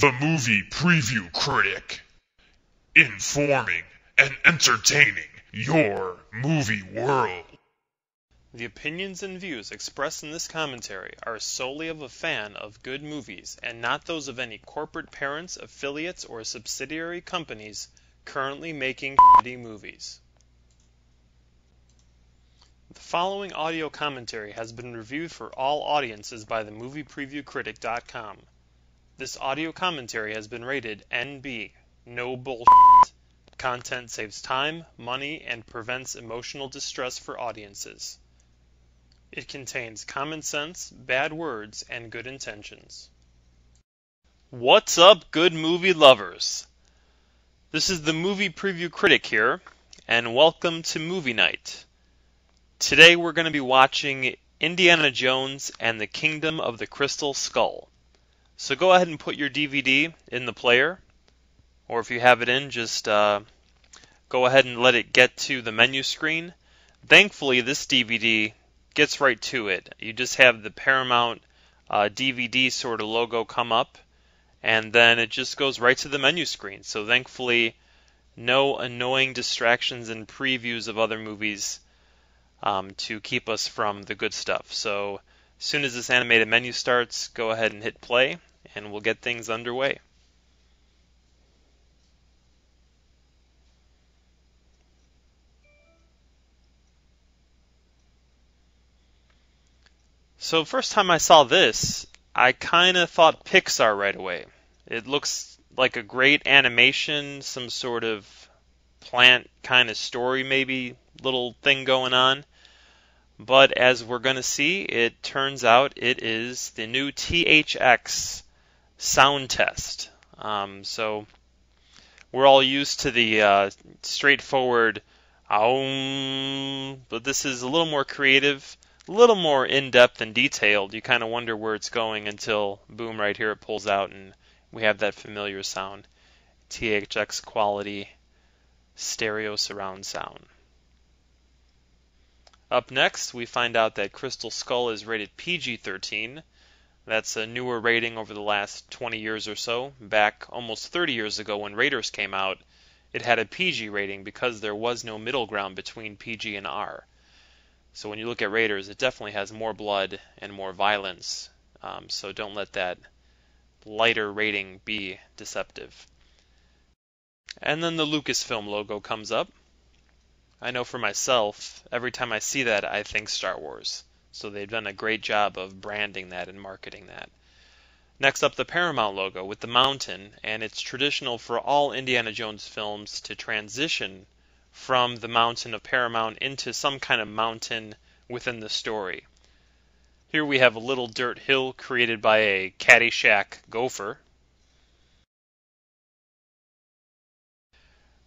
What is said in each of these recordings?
The Movie Preview Critic. Informing and entertaining your movie world. The opinions and views expressed in this commentary are solely of a fan of good movies and not those of any corporate parents, affiliates, or subsidiary companies currently making shitty movies. The following audio commentary has been reviewed for all audiences by the MoviePreviewCritic.com. This audio commentary has been rated NB, no bullshit. Content saves time, money, and prevents emotional distress for audiences. It contains common sense, bad words, and good intentions. What's up, good movie lovers? This is the Movie Preview Critic here, and welcome to Movie Night. Today we're going to be watching Indiana Jones and the Kingdom of the Crystal Skull. So go ahead and put your DVD in the player, or if you have it in, just uh, go ahead and let it get to the menu screen. Thankfully, this DVD gets right to it. You just have the Paramount uh, DVD sort of logo come up, and then it just goes right to the menu screen. So thankfully, no annoying distractions and previews of other movies um, to keep us from the good stuff. So as soon as this animated menu starts, go ahead and hit play, and we'll get things underway. So first time I saw this, I kind of thought Pixar right away. It looks like a great animation, some sort of plant kind of story maybe little thing going on. But as we're going to see, it turns out it is the new THX sound test. Um, so we're all used to the uh, straightforward but this is a little more creative, a little more in depth and detailed. You kind of wonder where it's going until, boom, right here it pulls out and we have that familiar sound. THX quality stereo surround sound. Up next, we find out that Crystal Skull is rated PG 13. That's a newer rating over the last 20 years or so. Back almost 30 years ago when Raiders came out, it had a PG rating because there was no middle ground between PG and R. So when you look at Raiders, it definitely has more blood and more violence. Um, so don't let that lighter rating be deceptive. And then the Lucasfilm logo comes up. I know for myself, every time I see that, I think Star Wars. So they've done a great job of branding that and marketing that. Next up, the Paramount logo with the mountain, and it's traditional for all Indiana Jones films to transition from the mountain of Paramount into some kind of mountain within the story. Here we have a little dirt hill created by a Caddyshack gopher,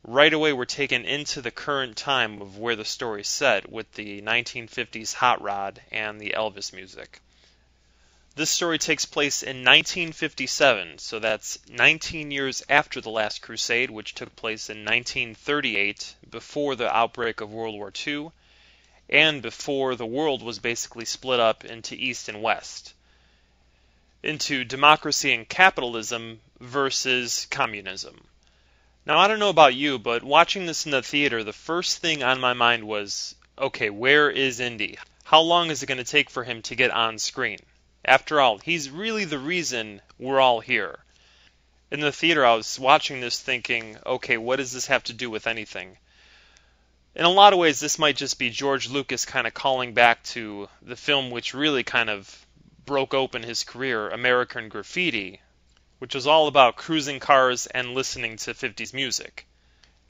right away we're taken into the current time of where the story's set with the 1950s hot rod and the Elvis music. This story takes place in 1957, so that's 19 years after The Last Crusade, which took place in 1938, before the outbreak of World War II, and before the world was basically split up into East and West, into democracy and capitalism versus communism. Now, I don't know about you, but watching this in the theater, the first thing on my mind was okay, where is Indy? How long is it going to take for him to get on screen? After all, he's really the reason we're all here. In the theater, I was watching this thinking, okay, what does this have to do with anything? In a lot of ways, this might just be George Lucas kind of calling back to the film which really kind of broke open his career, American Graffiti, which was all about cruising cars and listening to 50s music.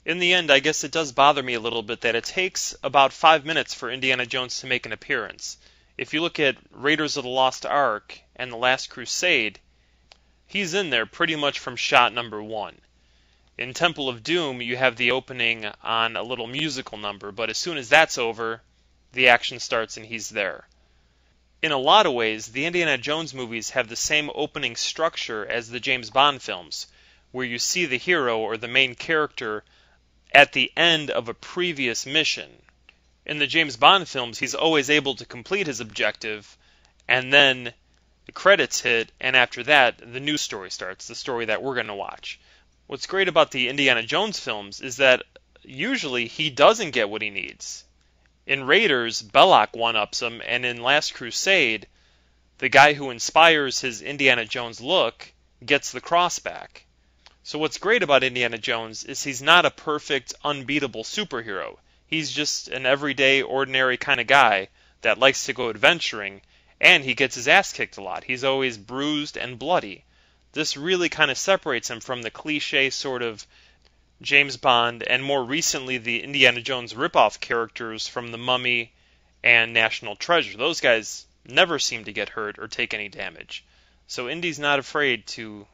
In the end, I guess it does bother me a little bit that it takes about five minutes for Indiana Jones to make an appearance. If you look at Raiders of the Lost Ark and The Last Crusade, he's in there pretty much from shot number one. In Temple of Doom, you have the opening on a little musical number, but as soon as that's over, the action starts and he's there in a lot of ways, the Indiana Jones movies have the same opening structure as the James Bond films, where you see the hero or the main character at the end of a previous mission. In the James Bond films, he's always able to complete his objective, and then the credits hit, and after that, the new story starts, the story that we're going to watch. What's great about the Indiana Jones films is that usually he doesn't get what he needs. In Raiders, Belloq one ups him, and in Last Crusade, the guy who inspires his Indiana Jones look gets the cross back. So, what's great about Indiana Jones is he's not a perfect, unbeatable superhero. He's just an everyday, ordinary kind of guy that likes to go adventuring, and he gets his ass kicked a lot. He's always bruised and bloody. This really kind of separates him from the cliche sort of James Bond, and more recently the Indiana Jones ripoff characters from The Mummy and National Treasure. Those guys never seem to get hurt or take any damage. So Indy's not afraid to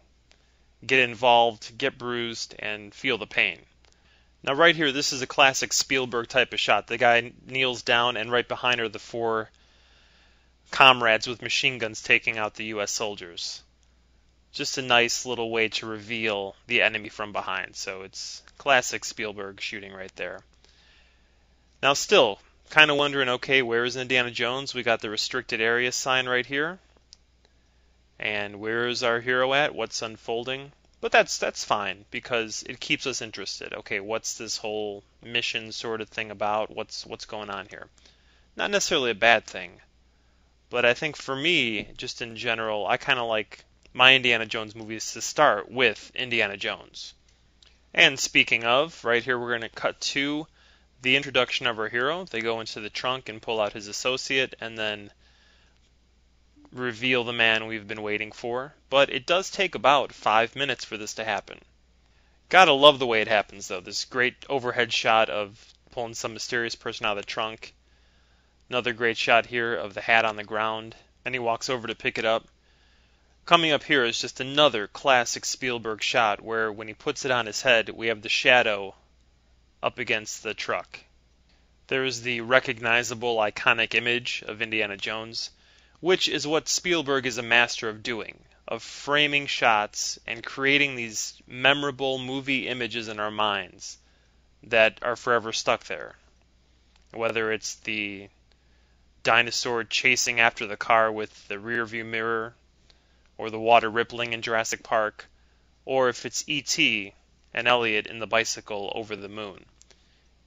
get involved, get bruised, and feel the pain. Now, right here, this is a classic Spielberg type of shot. The guy kneels down, and right behind are the four comrades with machine guns taking out the U.S. soldiers just a nice little way to reveal the enemy from behind. So it's classic Spielberg shooting right there. Now, still kind of wondering, okay, where is Indiana Jones? We got the restricted area sign right here. And where is our hero at? What's unfolding? But that's that's fine because it keeps us interested. Okay, what's this whole mission sort of thing about? What's what's going on here? Not necessarily a bad thing. But I think for me, just in general, I kind of like my Indiana Jones movies to start with Indiana Jones. And speaking of, right here we're going to cut to the introduction of our hero. They go into the trunk and pull out his associate and then reveal the man we've been waiting for. But it does take about five minutes for this to happen. Gotta love the way it happens though. This great overhead shot of pulling some mysterious person out of the trunk. Another great shot here of the hat on the ground. And he walks over to pick it up. Coming up here is just another classic Spielberg shot where when he puts it on his head, we have the shadow up against the truck. There is the recognizable iconic image of Indiana Jones, which is what Spielberg is a master of doing, of framing shots and creating these memorable movie images in our minds that are forever stuck there. Whether it's the dinosaur chasing after the car with the rearview mirror or the water rippling in Jurassic Park, or if it's E.T. and Elliot in the bicycle over the moon.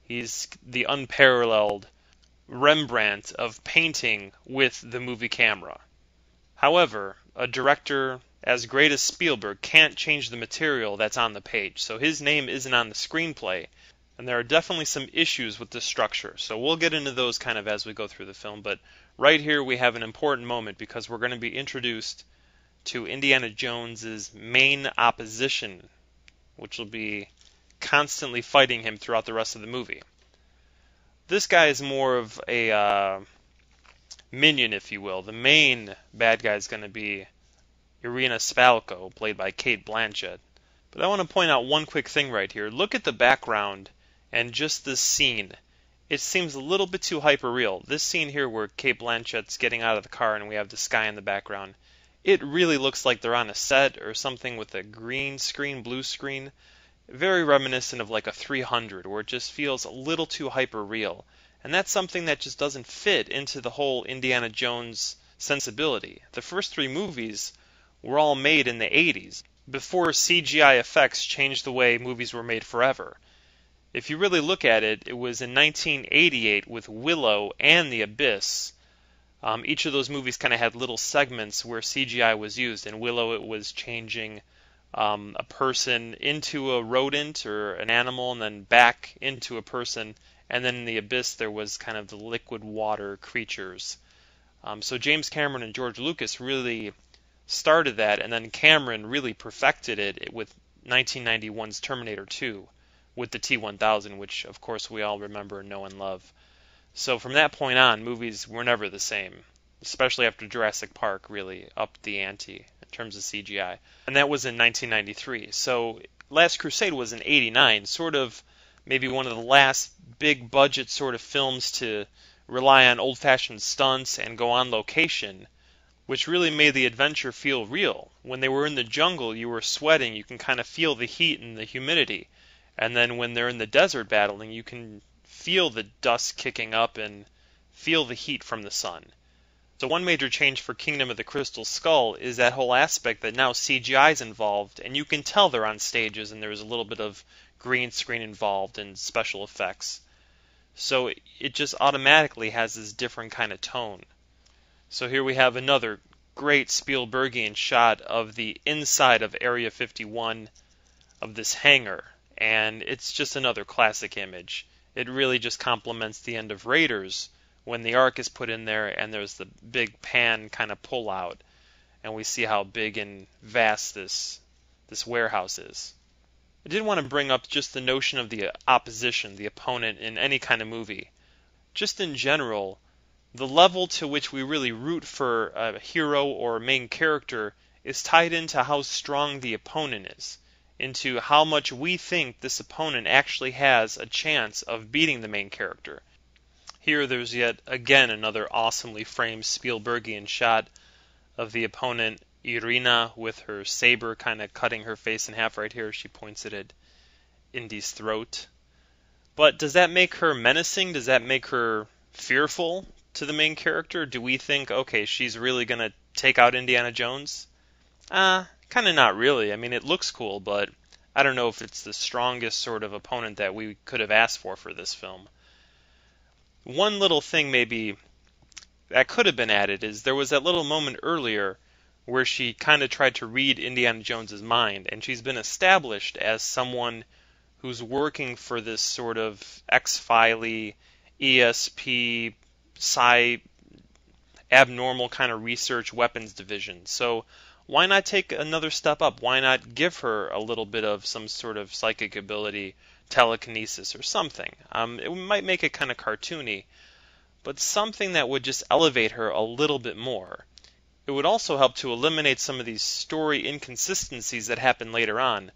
He's the unparalleled Rembrandt of painting with the movie camera. However, a director as great as Spielberg can't change the material that's on the page, so his name isn't on the screenplay, and there are definitely some issues with the structure. So we'll get into those kind of as we go through the film, but right here we have an important moment because we're going to be introduced to Indiana Jones's main opposition, which will be constantly fighting him throughout the rest of the movie. This guy is more of a uh, minion, if you will. The main bad guy is going to be Irina Spalko, played by Cate Blanchett. But I want to point out one quick thing right here. Look at the background and just this scene. It seems a little bit too hyper real. This scene here where Cate Blanchett's getting out of the car and we have the sky in the background it really looks like they're on a set or something with a green screen, blue screen. Very reminiscent of like a 300, where it just feels a little too hyper real. And that's something that just doesn't fit into the whole Indiana Jones sensibility. The first three movies were all made in the 80s, before CGI effects changed the way movies were made forever. If you really look at it, it was in 1988 with Willow and The Abyss um, each of those movies kind of had little segments where CGI was used. In Willow, it was changing um, a person into a rodent or an animal, and then back into a person. And then in the Abyss, there was kind of the liquid water creatures. Um, so James Cameron and George Lucas really started that, and then Cameron really perfected it with 1991's Terminator 2 with the T1000, which of course we all remember, and know, and love. So from that point on, movies were never the same, especially after Jurassic Park really upped the ante in terms of CGI. And that was in 1993. So Last Crusade was in 89, sort of maybe one of the last big budget sort of films to rely on old fashioned stunts and go on location, which really made the adventure feel real. When they were in the jungle, you were sweating, you can kind of feel the heat and the humidity. And then when they're in the desert battling, you can feel the dust kicking up and feel the heat from the sun. So one major change for Kingdom of the Crystal Skull is that whole aspect that now CGI is involved, and you can tell they're on stages and there's a little bit of green screen involved and special effects. So it just automatically has this different kind of tone. So here we have another great Spielbergian shot of the inside of Area 51 of this hangar, and it's just another classic image. It really just complements the end of Raiders when the ark is put in there and there's the big pan kind of pull out and we see how big and vast this this warehouse is. I did want to bring up just the notion of the opposition, the opponent in any kind of movie. Just in general, the level to which we really root for a hero or a main character is tied into how strong the opponent is, into how much we think this opponent actually has a chance of beating the main character. Here there's yet again another awesomely framed Spielbergian shot of the opponent Irina with her saber kind of cutting her face in half right here. She points it at Indy's throat. But does that make her menacing? Does that make her fearful to the main character? Do we think, okay, she's really going to take out Indiana Jones? Uh, kind of not really. I mean, it looks cool, but I don't know if it's the strongest sort of opponent that we could have asked for for this film. One little thing maybe that could have been added is there was that little moment earlier where she kind of tried to read Indiana Jones's mind, and she's been established as someone who's working for this sort of X-Filey, ESP, psi abnormal kind of research weapons division. So why not take another step up? Why not give her a little bit of some sort of psychic ability telekinesis or something. Um, it might make it kind of cartoony, but something that would just elevate her a little bit more. It would also help to eliminate some of these story inconsistencies that happen later on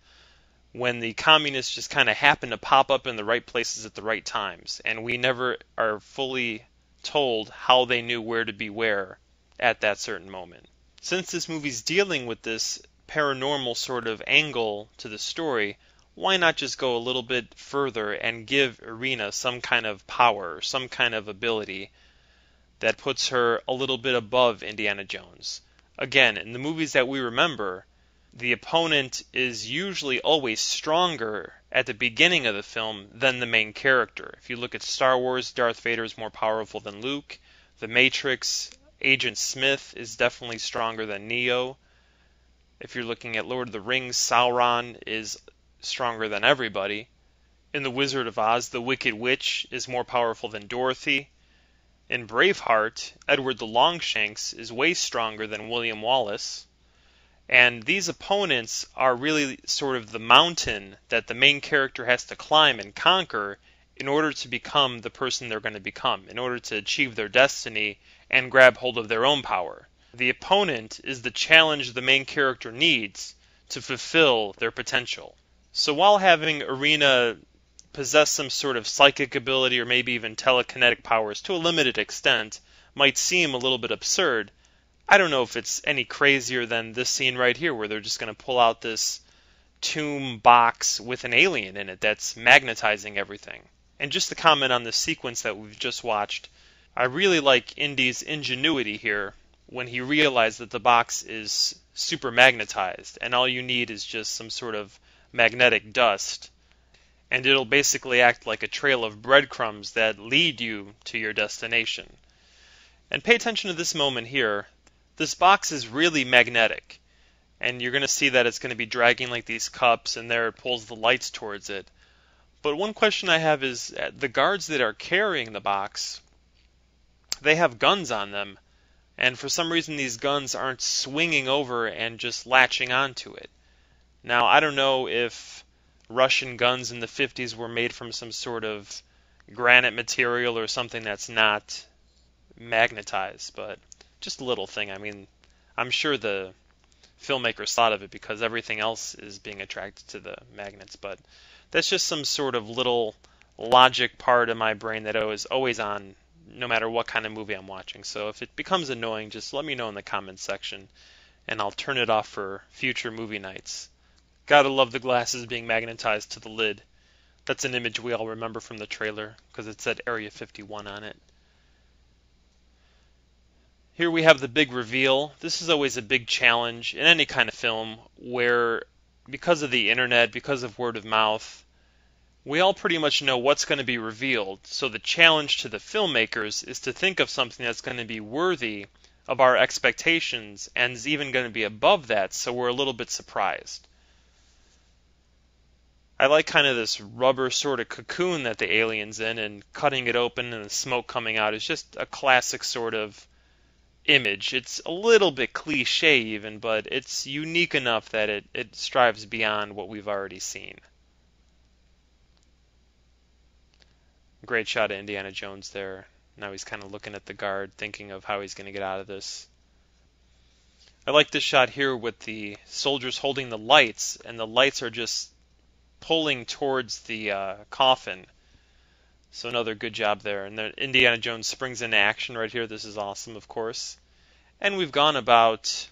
when the communists just kind of happen to pop up in the right places at the right times, and we never are fully told how they knew where to be where at that certain moment. Since this movie's dealing with this paranormal sort of angle to the story, why not just go a little bit further and give Irina some kind of power, some kind of ability that puts her a little bit above Indiana Jones? Again, in the movies that we remember, the opponent is usually always stronger at the beginning of the film than the main character. If you look at Star Wars, Darth Vader is more powerful than Luke. The Matrix, Agent Smith is definitely stronger than Neo. If you're looking at Lord of the Rings, Sauron is stronger than everybody. In The Wizard of Oz, the Wicked Witch is more powerful than Dorothy. In Braveheart, Edward the Longshanks is way stronger than William Wallace. And these opponents are really sort of the mountain that the main character has to climb and conquer in order to become the person they're going to become, in order to achieve their destiny and grab hold of their own power. The opponent is the challenge the main character needs to fulfill their potential. So while having Irina possess some sort of psychic ability or maybe even telekinetic powers to a limited extent might seem a little bit absurd, I don't know if it's any crazier than this scene right here where they're just going to pull out this tomb box with an alien in it that's magnetizing everything. And just to comment on the sequence that we've just watched, I really like Indy's ingenuity here when he realized that the box is super magnetized and all you need is just some sort of magnetic dust, and it'll basically act like a trail of breadcrumbs that lead you to your destination. And pay attention to this moment here. This box is really magnetic, and you're going to see that it's going to be dragging like these cups, and there it pulls the lights towards it. But one question I have is uh, the guards that are carrying the box, they have guns on them, and for some reason these guns aren't swinging over and just latching onto it. Now, I don't know if Russian guns in the 50s were made from some sort of granite material or something that's not magnetized, but just a little thing. I mean, I'm sure the filmmakers thought of it because everything else is being attracted to the magnets, but that's just some sort of little logic part of my brain that is always on no matter what kind of movie I'm watching. So if it becomes annoying, just let me know in the comments section and I'll turn it off for future movie nights. Gotta love the glasses being magnetized to the lid. That's an image we all remember from the trailer because it said Area 51 on it. Here we have the big reveal. This is always a big challenge in any kind of film where, because of the internet, because of word of mouth, we all pretty much know what's going to be revealed. So the challenge to the filmmakers is to think of something that's going to be worthy of our expectations and is even going to be above that, so we're a little bit surprised. I like kind of this rubber sort of cocoon that the alien's in, and cutting it open and the smoke coming out is just a classic sort of image. It's a little bit cliche even, but it's unique enough that it, it strives beyond what we've already seen. Great shot of Indiana Jones there. Now he's kind of looking at the guard, thinking of how he's going to get out of this. I like this shot here with the soldiers holding the lights, and the lights are just pulling towards the uh, coffin. So another good job there. And then Indiana Jones springs into action right here. This is awesome, of course. And we've gone about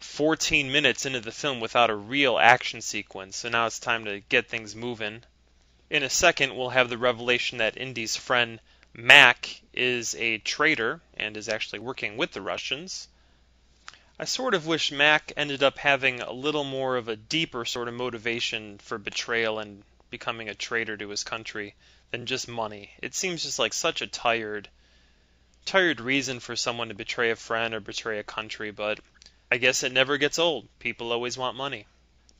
14 minutes into the film without a real action sequence. So now it's time to get things moving. In a second, we'll have the revelation that Indy's friend Mac is a traitor and is actually working with the Russians. I sort of wish Mac ended up having a little more of a deeper sort of motivation for betrayal and becoming a traitor to his country than just money. It seems just like such a tired tired reason for someone to betray a friend or betray a country, but I guess it never gets old. People always want money.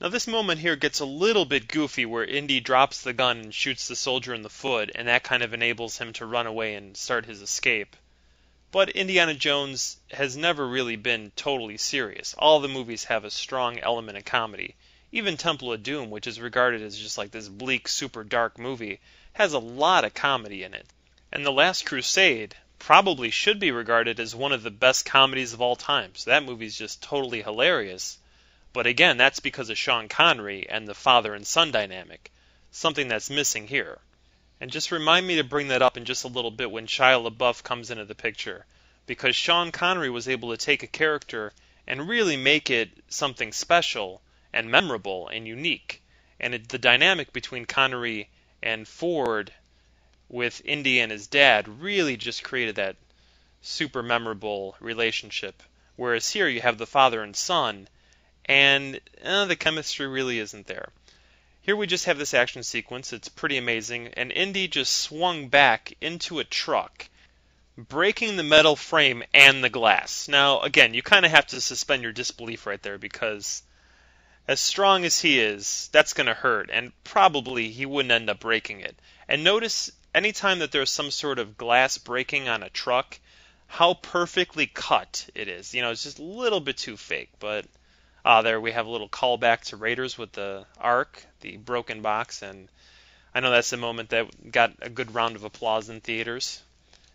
Now this moment here gets a little bit goofy where Indy drops the gun and shoots the soldier in the foot, and that kind of enables him to run away and start his escape. But Indiana Jones has never really been totally serious. All the movies have a strong element of comedy. Even Temple of Doom, which is regarded as just like this bleak, super dark movie, has a lot of comedy in it. And The Last Crusade probably should be regarded as one of the best comedies of all time. So that movie's just totally hilarious. But again, that's because of Sean Connery and the father and son dynamic, something that's missing here. And just remind me to bring that up in just a little bit when Shia LaBeouf comes into the picture, because Sean Connery was able to take a character and really make it something special and memorable and unique. And it, the dynamic between Connery and Ford with Indy and his dad really just created that super memorable relationship. Whereas here you have the father and son, and eh, the chemistry really isn't there. Here we just have this action sequence. It's pretty amazing. And Indy just swung back into a truck, breaking the metal frame and the glass. Now, again, you kind of have to suspend your disbelief right there because as strong as he is, that's going to hurt, and probably he wouldn't end up breaking it. And notice anytime that there's some sort of glass breaking on a truck, how perfectly cut it is. You know, it's just a little bit too fake, but uh, there we have a little callback to Raiders with the Ark, the broken box, and I know that's a moment that got a good round of applause in theaters.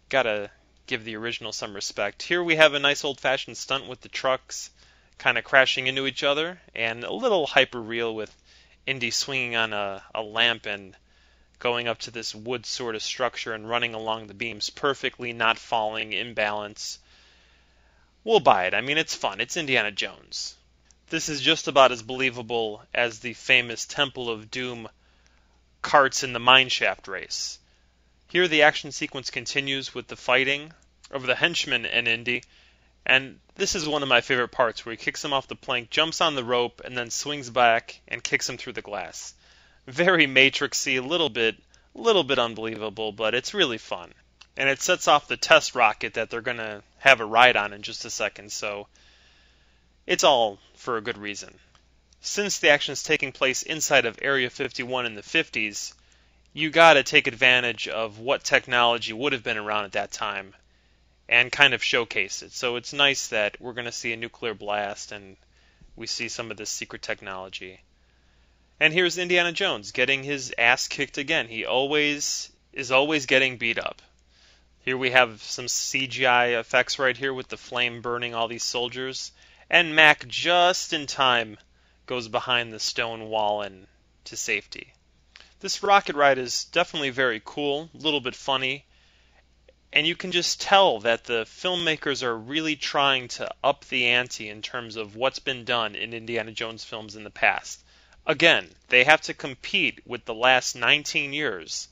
Gotta give the original some respect. Here we have a nice old fashioned stunt with the trucks kind of crashing into each other, and a little hyper real with Indy swinging on a, a lamp and going up to this wood sort of structure and running along the beams perfectly, not falling, in balance. We'll buy it. I mean, it's fun. It's Indiana Jones. This is just about as believable as the famous Temple of Doom carts in the mineshaft race. Here the action sequence continues with the fighting of the henchman and Indy, and this is one of my favorite parts where he kicks him off the plank, jumps on the rope, and then swings back and kicks him through the glass. Very matrixy, a little bit little bit unbelievable, but it's really fun. And it sets off the test rocket that they're going to have a ride on in just a second, so it's all for a good reason. Since the action is taking place inside of Area 51 in the 50s, you got to take advantage of what technology would have been around at that time and kind of showcase it. So it's nice that we're going to see a nuclear blast and we see some of this secret technology. And here's Indiana Jones getting his ass kicked again. He always is always getting beat up. Here we have some CGI effects right here with the flame burning all these soldiers and Mac just in time goes behind the stone wall and to safety. This rocket ride is definitely very cool, a little bit funny, and you can just tell that the filmmakers are really trying to up the ante in terms of what's been done in Indiana Jones films in the past. Again, they have to compete with the last 19 years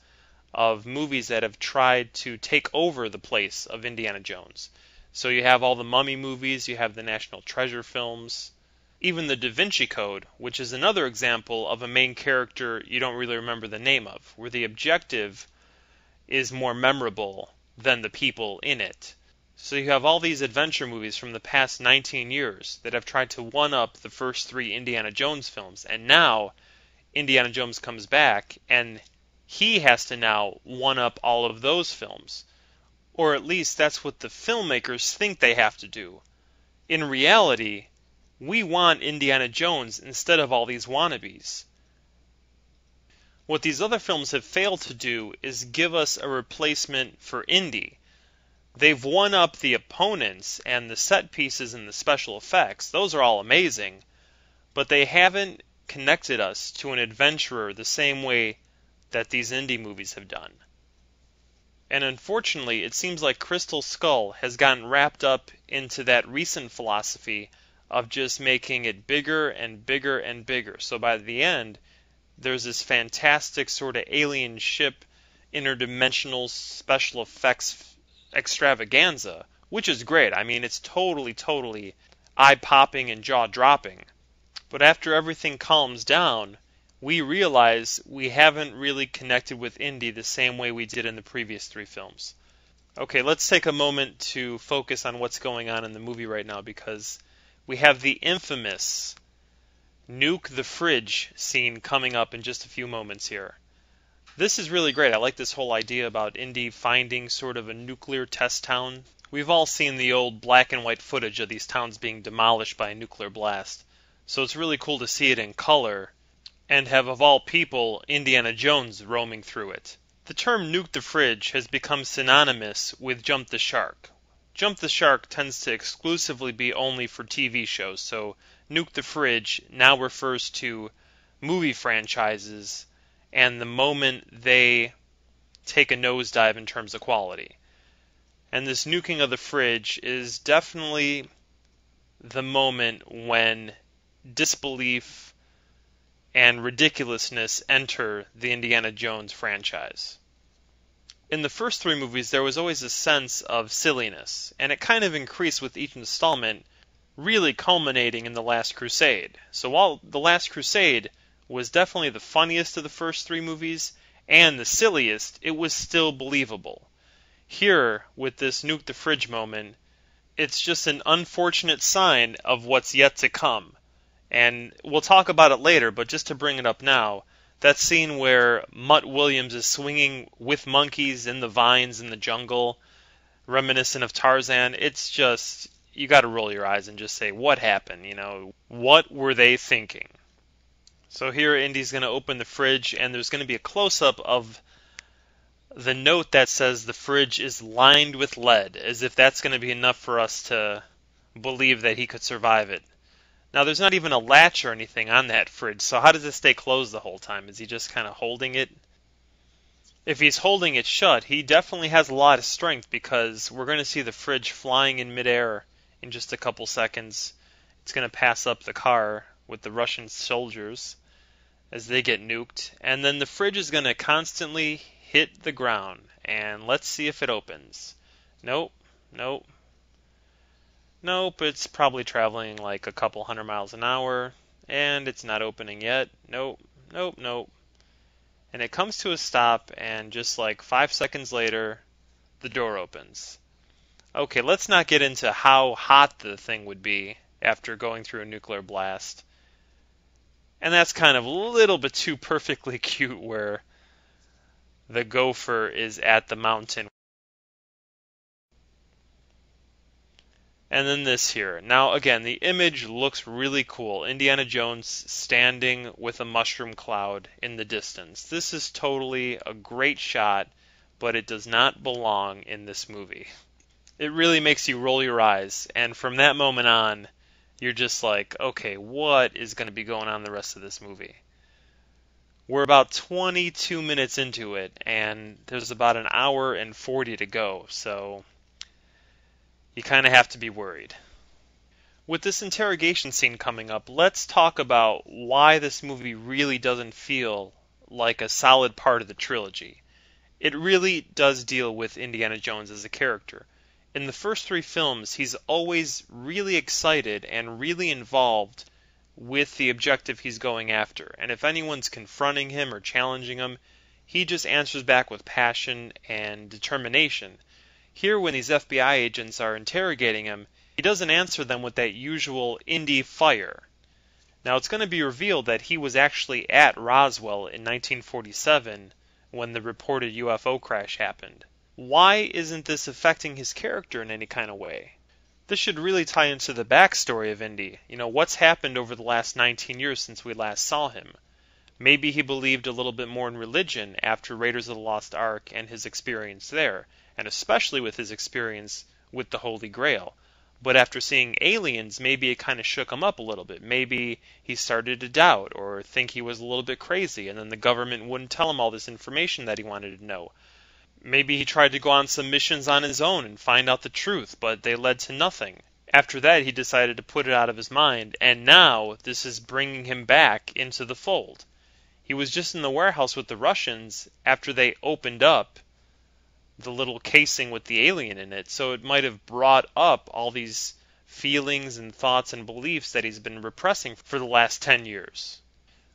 of movies that have tried to take over the place of Indiana Jones. So you have all the Mummy movies, you have the National Treasure films, even the Da Vinci Code, which is another example of a main character you don't really remember the name of, where the objective is more memorable than the people in it. So you have all these adventure movies from the past 19 years that have tried to one up the first three Indiana Jones films, and now Indiana Jones comes back and he has to now one up all of those films. Or at least that's what the filmmakers think they have to do. In reality, we want Indiana Jones instead of all these wannabes. What these other films have failed to do is give us a replacement for Indy. They've won up the opponents and the set pieces and the special effects. Those are all amazing. But they haven't connected us to an adventurer the same way that these Indy movies have done. And unfortunately, it seems like Crystal Skull has gotten wrapped up into that recent philosophy of just making it bigger and bigger and bigger. So by the end, there's this fantastic sort of alien ship, interdimensional special effects extravaganza, which is great. I mean, it's totally, totally eye popping and jaw dropping. But after everything calms down, we realize we haven't really connected with Indy the same way we did in the previous three films. Okay, let's take a moment to focus on what's going on in the movie right now because we have the infamous nuke the fridge scene coming up in just a few moments here. This is really great. I like this whole idea about Indy finding sort of a nuclear test town. We've all seen the old black and white footage of these towns being demolished by a nuclear blast. So it's really cool to see it in color and have, of all people, Indiana Jones roaming through it. The term nuke the fridge has become synonymous with jump the shark. Jump the shark tends to exclusively be only for TV shows, so nuke the fridge now refers to movie franchises and the moment they take a nosedive in terms of quality. And this nuking of the fridge is definitely the moment when disbelief and ridiculousness enter the Indiana Jones franchise. In the first three movies, there was always a sense of silliness, and it kind of increased with each installment, really culminating in The Last Crusade. So while The Last Crusade was definitely the funniest of the first three movies and the silliest, it was still believable. Here, with this nuke the fridge moment, it's just an unfortunate sign of what's yet to come. And we'll talk about it later, but just to bring it up now, that scene where Mutt Williams is swinging with monkeys in the vines in the jungle, reminiscent of Tarzan, it's just you got to roll your eyes and just say, what happened? You know, what were they thinking? So here Indy's going to open the fridge, and there's going to be a close up of the note that says the fridge is lined with lead, as if that's going to be enough for us to believe that he could survive it. Now, there's not even a latch or anything on that fridge, so how does it stay closed the whole time? Is he just kind of holding it? If he's holding it shut, he definitely has a lot of strength because we're going to see the fridge flying in midair in just a couple seconds. It's going to pass up the car with the Russian soldiers as they get nuked, and then the fridge is going to constantly hit the ground. And let's see if it opens. Nope, nope. Nope, it's probably traveling like a couple hundred miles an hour, and it's not opening yet. Nope, nope, nope. And it comes to a stop, and just like five seconds later, the door opens. Okay, let's not get into how hot the thing would be after going through a nuclear blast. And that's kind of a little bit too perfectly cute where the gopher is at the mountain. And then this here. Now, again, the image looks really cool. Indiana Jones standing with a mushroom cloud in the distance. This is totally a great shot, but it does not belong in this movie. It really makes you roll your eyes, and from that moment on, you're just like, okay, what is going to be going on the rest of this movie? We're about 22 minutes into it, and there's about an hour and 40 to go, so you kind of have to be worried. With this interrogation scene coming up, let's talk about why this movie really doesn't feel like a solid part of the trilogy. It really does deal with Indiana Jones as a character. in the first three films, he's always really excited and really involved with the objective he's going after. And if anyone's confronting him or challenging him, he just answers back with passion and determination. Here, when these FBI agents are interrogating him, he doesn't answer them with that usual Indy fire. Now, it's going to be revealed that he was actually at Roswell in 1947 when the reported UFO crash happened. Why isn't this affecting his character in any kind of way? This should really tie into the backstory of Indy. You know, what's happened over the last 19 years since we last saw him? Maybe he believed a little bit more in religion after Raiders of the Lost Ark and his experience there, and especially with his experience with the Holy Grail. But after seeing aliens, maybe it kind of shook him up a little bit. Maybe he started to doubt or think he was a little bit crazy, and then the government wouldn't tell him all this information that he wanted to know. Maybe he tried to go on some missions on his own and find out the truth, but they led to nothing. After that, he decided to put it out of his mind, and now this is bringing him back into the fold. He was just in the warehouse with the Russians after they opened up the little casing with the alien in it, so it might have brought up all these feelings and thoughts and beliefs that he's been repressing for the last 10 years.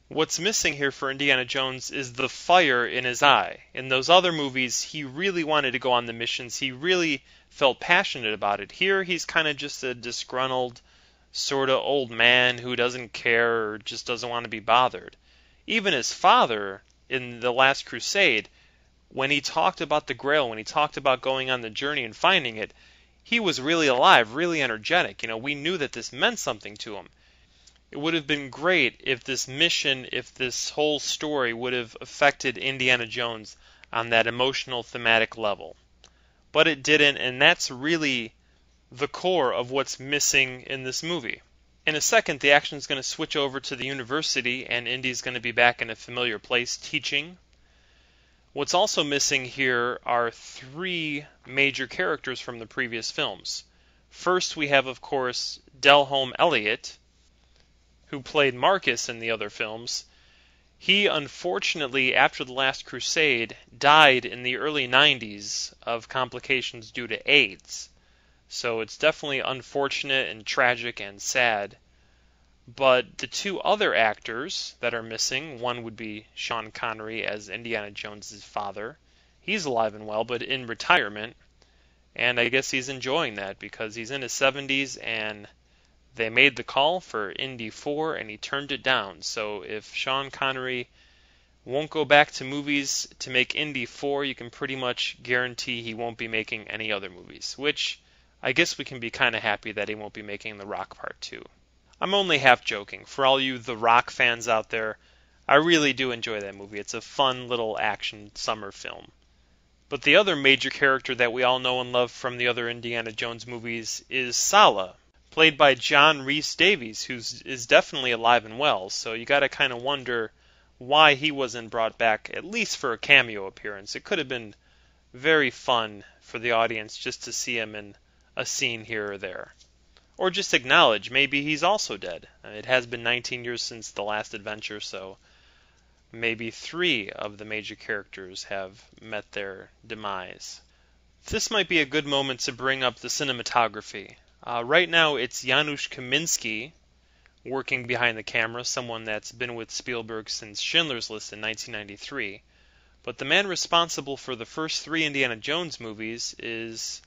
What's missing here for Indiana Jones is the fire in his eye. In those other movies, he really wanted to go on the missions. He really felt passionate about it. Here, he's kind of just a disgruntled, sort of old man who doesn't care or just doesn't want to be bothered. Even his father in The Last Crusade, when he talked about the Grail, when he talked about going on the journey and finding it, he was really alive, really energetic. You know, we knew that this meant something to him it would have been great if this mission, if this whole story would have affected Indiana Jones on that emotional thematic level. But it didn't, and that's really the core of what's missing in this movie. In a second, the action is going to switch over to the university, and Indy's going to be back in a familiar place teaching. What's also missing here are three major characters from the previous films. First, we have, of course, Denholm Elliott, who played Marcus in the other films, he unfortunately, after The Last Crusade, died in the early 90s of complications due to AIDS. So it's definitely unfortunate and tragic and sad. But the two other actors that are missing, one would be Sean Connery as Indiana Jones's father. He's alive and well, but in retirement. And I guess he's enjoying that because he's in his 70s and they made the call for Indy 4 and he turned it down. So if Sean Connery won't go back to movies to make Indy 4, you can pretty much guarantee he won't be making any other movies, which I guess we can be kind of happy that he won't be making The Rock Part 2. I'm only half joking. For all you The Rock fans out there, I really do enjoy that movie. It's a fun little action summer film. But the other major character that we all know and love from the other Indiana Jones movies is Sallah, played by John Rhys-Davies, who is definitely alive and well. So you got to kind of wonder why he wasn't brought back at least for a cameo appearance. It could have been very fun for the audience just to see him in a scene here or there. Or just acknowledge maybe he's also dead. It has been 19 years since the last adventure, so maybe three of the major characters have met their demise. This might be a good moment to bring up the cinematography. Uh, right now, it's Janusz Kaminski working behind the camera, someone that's been with Spielberg since Schindler's List in 1993. But the man responsible for the first three Indiana Jones movies is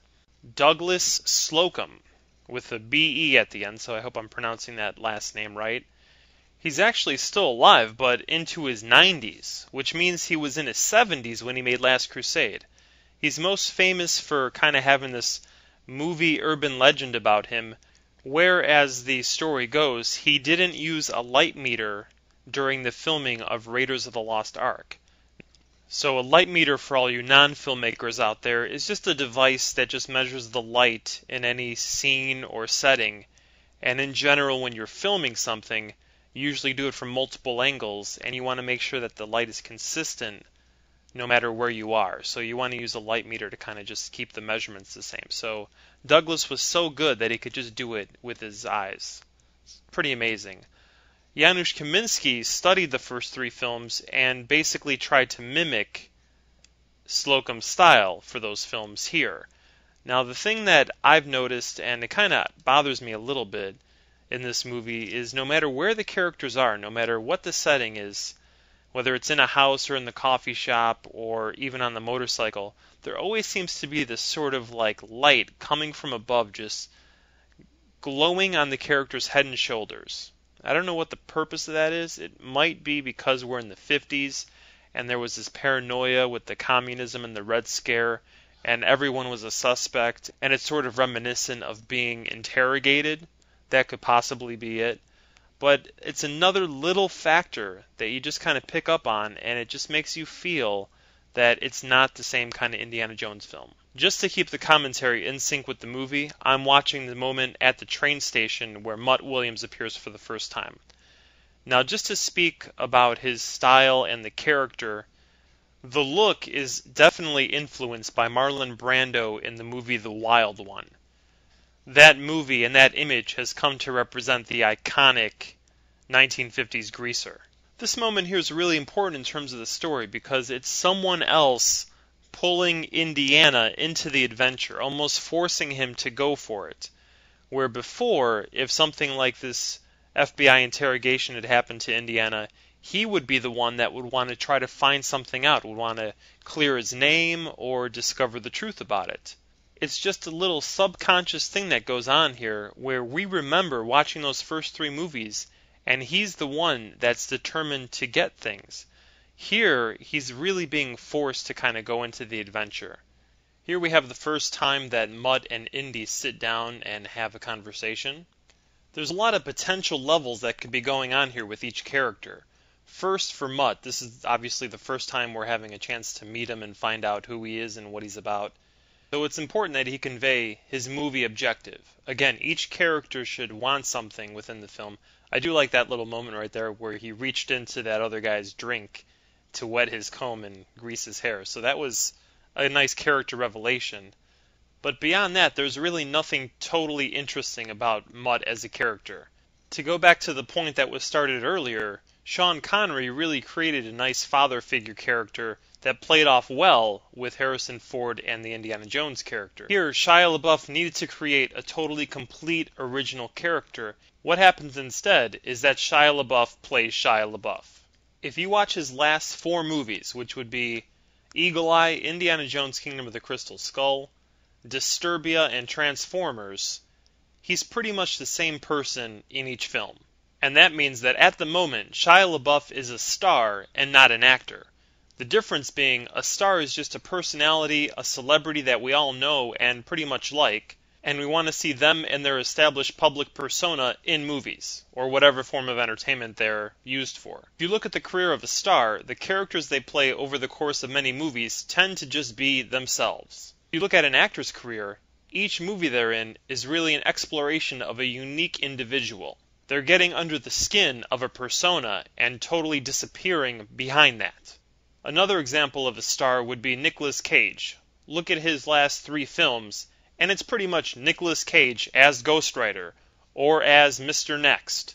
Douglas Slocombe, with a B-E at the end, so I hope I'm pronouncing that last name right. He's actually still alive, but into his 90s, which means he was in his 70s when he made Last Crusade. He's most famous for kind of having this movie urban legend about him, where, as the story goes, he didn't use a light meter during the filming of Raiders of the Lost Ark. So, a light meter for all you non filmmakers out there is just a device that just measures the light in any scene or setting. And in general, when you're filming something, you usually do it from multiple angles, and you want to make sure that the light is consistent no matter where you are. So you want to use a light meter to kind of just keep the measurements the same. So Douglas was so good that he could just do it with his eyes. It's pretty amazing. Janusz Kaminski studied the first three films and basically tried to mimic Slocombe's style for those films here. Now, the thing that I've noticed, and it kind of bothers me a little bit in this movie, is no matter where the characters are, no matter what the setting is, whether it's in a house or in the coffee shop or even on the motorcycle, there always seems to be this sort of like light coming from above, just glowing on the character's head and shoulders. I don't know what the purpose of that is. It might be because we're in the 50s and there was this paranoia with the communism and the Red Scare, and everyone was a suspect, and it's sort of reminiscent of being interrogated. That could possibly be it. But it's another little factor that you just kind of pick up on, and it just makes you feel that it's not the same kind of Indiana Jones film. Just to keep the commentary in sync with the movie, I'm watching the moment at the train station where Mutt Williams appears for the first time. Now, just to speak about his style and the character, the look is definitely influenced by Marlon Brando in the movie The Wild One. That movie and that image has come to represent the iconic 1950s greaser. This moment here is really important in terms of the story because it's someone else pulling Indiana into the adventure, almost forcing him to go for it. Where before, if something like this FBI interrogation had happened to Indiana, he would be the one that would want to try to find something out, would want to clear his name or discover the truth about it. It's just a little subconscious thing that goes on here where we remember watching those first three movies and he's the one that's determined to get things. Here, he's really being forced to kind of go into the adventure. Here we have the first time that Mutt and Indy sit down and have a conversation. There's a lot of potential levels that could be going on here with each character. First, for Mutt, this is obviously the first time we're having a chance to meet him and find out who he is and what he's about. So it's important that he convey his movie objective. Again, each character should want something within the film. I do like that little moment right there where he reached into that other guy's drink to wet his comb and grease his hair. So that was a nice character revelation. But beyond that, there's really nothing totally interesting about Mutt as a character. To go back to the point that was started earlier, Sean Connery really created a nice father figure character that played off well with Harrison Ford and the Indiana Jones character. Here, Shia LaBeouf needed to create a totally complete original character. What happens instead is that Shia LaBeouf plays Shia LaBeouf if you watch his last four movies, which would be Eagle Eye, Indiana Jones Kingdom of the Crystal Skull, Disturbia, and Transformers, he's pretty much the same person in each film. And that means that at the moment, Shia LaBeouf is a star and not an actor. The difference being a star is just a personality, a celebrity that we all know and pretty much like, and we want to see them and their established public persona in movies, or whatever form of entertainment they're used for. If you look at the career of a star, the characters they play over the course of many movies tend to just be themselves. If you look at an actor's career, each movie they're in is really an exploration of a unique individual. They're getting under the skin of a persona and totally disappearing behind that. Another example of a star would be Nicolas Cage. Look at his last three films, and it's pretty much Nicolas Cage as Ghost Rider, or as Mr. Next,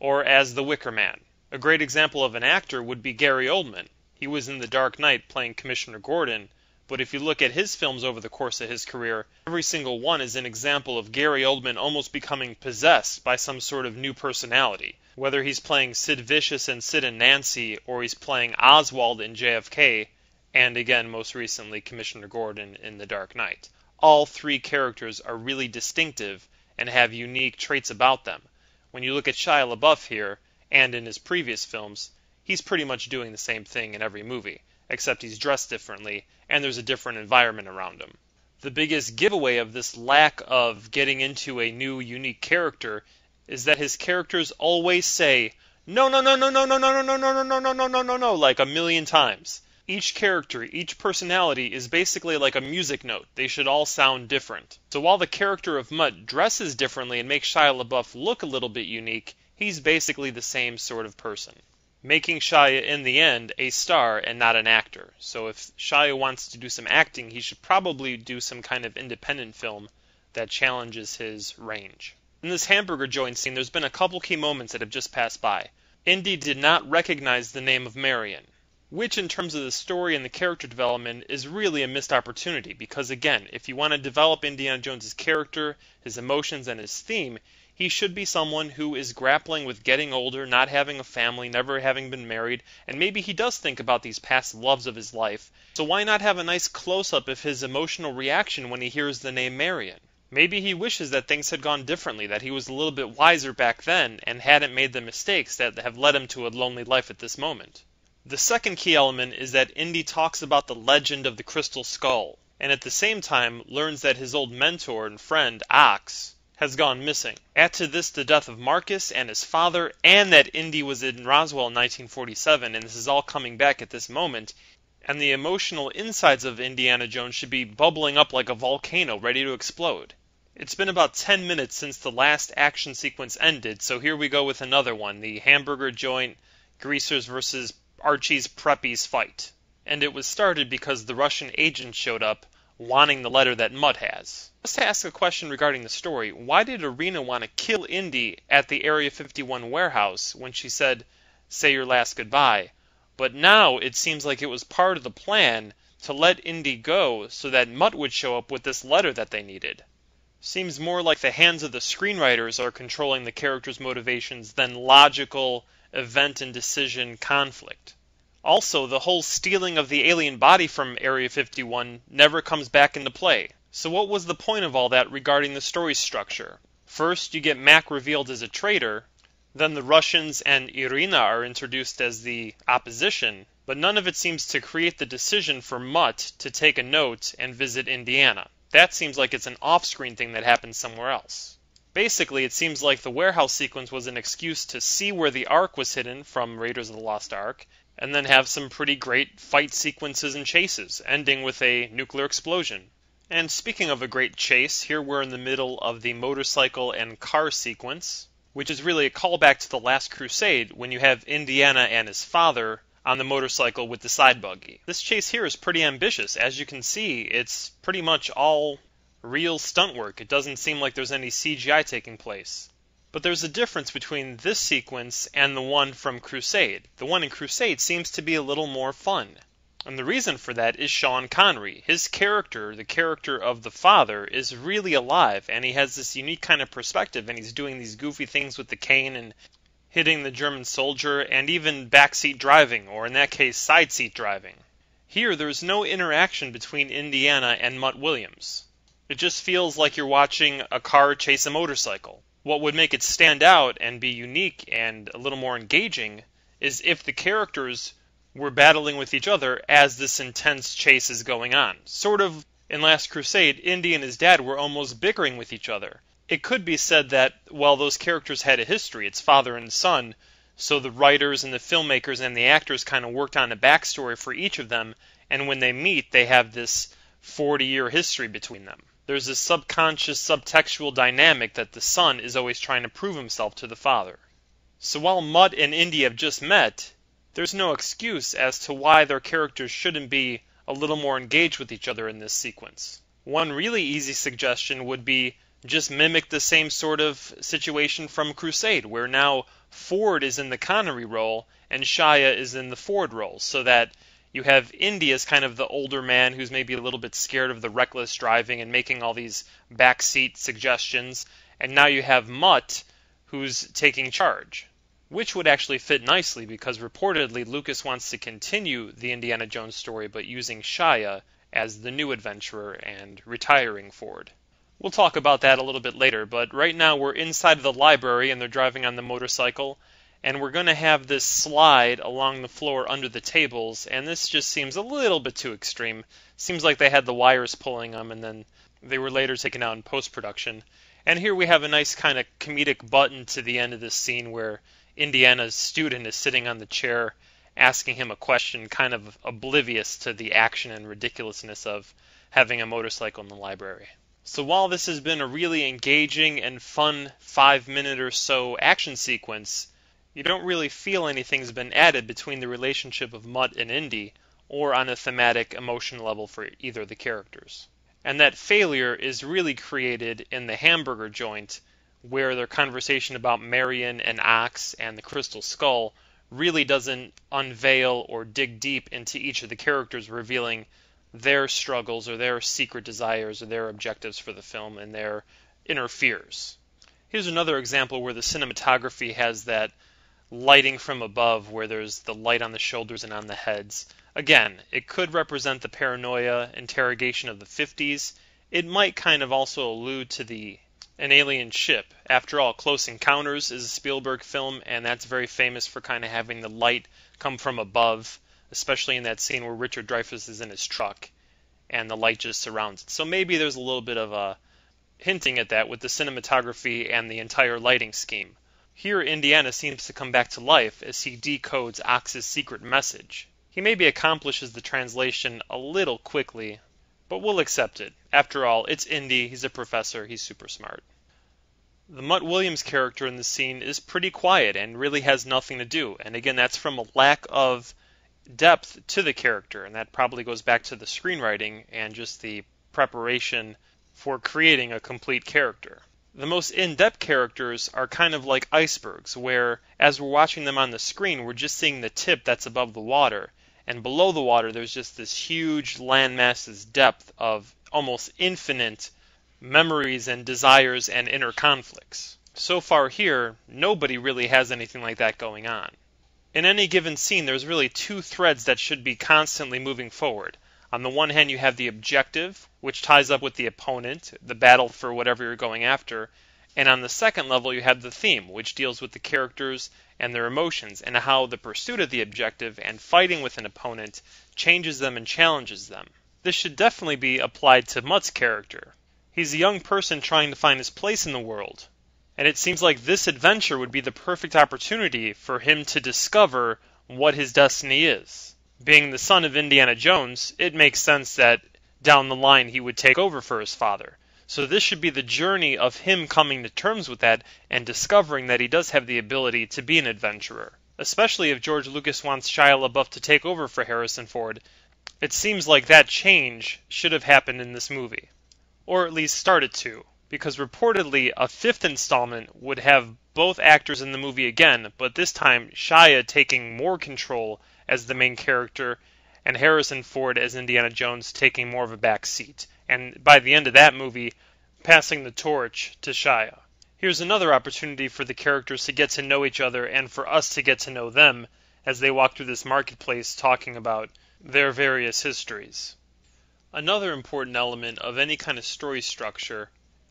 or as the Wicker Man. A great example of an actor would be Gary Oldman. He was in The Dark Knight playing Commissioner Gordon, but if you look at his films over the course of his career, every single one is an example of Gary Oldman almost becoming possessed by some sort of new personality. Whether he's playing Sid Vicious in Sid and Nancy, or he's playing Oswald in JFK, and again, most recently, Commissioner Gordon in The Dark Knight all three characters are really distinctive and have unique traits about them. When you look at Shia LaBeouf here, and in his previous films, he's pretty much doing the same thing in every movie, except he's dressed differently and there's a different environment around him. The biggest giveaway of this lack of getting into a new, unique character is that his characters always say, no, no, no, no, no, no, no, no, no, no, no, no, no, no, no, no, like a million times each character, each personality is basically like a music note. They should all sound different. So while the character of Mutt dresses differently and makes Shia LaBeouf look a little bit unique, he's basically the same sort of person. Making Shia, in the end, a star and not an actor. So if Shia wants to do some acting, he should probably do some kind of independent film that challenges his range. In this hamburger joint scene, there's been a couple key moments that have just passed by. Indy did not recognize the name of Marion. Which in terms of the story and the character development is really a missed opportunity because again if you want to develop indiana jones's character his emotions and his theme he should be someone who is grappling with getting older not having a family never having been married and maybe he does think about these past loves of his life so why not have a nice close-up of his emotional reaction when he hears the name marion Maybe he wishes that things had gone differently, that he was a little bit wiser back then and hadn't made the mistakes that have led him to a lonely life at this moment. The second key element is that Indy talks about the legend of the crystal skull, and at the same time learns that his old mentor and friend, Ox, has gone missing. Add to this the death of Marcus and his father, and that Indy was in Roswell in 1947, and this is all coming back at this moment, and the emotional insides of Indiana Jones should be bubbling up like a volcano ready to explode. It's been about 10 minutes since the last action sequence ended, so here we go with another one the hamburger joint, Greasers versus Archie's Preppies fight. And it was started because the Russian agent showed up wanting the letter that Mutt has. Just to ask a question regarding the story, why did Irina want to kill Indy at the Area 51 warehouse when she said, say your last goodbye? But now it seems like it was part of the plan to let Indy go so that Mutt would show up with this letter that they needed. Seems more like the hands of the screenwriters are controlling the characters' motivations than logical event and decision conflict. Also, the whole stealing of the alien body from Area 51 never comes back into play. So, what was the point of all that regarding the story structure? First, you get Mac revealed as a traitor, then the Russians and Irina are introduced as the opposition, but none of it seems to create the decision for Mutt to take a note and visit Indiana. That seems like it's an off screen thing that happens somewhere else. Basically, it seems like the warehouse sequence was an excuse to see where the Ark was hidden from Raiders of the Lost Ark, and then have some pretty great fight sequences and chases, ending with a nuclear explosion. And speaking of a great chase, here we're in the middle of the motorcycle and car sequence, which is really a callback to the Last Crusade when you have Indiana and his father on the motorcycle with the side buggy. This chase here is pretty ambitious. As you can see, it's pretty much all real stunt work. It doesn't seem like there's any CGI taking place. But there's a difference between this sequence and the one from Crusade. The one in Crusade seems to be a little more fun. And the reason for that is Sean Connery. His character, the character of the father, is really alive and he has this unique kind of perspective and he's doing these goofy things with the cane and hitting the German soldier, and even backseat driving, or in that case, side seat driving. Here, there's no interaction between Indiana and Mutt Williams. It just feels like you're watching a car chase a motorcycle. What would make it stand out and be unique and a little more engaging is if the characters were battling with each other as this intense chase is going on. Sort of in Last Crusade, Indy and his dad were almost bickering with each other it could be said that while those characters had a history, it's father and son, so the writers and the filmmakers and the actors kind of worked on a backstory for each of them, and when they meet, they have this 40 year history between them. There's this subconscious, subtextual dynamic that the son is always trying to prove himself to the father. So while Mutt and Indy have just met, there's no excuse as to why their characters shouldn't be a little more engaged with each other in this sequence. One really easy suggestion would be just mimic the same sort of situation from Crusade, where now Ford is in the Connery role and Shia is in the Ford role, so that you have Indy as kind of the older man who's maybe a little bit scared of the reckless driving and making all these backseat suggestions, and now you have Mutt who's taking charge. Which would actually fit nicely because reportedly Lucas wants to continue the Indiana Jones story but using Shia as the new adventurer and retiring Ford. We'll talk about that a little bit later, but right now we're inside of the library and they're driving on the motorcycle, and we're going to have this slide along the floor under the tables, and this just seems a little bit too extreme. Seems like they had the wires pulling them, and then they were later taken out in post production. And here we have a nice kind of comedic button to the end of this scene where Indiana's student is sitting on the chair asking him a question, kind of oblivious to the action and ridiculousness of having a motorcycle in the library. So while this has been a really engaging and fun five minute or so action sequence, you don't really feel anything's been added between the relationship of Mutt and Indy, or on a thematic emotion level for either of the characters. And that failure is really created in the hamburger joint, where their conversation about Marion and Ox and the crystal skull really doesn't unveil or dig deep into each of the characters, revealing their struggles or their secret desires or their objectives for the film and their inner fears. Here's another example where the cinematography has that lighting from above where there's the light on the shoulders and on the heads. Again, it could represent the paranoia interrogation of the 50s. It might kind of also allude to the an alien ship. After all, Close Encounters is a Spielberg film, and that's very famous for kind of having the light come from above, especially in that scene where Richard Dreyfuss is in his truck and the light just surrounds it. So maybe there's a little bit of a hinting at that with the cinematography and the entire lighting scheme. Here, Indiana seems to come back to life as he decodes Ox's secret message. He maybe accomplishes the translation a little quickly, but we'll accept it. After all, it's Indy, he's a professor, he's super smart. The Mutt Williams character in the scene is pretty quiet and really has nothing to do, and again, that's from a lack of depth to the character, and that probably goes back to the screenwriting and just the preparation for creating a complete character. The most in depth characters are kind of like icebergs, where as we're watching them on the screen, we're just seeing the tip that's above the water, and below the water there's just this huge landmass's depth of almost infinite memories and desires and inner conflicts. So far here, nobody really has anything like that going on. In any given scene, there's really two threads that should be constantly moving forward. On the one hand, you have the objective, which ties up with the opponent, the battle for whatever you're going after. And on the second level, you have the theme, which deals with the characters and their emotions, and how the pursuit of the objective and fighting with an opponent changes them and challenges them. This should definitely be applied to Mutt's character. He's a young person trying to find his place in the world, and it seems like this adventure would be the perfect opportunity for him to discover what his destiny is. Being the son of Indiana Jones, it makes sense that down the line he would take over for his father. So this should be the journey of him coming to terms with that and discovering that he does have the ability to be an adventurer. Especially if George Lucas wants Shia LaBeouf to take over for Harrison Ford, it seems like that change should have happened in this movie. Or at least started to, because reportedly a fifth installment would have both actors in the movie again, but this time Shia taking more control as the main character and Harrison Ford as Indiana Jones taking more of a back seat. And by the end of that movie, passing the torch to Shia. Here's another opportunity for the characters to get to know each other and for us to get to know them as they walk through this marketplace talking about their various histories. Another important element of any kind of story structure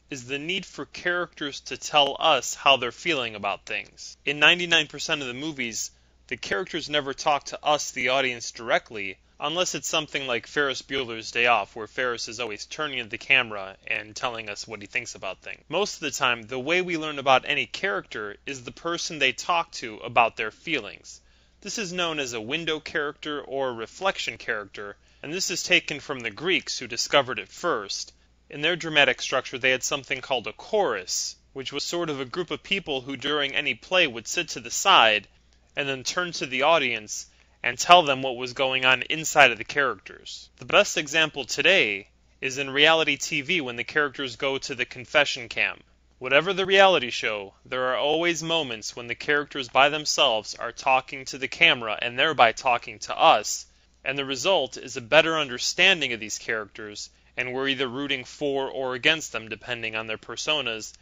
is the need for characters to tell us how they're feeling about things. In 99% of the movies, the characters never talk to us, the audience, directly, unless it's something like Ferris Bueller's Day Off, where Ferris is always turning to the camera and telling us what he thinks about things. Most of the time, the way we learn about any character is the person they talk to about their feelings. This is known as a window character or a reflection character, and this is taken from the Greeks who discovered it first. In their dramatic structure, they had something called a chorus, which was sort of a group of people who during any play would sit to the side and then turn to the audience and tell them what was going on inside of the characters. The best example today is in reality TV when the characters go to the confession cam. Whatever the reality show, there are always moments when the characters by themselves are talking to the camera and thereby talking to us, and the result is a better understanding of these characters, and we're either rooting for or against them depending on their personas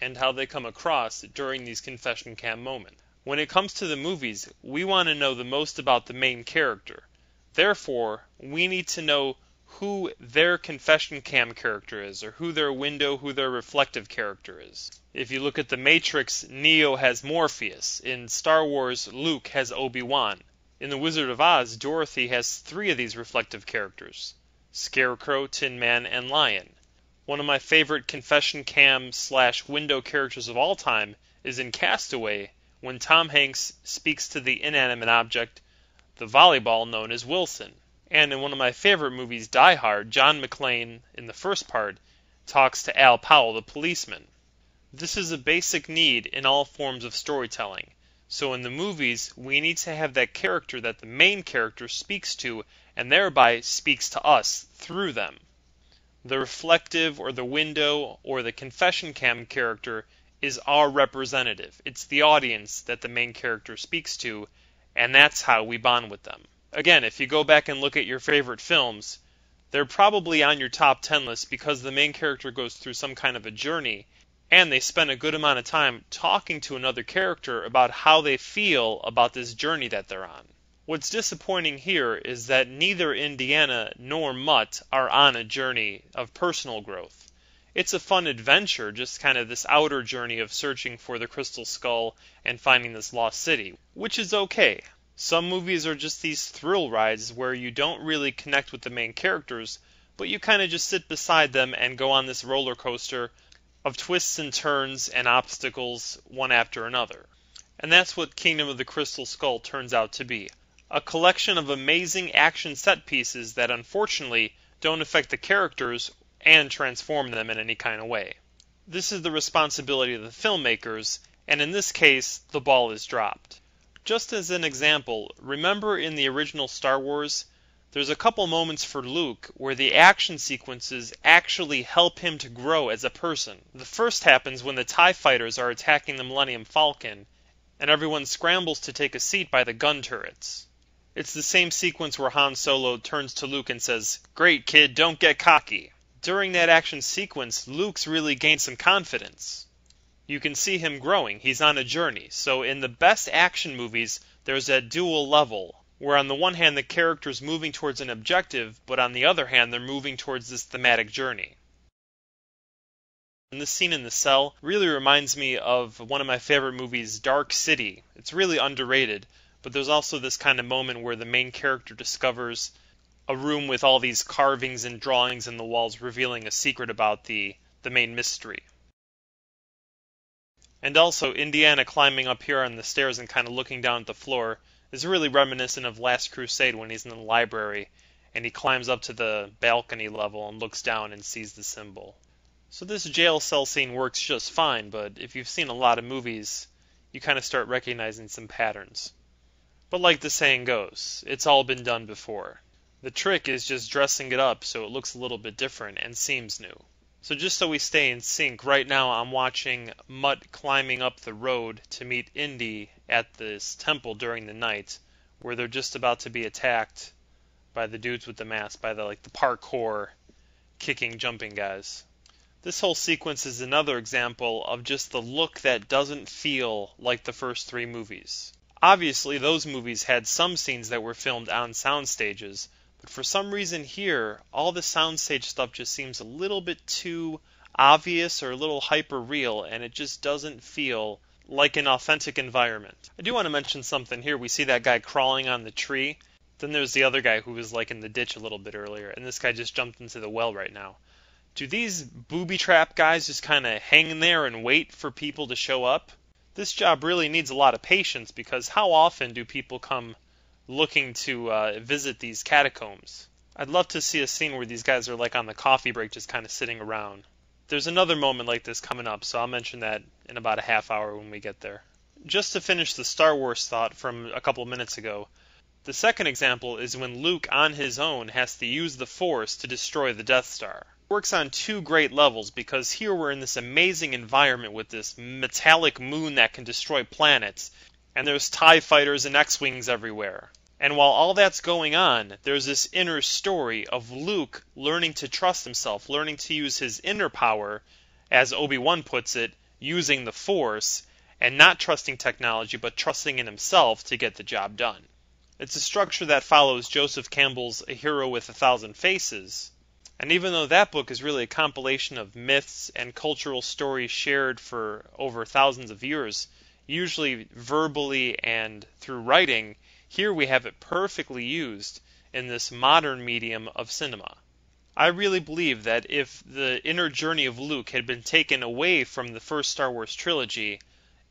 and how they come across during these confession cam moments. When it comes to the movies, we want to know the most about the main character. Therefore, we need to know who their confession cam character is, or who their window, who their reflective character is. If you look at The Matrix, Neo has Morpheus. In Star Wars, Luke has Obi Wan. In The Wizard of Oz, Dorothy has three of these reflective characters Scarecrow, Tin Man, and Lion. One of my favorite confession cam slash window characters of all time is in Castaway, when Tom Hanks speaks to the inanimate object, the volleyball known as Wilson. And in one of my favorite movies, Die Hard, John McClane, in the first part, talks to Al Powell, the policeman. This is a basic need in all forms of storytelling. So in the movies, we need to have that character that the main character speaks to and thereby speaks to us through them. The reflective or the window or the confession cam character is our representative. It's the audience that the main character speaks to, and that's how we bond with them. Again, if you go back and look at your favorite films, they're probably on your top 10 list because the main character goes through some kind of a journey and they spend a good amount of time talking to another character about how they feel about this journey that they're on. What's disappointing here is that neither Indiana nor Mutt are on a journey of personal growth. It's a fun adventure, just kind of this outer journey of searching for the Crystal Skull and finding this lost city, which is okay. Some movies are just these thrill rides where you don't really connect with the main characters, but you kind of just sit beside them and go on this roller coaster of twists and turns and obstacles one after another. And that's what Kingdom of the Crystal Skull turns out to be a collection of amazing action set pieces that unfortunately don't affect the characters and transform them in any kind of way. This is the responsibility of the filmmakers, and in this case, the ball is dropped. Just as an example, remember in the original Star Wars, there's a couple moments for Luke where the action sequences actually help him to grow as a person. The first happens when the TIE fighters are attacking the Millennium Falcon, and everyone scrambles to take a seat by the gun turrets. It's the same sequence where Han Solo turns to Luke and says, Great kid, don't get cocky. During that action sequence, Luke's really gained some confidence. You can see him growing, he's on a journey. So, in the best action movies, there's that dual level, where on the one hand the character's moving towards an objective, but on the other hand they're moving towards this thematic journey. And this scene in the cell really reminds me of one of my favorite movies, Dark City. It's really underrated but there's also this kind of moment where the main character discovers a room with all these carvings and drawings in the walls revealing a secret about the the main mystery. And also Indiana climbing up here on the stairs and kind of looking down at the floor is really reminiscent of Last Crusade when he's in the library and he climbs up to the balcony level and looks down and sees the symbol. So this jail cell scene works just fine, but if you've seen a lot of movies, you kind of start recognizing some patterns. But like the saying goes, it's all been done before. The trick is just dressing it up so it looks a little bit different and seems new. So just so we stay in sync, right now I'm watching Mutt climbing up the road to meet Indy at this temple during the night, where they're just about to be attacked by the dudes with the mask, by the like the parkour kicking jumping guys. This whole sequence is another example of just the look that doesn't feel like the first three movies. Obviously, those movies had some scenes that were filmed on sound stages, but for some reason here, all the soundstage stuff just seems a little bit too obvious or a little hyper real, and it just doesn't feel like an authentic environment. I do want to mention something here. We see that guy crawling on the tree. Then there's the other guy who was like in the ditch a little bit earlier, and this guy just jumped into the well right now. Do these booby trap guys just kind of hang there and wait for people to show up? this job really needs a lot of patience because how often do people come looking to uh, visit these catacombs? I'd love to see a scene where these guys are like on the coffee break just kind of sitting around. There's another moment like this coming up, so I'll mention that in about a half hour when we get there. Just to finish the Star Wars thought from a couple of minutes ago, the second example is when Luke on his own has to use the Force to destroy the Death Star It works on two great levels because here we're in this amazing environment with this metallic moon that can destroy planets, and there's TIE fighters and X Wings everywhere. And while all that's going on, there's this inner story of Luke learning to trust himself, learning to use his inner power, as Obi Wan puts it, using the Force, and not trusting technology, but trusting in himself to get the job done. It's a structure that follows Joseph Campbell's A Hero with a Thousand Faces, and even though that book is really a compilation of myths and cultural stories shared for over thousands of years, usually verbally and through writing, here we have it perfectly used in this modern medium of cinema. I really believe that if the inner journey of Luke had been taken away from the first Star Wars trilogy,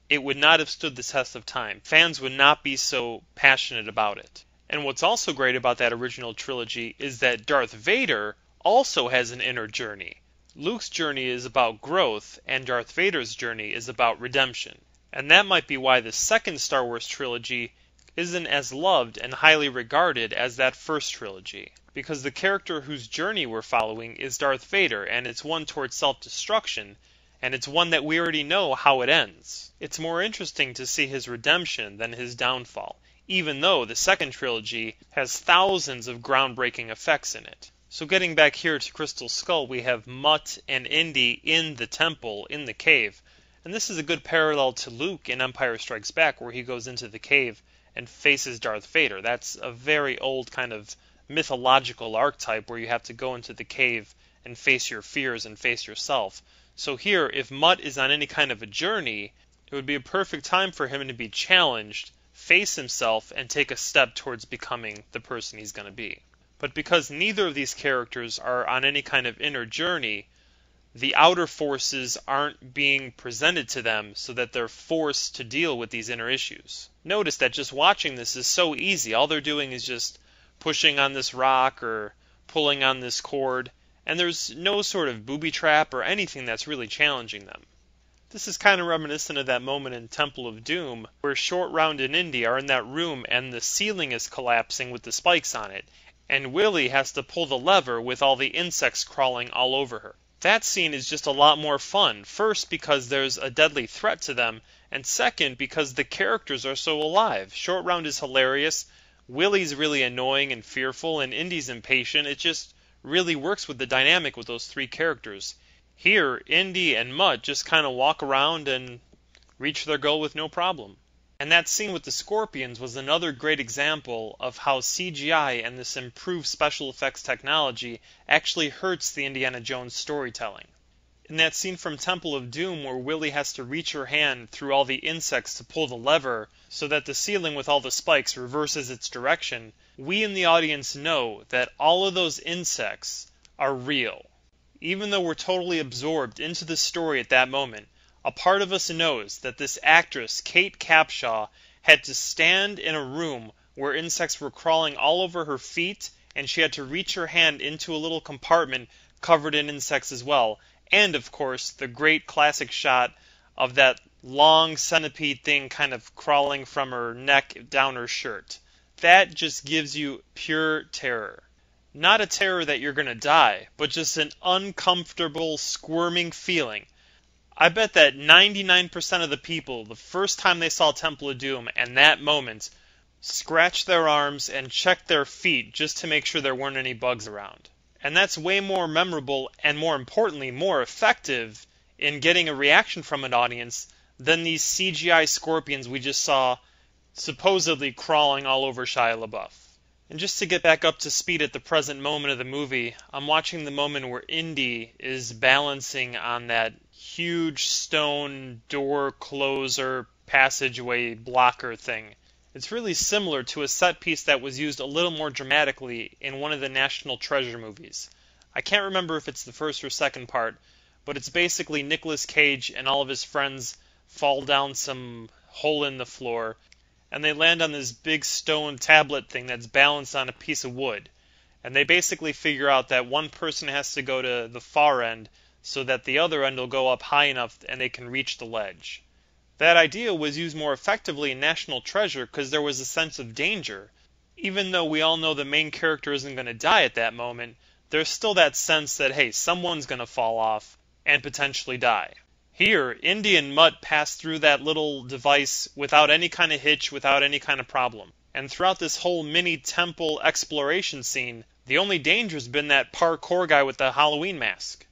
it would not have stood the test of time. Fans would not be so passionate about it. And what's also great about that original trilogy is that Darth Vader also has an inner journey. Luke's journey is about growth, and Darth Vader's journey is about redemption. And that might be why the second Star Wars trilogy isn't as loved and highly regarded as that first trilogy. Because the character whose journey we're following is Darth Vader, and it's one towards self destruction, and it's one that we already know how it ends. It's more interesting to see his redemption than his downfall, even though the second trilogy has thousands of groundbreaking effects in it. So getting back here to Crystal Skull, we have Mutt and Indy in the temple, in the cave. And this is a good parallel to Luke in Empire Strikes Back, where he goes into the cave and faces Darth Vader. That's a very old kind of mythological archetype where you have to go into the cave and face your fears and face yourself. So here, if Mutt is on any kind of a journey, it would be a perfect time for him to be challenged, face himself, and take a step towards becoming the person he's going to be. But because neither of these characters are on any kind of inner journey, the outer forces aren't being presented to them so that they're forced to deal with these inner issues. Notice that just watching this is so easy. All they're doing is just pushing on this rock or pulling on this cord, and there's no sort of booby trap or anything that's really challenging them. This is kind of reminiscent of that moment in Temple of Doom where Short Round and Indy are in that room and the ceiling is collapsing with the spikes on it, and Willie has to pull the lever with all the insects crawling all over her. That scene is just a lot more fun. First, because there's a deadly threat to them, and second, because the characters are so alive. Short Round is hilarious, Willie's really annoying and fearful, and Indy's impatient. It just really works with the dynamic with those three characters. Here, Indy and Mutt just kind of walk around and reach their goal with no problem. And that scene with the scorpions was another great example of how CGI and this improved special effects technology actually hurts the Indiana Jones storytelling. In that scene from Temple of Doom where Willie has to reach her hand through all the insects to pull the lever so that the ceiling with all the spikes reverses its direction, we in the audience know that all of those insects are real. Even though we're totally absorbed into the story at that moment, a part of us knows that this actress, Kate Capshaw, had to stand in a room where insects were crawling all over her feet, and she had to reach her hand into a little compartment covered in insects as well. And, of course, the great classic shot of that long centipede thing kind of crawling from her neck down her shirt. That just gives you pure terror. Not a terror that you're going to die, but just an uncomfortable, squirming feeling I bet that 99% of the people, the first time they saw Temple of Doom and that moment, scratched their arms and checked their feet just to make sure there weren't any bugs around. And that's way more memorable and, more importantly, more effective in getting a reaction from an audience than these CGI scorpions we just saw supposedly crawling all over Shia LaBeouf. And just to get back up to speed at the present moment of the movie, I'm watching the moment where Indy is balancing on that huge stone door closer passageway blocker thing. It's really similar to a set piece that was used a little more dramatically in one of the National Treasure movies. I can't remember if it's the first or second part, but it's basically Nicolas Cage and all of his friends fall down some hole in the floor and they land on this big stone tablet thing that's balanced on a piece of wood. And they basically figure out that one person has to go to the far end so that the other end will go up high enough and they can reach the ledge. That idea was used more effectively in National Treasure because there was a sense of danger. Even though we all know the main character isn't going to die at that moment, there's still that sense that, hey, someone's going to fall off and potentially die. Here, Indy and Mutt pass through that little device without any kind of hitch, without any kind of problem. And throughout this whole mini temple exploration scene, the only danger has been that parkour guy with the Halloween mask.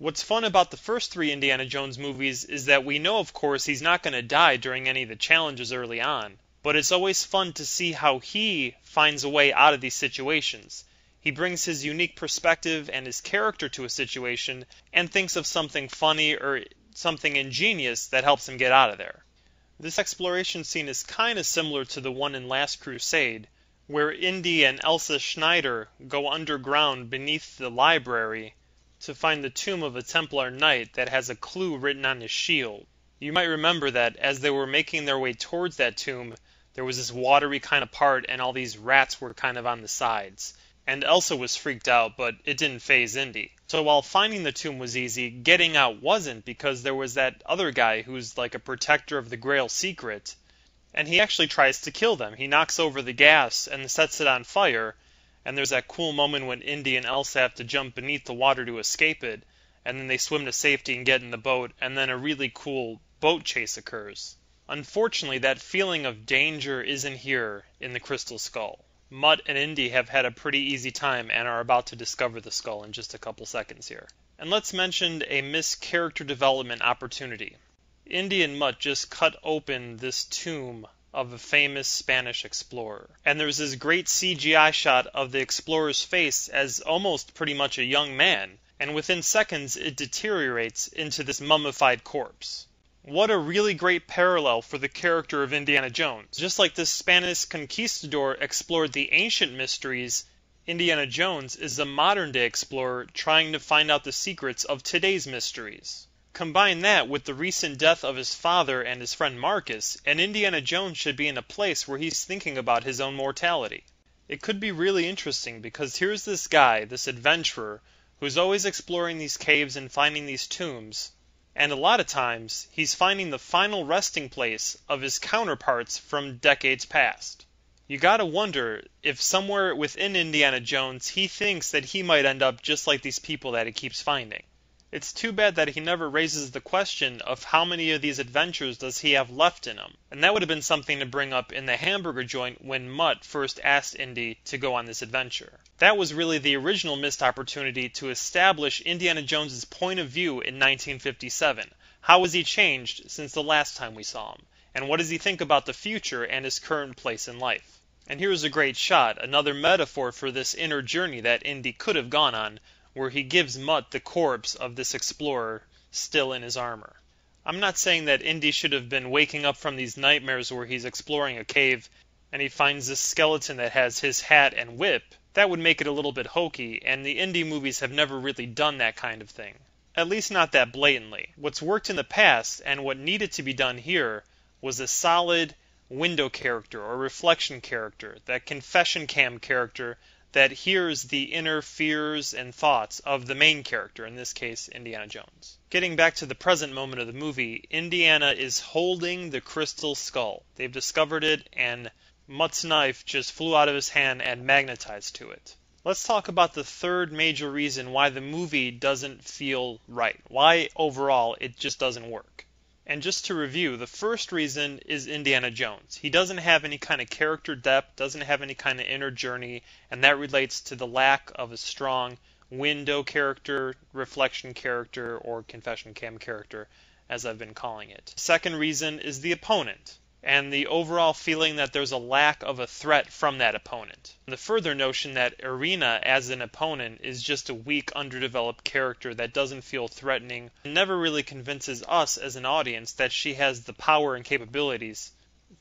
What's fun about the first three Indiana Jones movies is that we know, of course, he's not going to die during any of the challenges early on, but it's always fun to see how he finds a way out of these situations. He brings his unique perspective and his character to a situation and thinks of something funny or something ingenious that helps him get out of there. This exploration scene is kind of similar to the one in Last Crusade, where Indy and Elsa Schneider go underground beneath the library to find the tomb of a Templar knight that has a clue written on his shield. You might remember that as they were making their way towards that tomb, there was this watery kind of part, and all these rats were kind of on the sides. And Elsa was freaked out, but it didn't faze Indy. So while finding the tomb was easy, getting out wasn't because there was that other guy who's like a protector of the Grail secret, and he actually tries to kill them. He knocks over the gas and sets it on fire, and there's that cool moment when Indy and Elsa have to jump beneath the water to escape it, and then they swim to safety and get in the boat, and then a really cool boat chase occurs. Unfortunately, that feeling of danger isn't here in the Crystal Skull. Mutt and Indy have had a pretty easy time and are about to discover the skull in just a couple seconds here. And let's mention a missed character development opportunity. Indy and Mutt just cut open this tomb of a famous Spanish explorer. And there's this great CGI shot of the explorer's face as almost pretty much a young man, and within seconds it deteriorates into this mummified corpse. What a really great parallel for the character of Indiana Jones. Just like this Spanish conquistador explored the ancient mysteries, Indiana Jones is the modern day explorer trying to find out the secrets of today's mysteries. Combine that with the recent death of his father and his friend Marcus, and Indiana Jones should be in a place where he's thinking about his own mortality. It could be really interesting because here's this guy, this adventurer, who's always exploring these caves and finding these tombs, and a lot of times he's finding the final resting place of his counterparts from decades past. You gotta wonder if somewhere within Indiana Jones he thinks that he might end up just like these people that he keeps finding. It's too bad that he never raises the question of how many of these adventures does he have left in him. And that would have been something to bring up in the hamburger joint when Mutt first asked Indy to go on this adventure. That was really the original missed opportunity to establish Indiana Jones's point of view in 1957. How has he changed since the last time we saw him? And what does he think about the future and his current place in life? And here's a great shot, another metaphor for this inner journey that Indy could have gone on, where he gives Mutt the corpse of this explorer still in his armor. I'm not saying that Indy should have been waking up from these nightmares where he's exploring a cave and he finds this skeleton that has his hat and whip. That would make it a little bit hokey, and the Indy movies have never really done that kind of thing. At least not that blatantly. What's worked in the past and what needed to be done here was a solid window character or reflection character, that confession cam character that hears the inner fears and thoughts of the main character, in this case, Indiana Jones. Getting back to the present moment of the movie, Indiana is holding the crystal skull. They've discovered it, and Mutt's knife just flew out of his hand and magnetized to it. Let's talk about the third major reason why the movie doesn't feel right. Why overall it just doesn't work. And just to review, the first reason is Indiana Jones. He doesn't have any kind of character depth, doesn't have any kind of inner journey, and that relates to the lack of a strong window character, reflection character, or confession cam character, as I've been calling it. Second reason is the opponent and the overall feeling that there's a lack of a threat from that opponent. The further notion that Irina as an opponent is just a weak, underdeveloped character that doesn't feel threatening and never really convinces us as an audience that she has the power and capabilities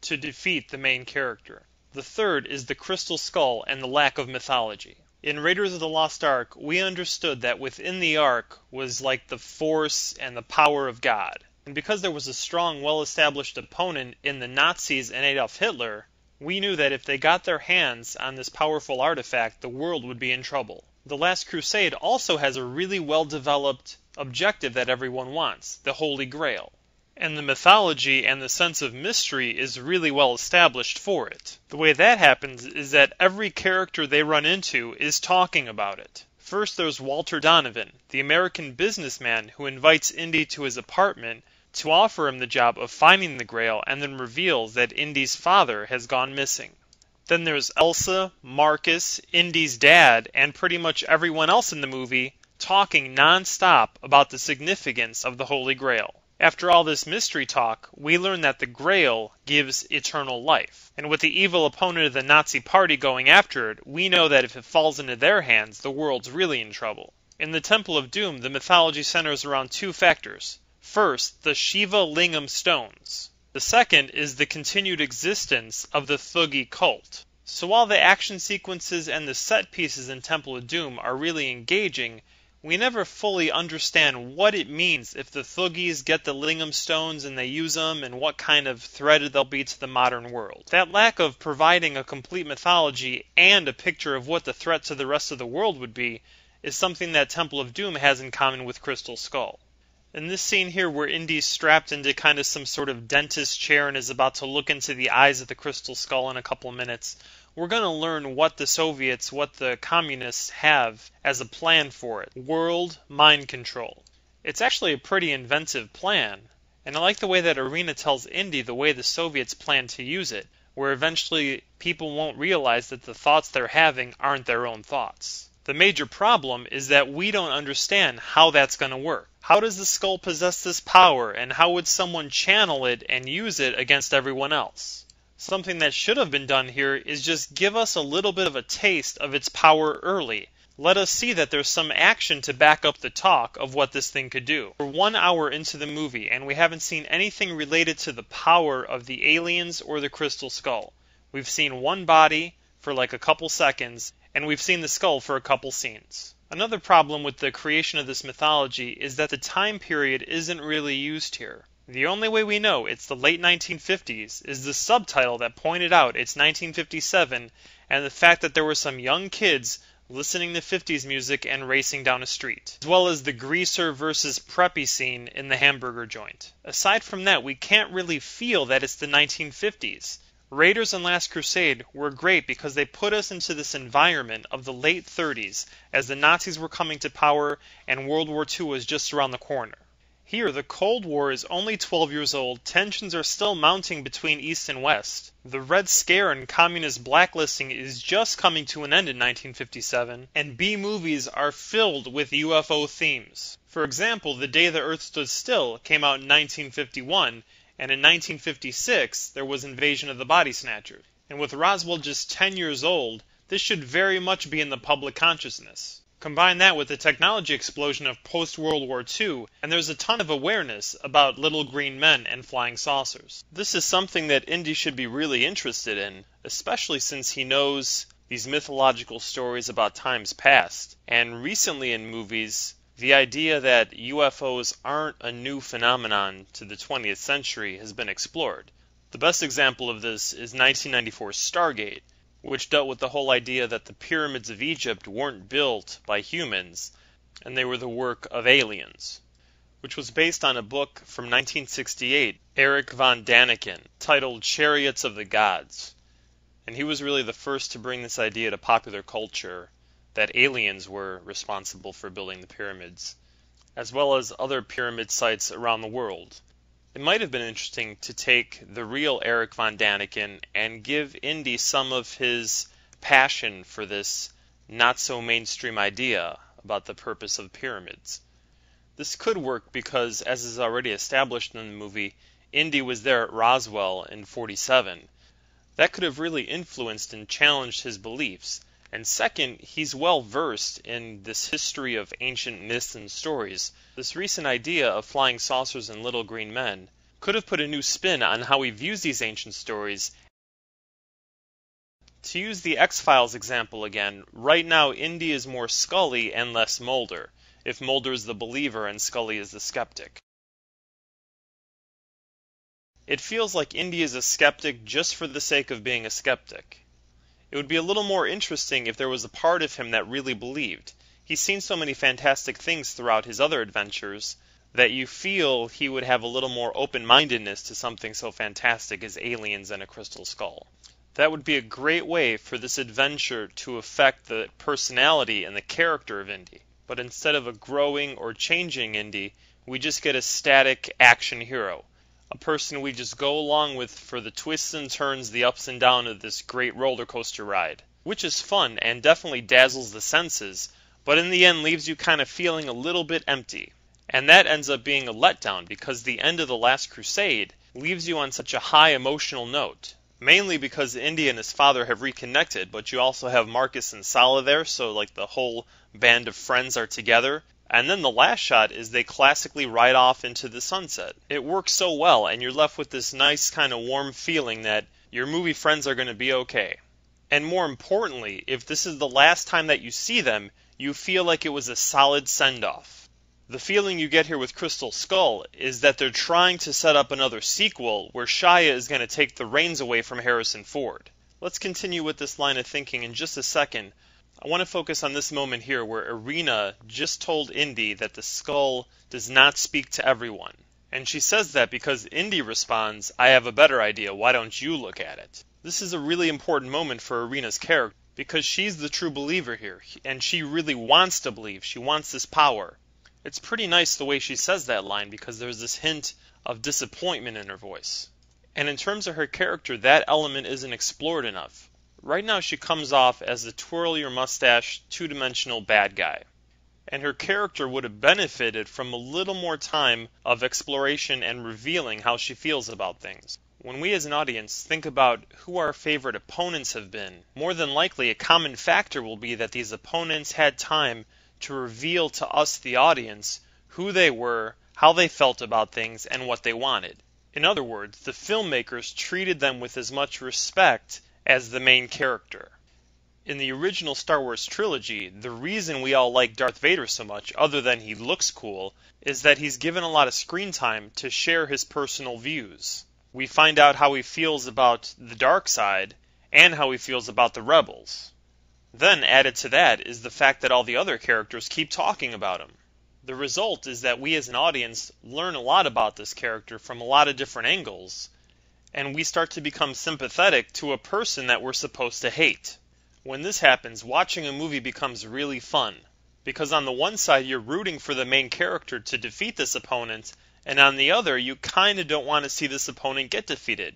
to defeat the main character. The third is the crystal skull and the lack of mythology. In Raiders of the Lost Ark, we understood that within the Ark was like the force and the power of God. And because there was a strong, well established opponent in the Nazis and Adolf Hitler, we knew that if they got their hands on this powerful artifact, the world would be in trouble. The Last Crusade also has a really well developed objective that everyone wants the Holy Grail. And the mythology and the sense of mystery is really well established for it. The way that happens is that every character they run into is talking about it. First, there's Walter Donovan, the American businessman who invites Indy to his apartment to offer him the job of finding the Grail and then reveals that Indy's father has gone missing. Then there's Elsa, Marcus, Indy's dad, and pretty much everyone else in the movie talking nonstop about the significance of the Holy Grail. After all this mystery talk, we learn that the Grail gives eternal life. And with the evil opponent of the Nazi party going after it, we know that if it falls into their hands, the world's really in trouble. In the Temple of Doom, the mythology centers around two factors First, the Shiva Lingam stones. The second is the continued existence of the Thuggee cult. So while the action sequences and the set pieces in Temple of Doom are really engaging, we never fully understand what it means if the Thuggees get the Lingam stones and they use them and what kind of threat they'll be to the modern world. That lack of providing a complete mythology and a picture of what the threat to the rest of the world would be is something that Temple of Doom has in common with Crystal Skull. In this scene here, where Indy's strapped into kind of some sort of dentist chair and is about to look into the eyes of the crystal skull in a couple of minutes, we're going to learn what the Soviets, what the communists have as a plan for it world mind control. It's actually a pretty inventive plan, And I like the way that Irina tells Indy the way the Soviets plan to use it, where eventually people won't realize that the thoughts they're having aren't their own thoughts. The major problem is that we don't understand how that's going to work. How does the skull possess this power, and how would someone channel it and use it against everyone else? Something that should have been done here is just give us a little bit of a taste of its power early. Let us see that there's some action to back up the talk of what this thing could do. We're one hour into the movie, and we haven't seen anything related to the power of the aliens or the crystal skull. We've seen one body for like a couple seconds, and we've seen the skull for a couple scenes. Another problem with the creation of this mythology is that the time period isn't really used here. The only way we know it's the late 1950s is the subtitle that pointed out it's 1957 and the fact that there were some young kids listening to 50s music and racing down a street, as well as the greaser versus preppy scene in the hamburger joint. Aside from that, we can't really feel that it's the 1950s. Raiders and Last Crusade were great because they put us into this environment of the late 30s as the Nazis were coming to power and World War II was just around the corner. Here, the Cold War is only 12 years old, tensions are still mounting between East and West. The Red Scare and communist blacklisting is just coming to an end in 1957, and B movies are filled with UFO themes. For example, The Day the Earth Stood Still came out in 1951, and in 1956 there was Invasion of the Body Snatchers. And with Roswell just 10 years old, this should very much be in the public consciousness. Combine that with the technology explosion of post World War II, and there's a ton of awareness about little green men and flying saucers. This is something that Indy should be really interested in, especially since he knows these mythological stories about times past. And recently in movies, the idea that UFOs aren't a new phenomenon to the 20th century has been explored. The best example of this is 1994's Stargate which dealt with the whole idea that the pyramids of Egypt weren't built by humans and they were the work of aliens, which was based on a book from 1968, Erich von Däniken, titled Chariots of the Gods. And he was really the first to bring this idea to popular culture that aliens were responsible for building the pyramids, as well as other pyramid sites around the world. It might have been interesting to take the real Erich von Däniken and give Indy some of his passion for this not so mainstream idea about the purpose of pyramids. This could work because, as is already established in the movie, Indy was there at Roswell in 47. That could have really influenced and challenged his beliefs. And second, he's well versed in this history of ancient myths and stories. This recent idea of flying saucers and little green men could have put a new spin on how he views these ancient stories. To use the X Files example again, right now Indy is more Scully and less Mulder, if Mulder is the believer and Scully is the skeptic. It feels like Indy is a skeptic just for the sake of being a skeptic. It would be a little more interesting if there was a part of him that really believed. He's seen so many fantastic things throughout his other adventures that you feel he would have a little more open mindedness to something so fantastic as aliens and a crystal skull. That would be a great way for this adventure to affect the personality and the character of Indy. But instead of a growing or changing Indy, we just get a static action hero a person we just go along with for the twists and turns, the ups and downs of this great roller coaster ride, which is fun and definitely dazzles the senses, but in the end leaves you kind of feeling a little bit empty. And that ends up being a letdown because the end of The Last Crusade leaves you on such a high emotional note. Mainly because Indy and his father have reconnected, but you also have Marcus and Sallah there, so like the whole band of friends are together. And then the last shot is they classically ride off into the sunset. It works so well, and you're left with this nice kind of warm feeling that your movie friends are going to be okay. And more importantly, if this is the last time that you see them, you feel like it was a solid send off. The feeling you get here with Crystal Skull is that they're trying to set up another sequel where Shia is going to take the reins away from Harrison Ford. Let's continue with this line of thinking in just a second, I want to focus on this moment here where Irina just told Indy that the skull does not speak to everyone. And she says that because Indy responds, I have a better idea, why don't you look at it? This is a really important moment for Irina's character because she's the true believer here, and she really wants to believe. She wants this power. It's pretty nice the way she says that line because there's this hint of disappointment in her voice. And in terms of her character, that element isn't explored enough. Right now, she comes off as the twirl your mustache, two dimensional bad guy. And her character would have benefited from a little more time of exploration and revealing how she feels about things. When we as an audience think about who our favorite opponents have been, more than likely a common factor will be that these opponents had time to reveal to us, the audience, who they were, how they felt about things, and what they wanted. In other words, the filmmakers treated them with as much respect as the main character. In the original Star Wars trilogy, the reason we all like Darth Vader so much, other than he looks cool, is that he's given a lot of screen time to share his personal views we find out how he feels about the dark side and how he feels about the rebels. Then, added to that, is the fact that all the other characters keep talking about him. The result is that we as an audience learn a lot about this character from a lot of different angles, and we start to become sympathetic to a person that we're supposed to hate. When this happens, watching a movie becomes really fun, because on the one side you're rooting for the main character to defeat this opponent, and on the other, you kind of don't want to see this opponent get defeated.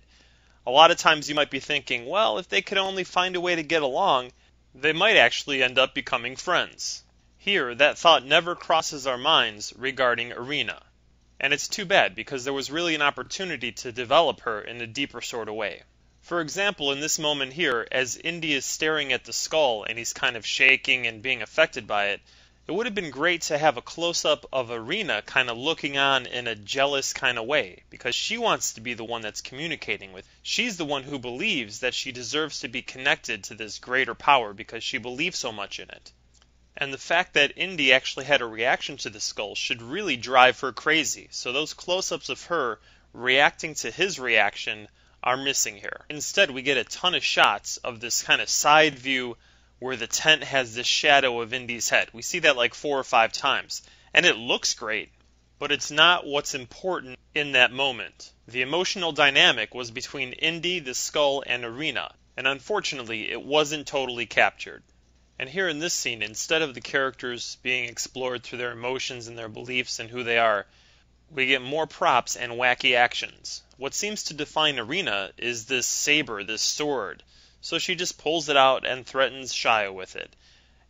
A lot of times you might be thinking, well, if they could only find a way to get along, they might actually end up becoming friends. Here, that thought never crosses our minds regarding Irina. And it's too bad because there was really an opportunity to develop her in a deeper sort of way. For example, in this moment here, as Indy is staring at the skull and he's kind of shaking and being affected by it, it would have been great to have a close up of Irina kind of looking on in a jealous kind of way because she wants to be the one that's communicating with. She's the one who believes that she deserves to be connected to this greater power because she believes so much in it. And the fact that Indy actually had a reaction to the skull should really drive her crazy. So those close ups of her reacting to his reaction are missing here. Instead, we get a ton of shots of this kind of side view where the tent has this shadow of Indy's head. We see that like four or five times, and it looks great, but it's not what's important in that moment. The emotional dynamic was between Indy, the skull, and Irina, and unfortunately, it wasn't totally captured. And here in this scene, instead of the characters being explored through their emotions and their beliefs and who they are, we get more props and wacky actions. What seems to define Irina is this saber, this sword, so she just pulls it out and threatens Shia with it.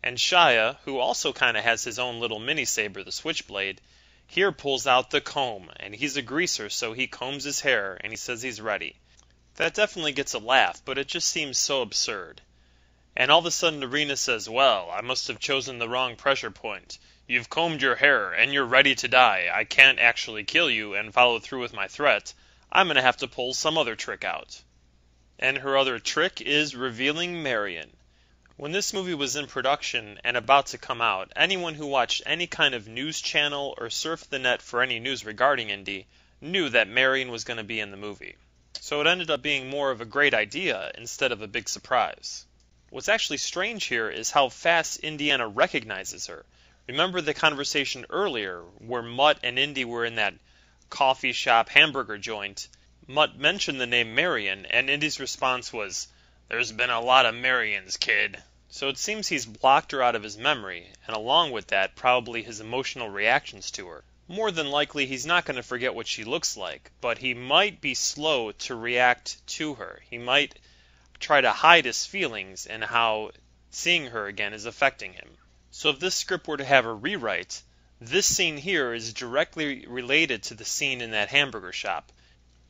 And Shia, who also kind of has his own little mini saber, the Switchblade, here pulls out the comb, and he's a greaser, so he combs his hair and he says he's ready. That definitely gets a laugh, but it just seems so absurd. And all of a sudden Irina says, Well, I must have chosen the wrong pressure point. You've combed your hair, and you're ready to die. I can't actually kill you and follow through with my threat. I'm going to have to pull some other trick out and her other trick is revealing Marion. When this movie was in production and about to come out, anyone who watched any kind of news channel or surfed the net for any news regarding Indy knew that Marion was going to be in the movie. So it ended up being more of a great idea instead of a big surprise. What's actually strange here is how fast Indiana recognizes her. Remember the conversation earlier where Mutt and Indy were in that coffee shop hamburger joint Mutt mentioned the name Marion, and Indy's response was, There's been a lot of Marions, kid. So it seems he's blocked her out of his memory, and along with that, probably his emotional reactions to her. More than likely, he's not going to forget what she looks like, but he might be slow to react to her. He might try to hide his feelings and how seeing her again is affecting him. So if this script were to have a rewrite, this scene here is directly related to the scene in that hamburger shop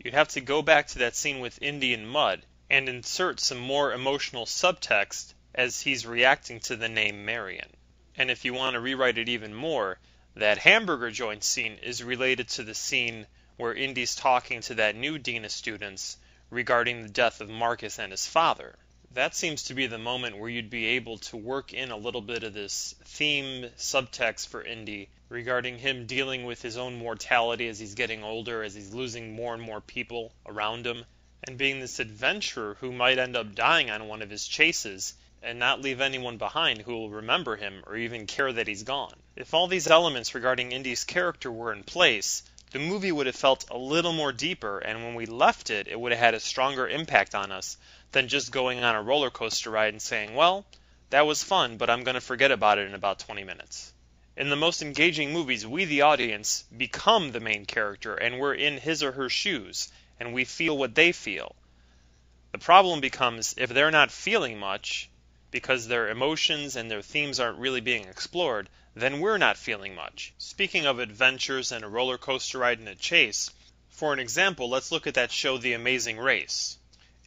you'd have to go back to that scene with Indy and Mutt and insert some more emotional subtext as he's reacting to the name Marion. And if you want to rewrite it even more, that hamburger joint scene is related to the scene where Indy's talking to that new dean of students regarding the death of Marcus and his father. That seems to be the moment where you'd be able to work in a little bit of this theme subtext for Indy regarding him dealing with his own mortality as he's getting older, as he's losing more and more people around him, and being this adventurer who might end up dying on one of his chases and not leave anyone behind who will remember him or even care that he's gone. If all these elements regarding Indy's character were in place, the movie would have felt a little more deeper, and when we left it, it would have had a stronger impact on us than just going on a roller coaster ride and saying, well, that was fun, but I'm going to forget about it in about 20 minutes. In the most engaging movies, we, the audience, become the main character and we're in his or her shoes and we feel what they feel. The problem becomes if they're not feeling much because their emotions and their themes aren't really being explored, then we're not feeling much. Speaking of adventures and a roller coaster ride and a chase, for an example, let's look at that show The Amazing Race.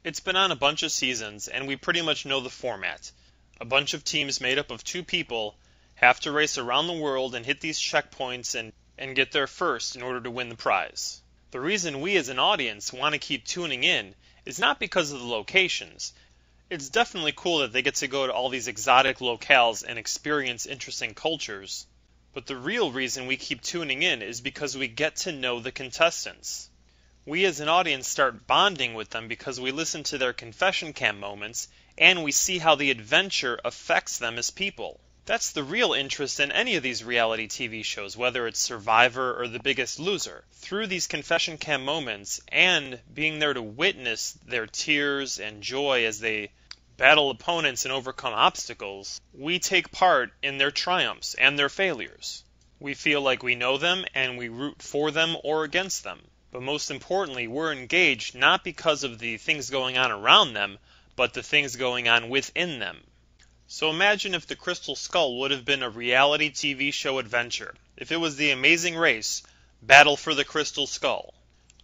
It's been on a bunch of seasons and we pretty much know the format. A bunch of teams made up of two people have to race around the world and hit these checkpoints and, and get there first in order to win the prize. The reason we as an audience want to keep tuning in is not because of the locations. It's definitely cool that they get to go to all these exotic locales and experience interesting cultures. But the real reason we keep tuning in is because we get to know the contestants. We as an audience start bonding with them because we listen to their confession cam moments and we see how the adventure affects them as people. That's the real interest in any of these reality TV shows, whether it's Survivor or The Biggest Loser. Through these confession cam moments and being there to witness their tears and joy as they battle opponents and overcome obstacles, we take part in their triumphs and their failures. We feel like we know them and we root for them or against them. But most importantly, we're engaged not because of the things going on around them, but the things going on within them. So imagine if The Crystal Skull would have been a reality TV show adventure. If it was The Amazing Race, Battle for the Crystal Skull.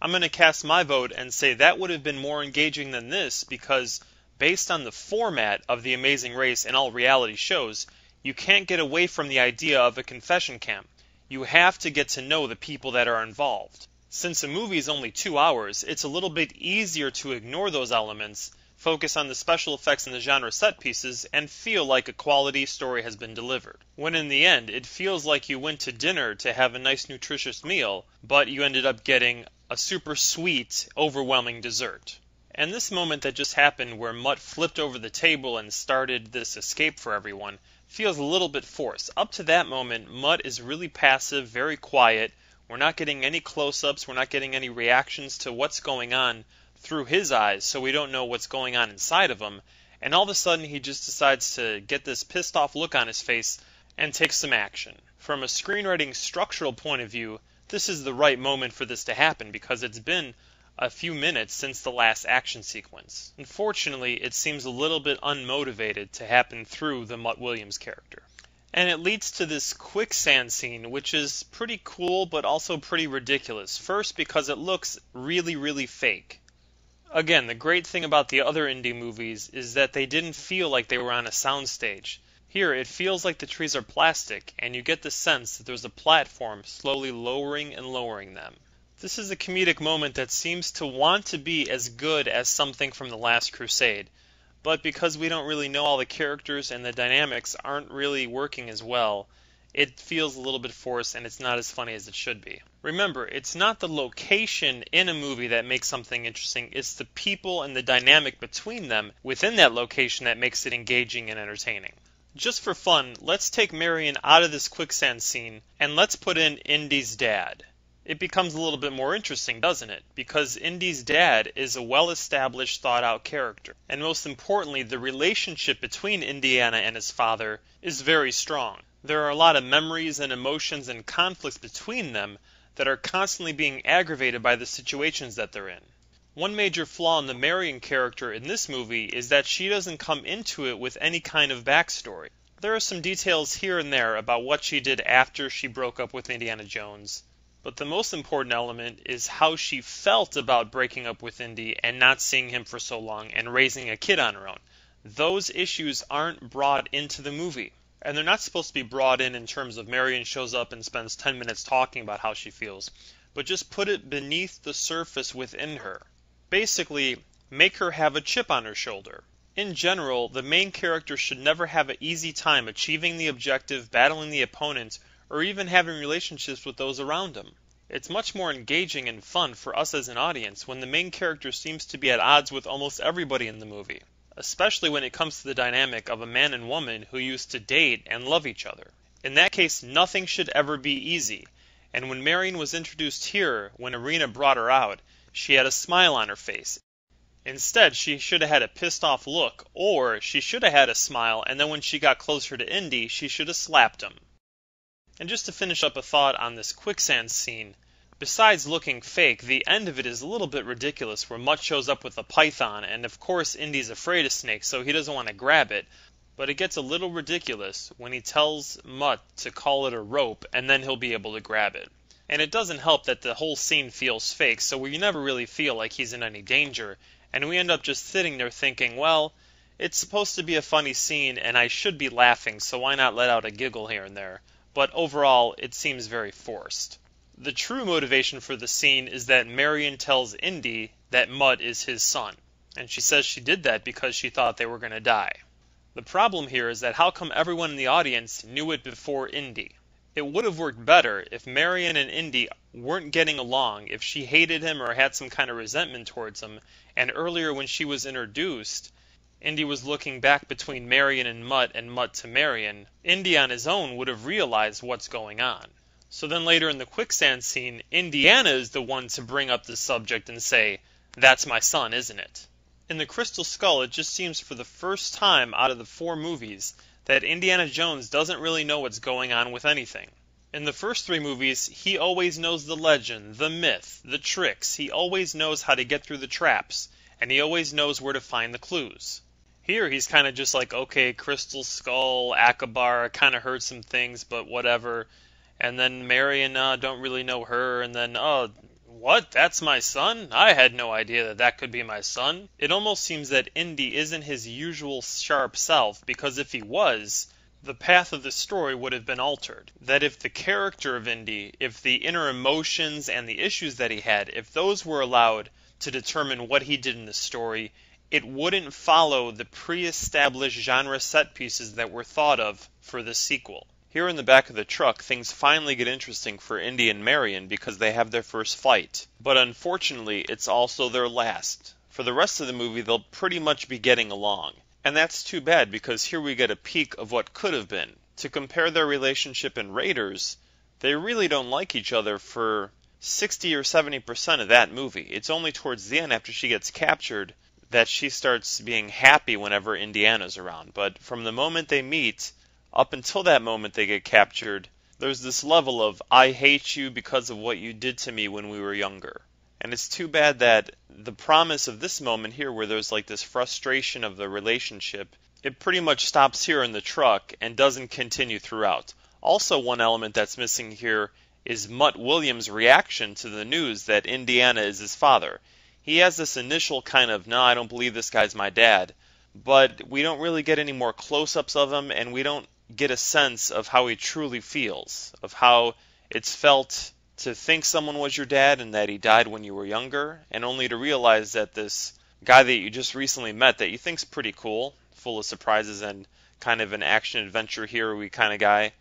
I'm going to cast my vote and say that would have been more engaging than this because, based on the format of The Amazing Race and all reality shows, you can't get away from the idea of a confession camp. You have to get to know the people that are involved. Since a movie is only two hours, it's a little bit easier to ignore those elements focus on the special effects and the genre set pieces, and feel like a quality story has been delivered. When in the end, it feels like you went to dinner to have a nice, nutritious meal, but you ended up getting a super sweet, overwhelming dessert. And this moment that just happened where Mutt flipped over the table and started this escape for everyone feels a little bit forced. Up to that moment, Mutt is really passive, very quiet. We're not getting any close ups, we're not getting any reactions to what's going on through his eyes, so we don't know what's going on inside of him. And all of a sudden, he just decides to get this pissed off look on his face and take some action. From a screenwriting structural point of view, this is the right moment for this to happen because it's been a few minutes since the last action sequence. Unfortunately, it seems a little bit unmotivated to happen through the Mutt Williams character. And it leads to this quicksand scene, which is pretty cool but also pretty ridiculous. First, because it looks really, really fake. Again, the great thing about the other Indy movies is that they didn't feel like they were on a soundstage. Here, it feels like the trees are plastic, and you get the sense that there's a platform slowly lowering and lowering them. This is a comedic moment that seems to want to be as good as something from The Last Crusade, but because we don't really know all the characters and the dynamics aren't really working as well, it feels a little bit forced and it's not as funny as it should be. Remember, it's not the location in a movie that makes something interesting, it's the people and the dynamic between them within that location that makes it engaging and entertaining. Just for fun, let's take Marion out of this quicksand scene and let's put in Indy's dad. It becomes a little bit more interesting, doesn't it? Because Indy's dad is a well established, thought out character. And most importantly, the relationship between Indiana and his father is very strong. There are a lot of memories and emotions and conflicts between them that are constantly being aggravated by the situations that they're in. One major flaw in the Marion character in this movie is that she doesn't come into it with any kind of backstory. There are some details here and there about what she did after she broke up with Indiana Jones, but the most important element is how she felt about breaking up with Indy and not seeing him for so long and raising a kid on her own. Those issues aren't brought into the movie. And they're not supposed to be brought in in terms of Marion shows up and spends 10 minutes talking about how she feels, but just put it beneath the surface within her. Basically, make her have a chip on her shoulder. In general, the main character should never have an easy time achieving the objective, battling the opponent, or even having relationships with those around him. It's much more engaging and fun for us as an audience when the main character seems to be at odds with almost everybody in the movie, especially when it comes to the dynamic of a man and woman who used to date and love each other. In that case, nothing should ever be easy, and when Marion was introduced here, when Irina brought her out, she had a smile on her face. Instead, she should have had a pissed off look, or she should have had a smile, and then when she got closer to Indy, she should have slapped him. And just to finish up a thought on this quicksand scene, besides looking fake, the end of it is a little bit ridiculous where Mutt shows up with a python, and of course Indy's afraid of snakes, so he doesn't want to grab it. But it gets a little ridiculous when he tells Mutt to call it a rope and then he'll be able to grab it. And it doesn't help that the whole scene feels fake, so we never really feel like he's in any danger, and we end up just sitting there thinking, well, it's supposed to be a funny scene and I should be laughing, so why not let out a giggle here and there? But overall, it seems very forced. The true motivation for the scene is that Marion tells Indy that Mutt is his son, and she says she did that because she thought they were going to die. The problem here is that how come everyone in the audience knew it before Indy? It would have worked better if Marion and Indy weren't getting along, if she hated him or had some kind of resentment towards him, and earlier when she was introduced, Indy was looking back between Marion and Mutt and Mutt to Marion, Indy on his own would have realized what's going on. So then later in the quicksand scene, Indiana is the one to bring up the subject and say, That's my son, isn't it? In The Crystal Skull, it just seems for the first time out of the four movies that Indiana Jones doesn't really know what's going on with anything. In the first three movies, he always knows the legend, the myth, the tricks. He always knows how to get through the traps, and he always knows where to find the clues. Here he's kind of just like, okay, Crystal Skull, Akhabar, kind of heard some things, but whatever. And then Marion uh, don't really know her. And then, oh, what? That's my son? I had no idea that that could be my son. It almost seems that Indy isn't his usual sharp self, because if he was, the path of the story would have been altered. That if the character of Indy, if the inner emotions and the issues that he had, if those were allowed to determine what he did in the story, it wouldn't follow the pre-established genre set pieces that were thought of for the sequel. Here in the back of the truck, things finally get interesting for Indy and Marion because they have their first fight. But unfortunately, it's also their last. For the rest of the movie, they'll pretty much be getting along. And that's too bad because here we get a peek of what could have been. To compare their relationship in Raiders, they really don't like each other for 60 or 70% of that movie. It's only towards the end after she gets captured that she starts being happy whenever Indiana's around. But from the moment they meet, up until that moment they get captured, there's this level of I hate you because of what you did to me when we were younger. And it's too bad that the promise of this moment here, where there's like this frustration of the relationship, it pretty much stops here in the truck and doesn't continue throughout. Also, one element that's missing here is Mutt Williams' reaction to the news that Indiana is his father he has this initial kind of, no, I don't believe this guy's my dad, but we don't really get any more close ups of him, and we don't get a sense of how he truly feels, of how it's felt to think someone was your dad and that he died when you were younger, and only to realize that this guy that you just recently met that you think's pretty cool, full of surprises and kind of an action adventure hero kind of guy,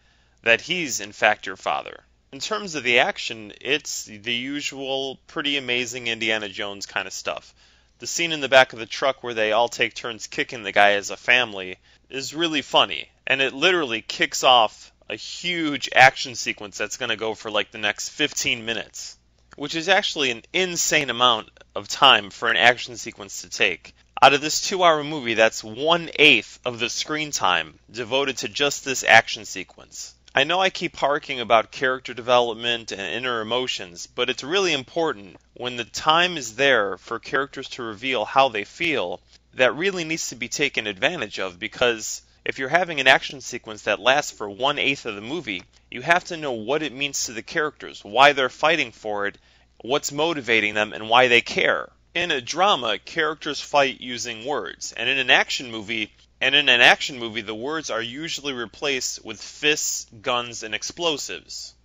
that he's in fact your father. In terms of the action, it's the usual pretty amazing Indiana Jones kind of stuff. The scene in the back of the truck where they all take turns kicking the guy as a family is really funny, and it literally kicks off a huge action sequence that's going to go for like the next 15 minutes, which is actually an insane amount of time for an action sequence to take. Out of this two hour movie, that's one eighth of the screen time devoted to just this action sequence. I know I keep harking about character development and inner emotions, but it's really important when the time is there for characters to reveal how they feel, that really needs to be taken advantage of because if you're having an action sequence that lasts for one eighth of the movie, you have to know what it means to the characters, why they're fighting for it, what's motivating them, and why they care. In a drama, characters fight using words, and in an action movie, and in an action movie, the words are usually replaced with fists, guns, and explosives.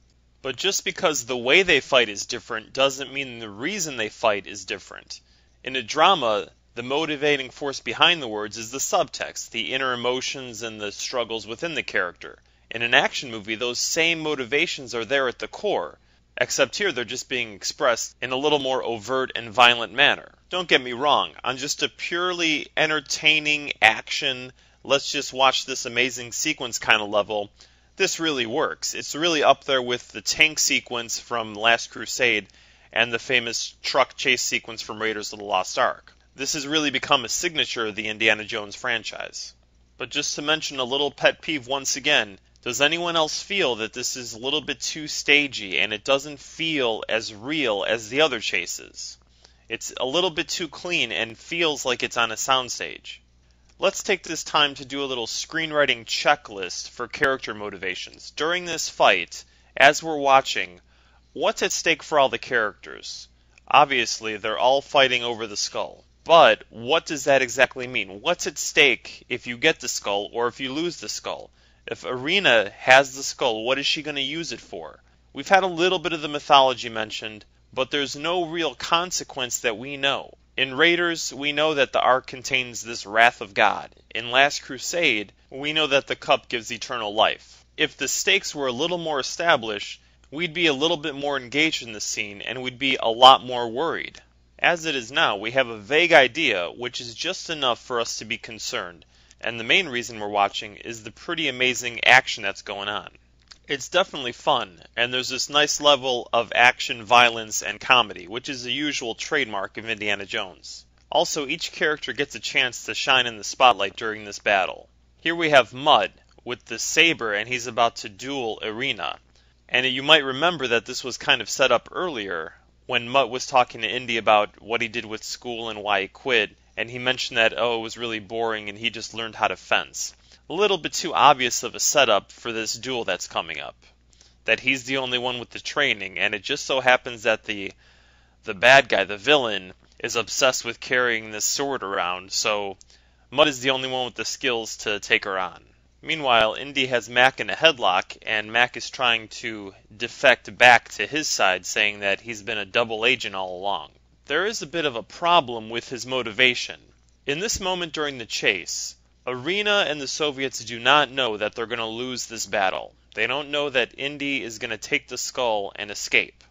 But just because the way they fight is different doesn't mean the reason they fight is different. In a drama, the motivating force behind the words is the subtext, the inner emotions and the struggles within the character. In an action movie, those same motivations are there at the core, except here they're just being expressed in a little more overt and violent manner. Don't get me wrong, on just a purely entertaining action, let's just watch this amazing sequence kind of level, this really works. It's really up there with the tank sequence from Last Crusade and the famous truck chase sequence from Raiders of the Lost Ark. This has really become a signature of the Indiana Jones franchise. But just to mention a little pet peeve once again, Does anyone else feel that this is a little bit too stagey and it doesn't feel as real as the other chases? It's a little bit too clean and feels like it's on a soundstage. Let's take this time to do a little screenwriting checklist for character motivations. During this fight, as we're watching, what's at stake for all the characters? Obviously, they're all fighting over the skull. But what does that exactly mean? What's at stake if you get the skull or if you lose the skull? If Irina has the skull, what is she going to use it for? We've had a little bit of the mythology mentioned, but there's no real consequence that we know. In Raiders, we know that the Ark contains this wrath of God. In Last Crusade, we know that the cup gives eternal life. If the stakes were a little more established, we'd be a little bit more engaged in the scene and we'd be a lot more worried. As it is now, we have a vague idea, which is just enough for us to be concerned, and the main reason we're watching is the pretty amazing action that's going on. It's definitely fun, and there's this nice level of action, violence, and comedy, which is the usual trademark of Indiana Jones. Also, each character gets a chance to shine in the spotlight during this battle. Here we have Mutt with the saber, and he's about to duel Irina. And you might remember that this was kind of set up earlier when Mutt was talking to Indy about what he did with school and why he quit, and he mentioned that, oh, it was really boring and he just learned how to fence a little bit too obvious of a setup for this duel that's coming up. That he's the only one with the training, and it just so happens that the the bad guy, the villain, is obsessed with carrying this sword around, so Mutt is the only one with the skills to take her on. Meanwhile, Indy has Mac in a headlock, and Mac is trying to defect back to his side, saying that he's been a double agent all along. There is a bit of a problem with his motivation. In this moment during the chase, Irina and the Soviets do not know that they're going to lose this battle. They don't know that Indy is going to take the skull and escape.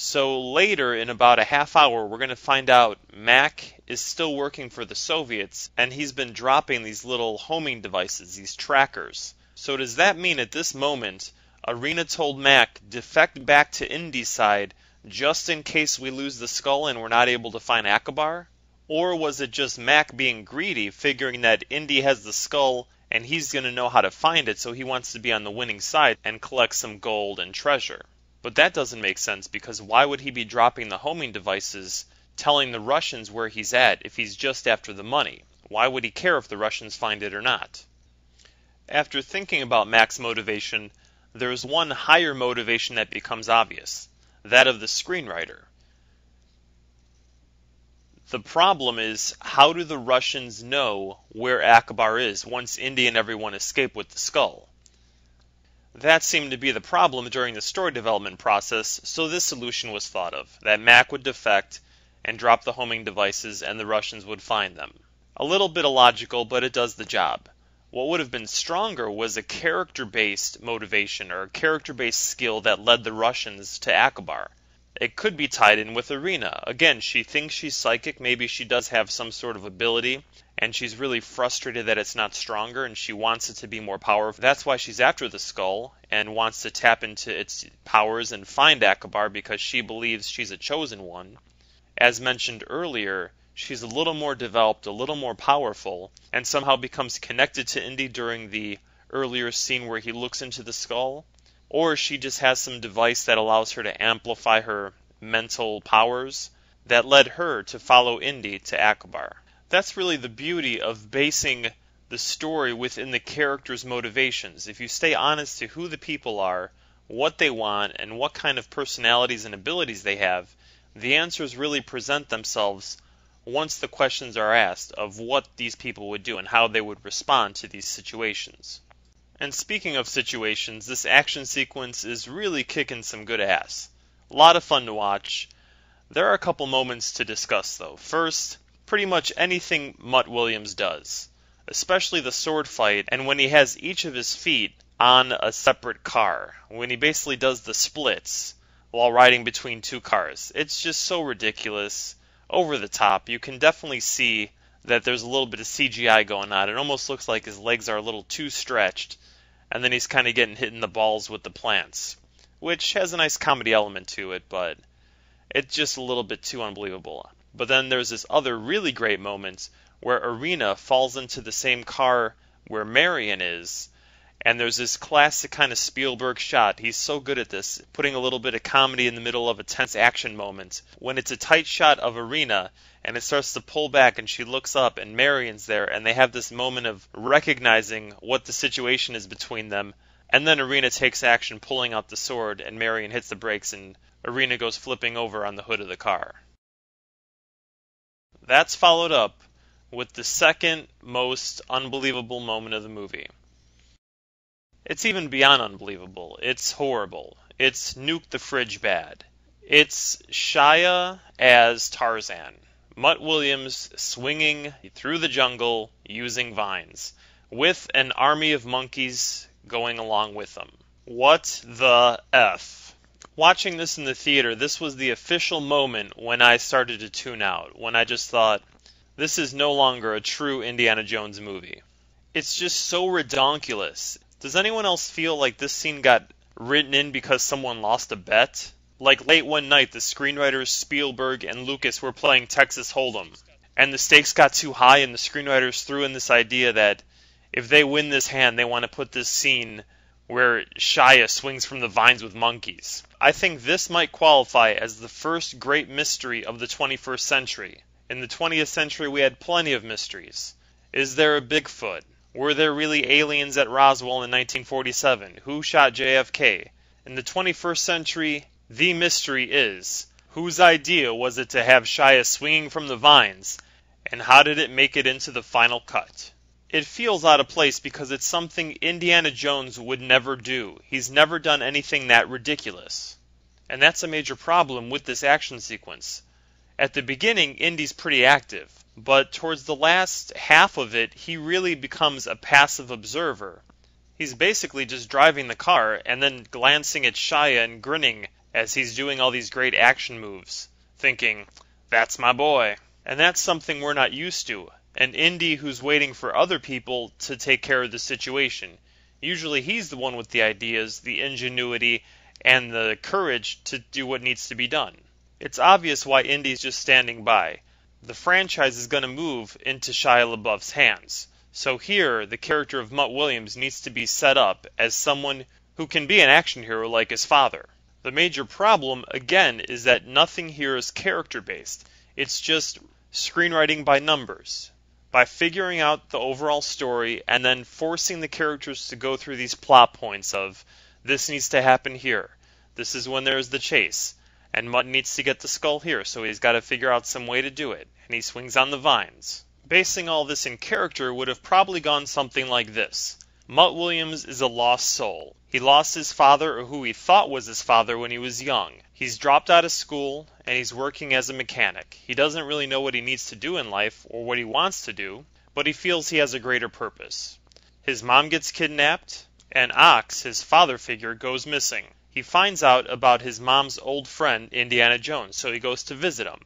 So later, in about a half hour, we're going to find out Mac is still working for the Soviets and he's been dropping these little homing devices, these trackers. So does that mean at this moment, Irina told Mac defect back to Indy's side just in case we lose the skull and we're not able to find Akbar? Or was it just Mac being greedy, figuring that Indy has the skull and he's going to know how to find it, so he wants to be on the winning side and collect some gold and treasure? But that doesn't make sense because why would he be dropping the homing devices telling the Russians where he's at if he's just after the money? Why would he care if the Russians find it or not? After thinking about Mac's motivation, there is one higher motivation that becomes obvious that of the screenwriter. The problem is, how do the Russians know where Akbar is once Indy and everyone escape with the skull? That seemed to be the problem during the story development process, so this solution was thought of that Mac would defect and drop the homing devices and the Russians would find them. A little bit illogical, but it does the job. What would have been stronger was a character based motivation or a character based skill that led the Russians to Akbar. It could be tied in with Irina. Again, she thinks she's psychic. Maybe she does have some sort of ability, and she's really frustrated that it's not stronger, and she wants it to be more powerful. That's why she's after the skull and wants to tap into its powers and find Akbar because she believes she's a chosen one. As mentioned earlier, she's a little more developed, a little more powerful, and somehow becomes connected to Indy during the earlier scene where he looks into the skull or she just has some device that allows her to amplify her mental powers that led her to follow Indy to Akbar. That's really the beauty of basing the story within the characters' motivations. If you stay honest to who the people are, what they want, and what kind of personalities and abilities they have, the answers really present themselves once the questions are asked of what these people would do and how they would respond to these situations. And speaking of situations, this action sequence is really kicking some good ass. A lot of fun to watch. There are a couple moments to discuss though. First, pretty much anything Mutt Williams does, especially the sword fight and when he has each of his feet on a separate car, when he basically does the splits while riding between two cars. It's just so ridiculous, over the top. You can definitely see that there's a little bit of CGI going on. It almost looks like his legs are a little too stretched and then he's kind of getting hit in the balls with the plants, which has a nice comedy element to it, but it's just a little bit too unbelievable. But then there's this other really great moment where Irina falls into the same car where Marion is, And there's this classic kind of Spielberg shot. He's so good at this, putting a little bit of comedy in the middle of a tense action moment. When it's a tight shot of Irina and it starts to pull back and she looks up and Marion's there and they have this moment of recognizing what the situation is between them. And then Irina takes action, pulling out the sword, and Marion hits the brakes and Irina goes flipping over on the hood of the car. That's followed up with the second most unbelievable moment of the movie. It's even beyond unbelievable. It's horrible. It's nuke the fridge bad. It's Shia as Tarzan. Mutt Williams swinging through the jungle using vines, with an army of monkeys going along with them. What the F? Watching this in the theater, this was the official moment when I started to tune out, when I just thought, this is no longer a true Indiana Jones movie. It's just so redonkulous. Does anyone else feel like this scene got written in because someone lost a bet? Like late one night, the screenwriters Spielberg and Lucas were playing Texas Hold'em, and the stakes got too high, and the screenwriters threw in this idea that if they win this hand, they want to put this scene where Shia swings from the vines with monkeys. I think this might qualify as the first great mystery of the 21st century. In the 20th century, we had plenty of mysteries. Is there a Bigfoot? Were there really aliens at Roswell in 1947? Who shot JFK? In the 21st century, the mystery is whose idea was it to have Shia swinging from the vines, and how did it make it into the final cut? It feels out of place because it's something Indiana Jones would never do. He's never done anything that ridiculous. And that's a major problem with this action sequence. At the beginning, Indy's pretty active, but towards the last half of it, he really becomes a passive observer. He's basically just driving the car and then glancing at Shia and grinning as he's doing all these great action moves, thinking, that's my boy. And that's something we're not used to. An Indy who's waiting for other people to take care of the situation. Usually he's the one with the ideas, the ingenuity, and the courage to do what needs to be done. It's obvious why Indy's just standing by. The franchise is going to move into Shia LaBeouf's hands. So here, the character of Mutt Williams needs to be set up as someone who can be an action hero like his father. The major problem, again, is that nothing here is character based. It's just screenwriting by numbers. By figuring out the overall story and then forcing the characters to go through these plot points of this needs to happen here. This is when there's the chase. And Mutt needs to get the skull here, so he's got to figure out some way to do it. And he swings on the vines. Basing all this in character would have probably gone something like this Mutt Williams is a lost soul. He lost his father, or who he thought was his father, when he was young. He's dropped out of school, and he's working as a mechanic. He doesn't really know what he needs to do in life, or what he wants to do, but he feels he has a greater purpose. His mom gets kidnapped, and Ox, his father figure, goes missing. He finds out about his mom's old friend, Indiana Jones, so he goes to visit him.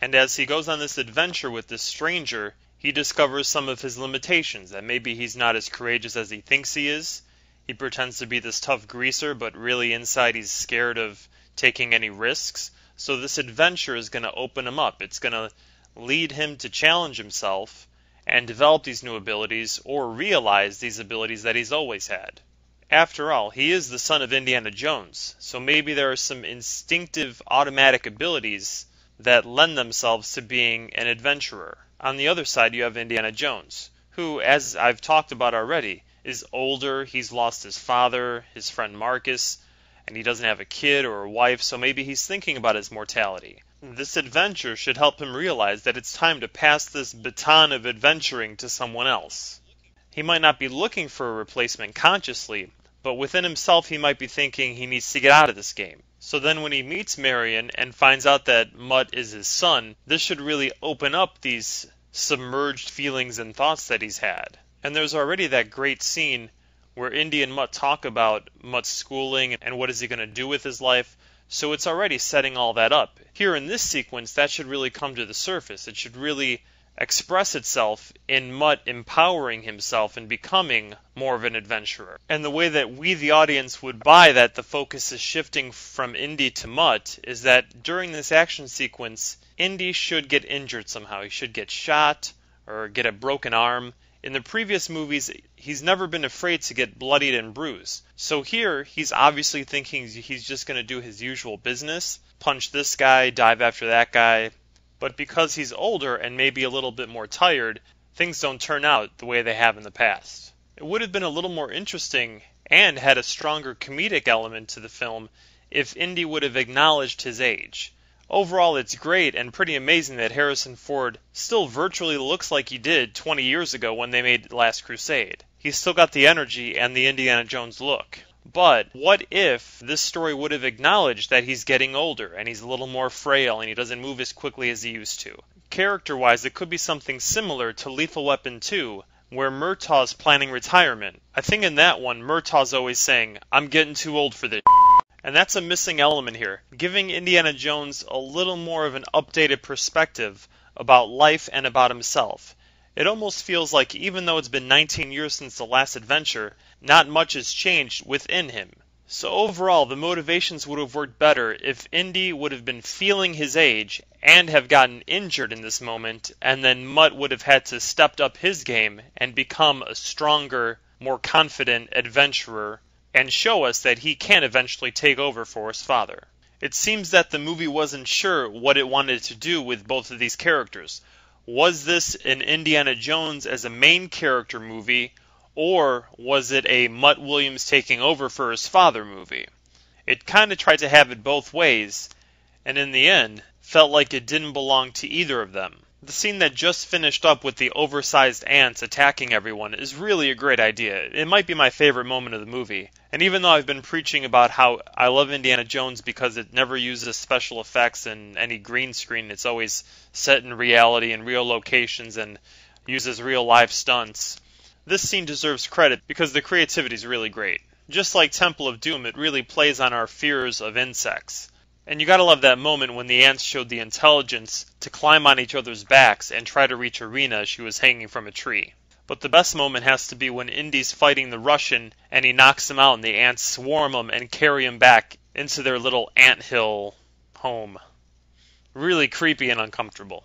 And as he goes on this adventure with this stranger, he discovers some of his limitations, that maybe he's not as courageous as he thinks he is, he pretends to be this tough greaser, but really inside he's scared of taking any risks. So this adventure is going to open him up. It's going to lead him to challenge himself and develop these new abilities or realize these abilities that he's always had. After all, he is the son of Indiana Jones, so maybe there are some instinctive automatic abilities that lend themselves to being an adventurer. On the other side, you have Indiana Jones, who, as I've talked about already, is older, he's lost his father, his friend Marcus, and he doesn't have a kid or a wife, so maybe he's thinking about his mortality. This adventure should help him realize that it's time to pass this baton of adventuring to someone else. He might not be looking for a replacement consciously, but within himself he might be thinking he needs to get out of this game. So then when he meets Marion and finds out that Mutt is his son, this should really open up these submerged feelings and thoughts that he's had. And there's already that great scene where Indy and Mutt talk about Mutt's schooling and what is he going to do with his life. So it's already setting all that up. Here in this sequence, that should really come to the surface. It should really express itself in Mutt empowering himself and becoming more of an adventurer. And the way that we, the audience, would buy that the focus is shifting from Indy to Mutt is that during this action sequence, Indy should get injured somehow. He should get shot or get a broken arm, In the previous movies, he's never been afraid to get bloodied and bruised. So here, he's obviously thinking he's just going to do his usual business punch this guy, dive after that guy. But because he's older and maybe a little bit more tired, things don't turn out the way they have in the past. It would have been a little more interesting and had a stronger comedic element to the film if Indy would have acknowledged his age. Overall, it's great and pretty amazing that Harrison Ford still virtually looks like he did 20 years ago when they made Last Crusade. He's still got the energy and the Indiana Jones look. But what if this story would have acknowledged that he's getting older and he's a little more frail and he doesn't move as quickly as he used to? Character wise, it could be something similar to Lethal Weapon 2, where Murtaugh's planning retirement. I think in that one, Murtaugh's always saying, I'm getting too old for this. And that's a missing element here, giving Indiana Jones a little more of an updated perspective about life and about himself. It almost feels like even though it's been 19 years since the last adventure, not much has changed within him. So overall, the motivations would have worked better if Indy would have been feeling his age and have gotten injured in this moment, and then Mutt would have had to step up his game and become a stronger, more confident adventurer and show us that he can eventually take over for his father. It seems that the movie wasn't sure what it wanted to do with both of these characters. Was this an Indiana Jones as a main character movie, or was it a Mutt Williams taking over for his father movie? It kind of tried to have it both ways, and in the end, felt like it didn't belong to either of them. The scene that just finished up with the oversized ants attacking everyone is really a great idea. It might be my favorite moment of the movie. And even though I've been preaching about how I love Indiana Jones because it never uses special effects and any green screen, it's always set in reality and real locations and uses real live stunts. This scene deserves credit because the creativity is really great. Just like Temple of Doom, it really plays on our fears of insects. And you gotta love that moment when the ants showed the intelligence to climb on each other's backs and try to reach Irina as she was hanging from a tree. But the best moment has to be when Indy's fighting the Russian and he knocks him out and the ants swarm him and carry him back into their little ant hill home. Really creepy and uncomfortable.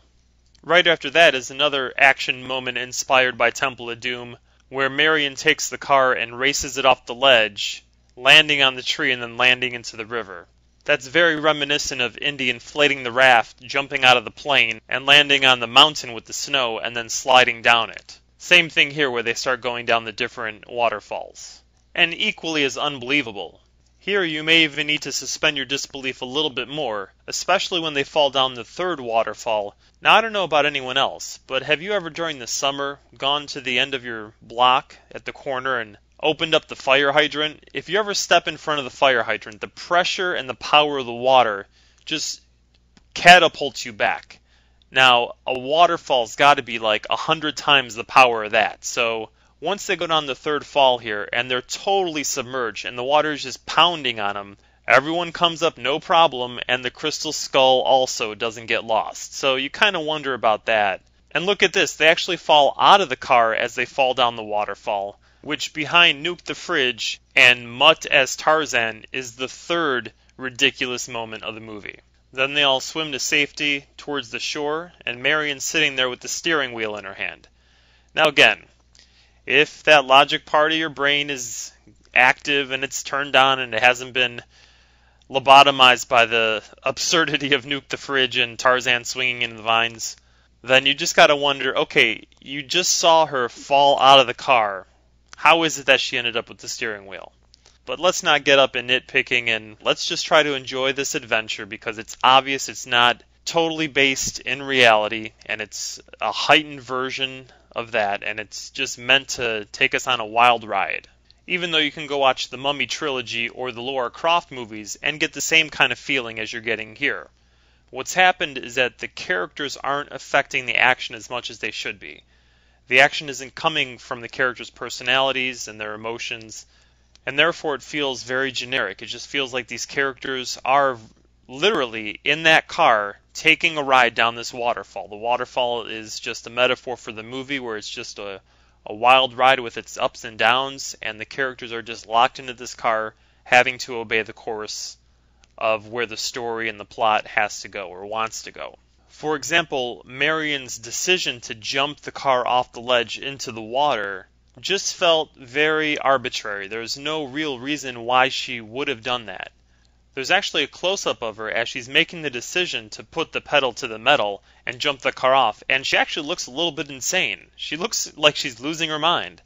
Right after that is another action moment inspired by Temple of Doom, where Marion takes the car and races it off the ledge, landing on the tree and then landing into the river. That's very reminiscent of Indy inflating the raft, jumping out of the plane, and landing on the mountain with the snow and then sliding down it. Same thing here where they start going down the different waterfalls. And equally as unbelievable. Here you may even need to suspend your disbelief a little bit more, especially when they fall down the third waterfall. Now I don't know about anyone else, but have you ever during the summer gone to the end of your block at the corner and opened up the fire hydrant, if you ever step in front of the fire hydrant, the pressure and the power of the water just catapults you back. Now, a waterfall's got to be like a hundred times the power of that. So once they go down the third fall here and they're totally submerged and the water is just pounding on them, everyone comes up no problem and the crystal skull also doesn't get lost. So you kind of wonder about that. And look at this, they actually fall out of the car as they fall down the waterfall which behind Nuke the Fridge and Mutt as Tarzan is the third ridiculous moment of the movie. Then they all swim to safety towards the shore, and Marion's sitting there with the steering wheel in her hand. Now, again, if that logic part of your brain is active and it's turned on and it hasn't been lobotomized by the absurdity of Nuke the Fridge and Tarzan swinging in the vines, then you just got to wonder okay, you just saw her fall out of the car how is it that she ended up with the steering wheel? But let's not get up in nitpicking and let's just try to enjoy this adventure because it's obvious it's not totally based in reality and it's a heightened version of that and it's just meant to take us on a wild ride. Even though you can go watch the Mummy trilogy or the Laura Croft movies and get the same kind of feeling as you're getting here. What's happened is that the characters aren't affecting the action as much as they should be the action isn't coming from the characters' personalities and their emotions, and therefore it feels very generic. It just feels like these characters are literally in that car taking a ride down this waterfall. The waterfall is just a metaphor for the movie where it's just a, a wild ride with its ups and downs, and the characters are just locked into this car having to obey the course of where the story and the plot has to go or wants to go. For example, Marion's decision to jump the car off the ledge into the water just felt very arbitrary. There's no real reason why she would have done that. There's actually a close up of her as she's making the decision to put the pedal to the metal and jump the car off, and she actually looks a little bit insane. She looks like she's losing her mind.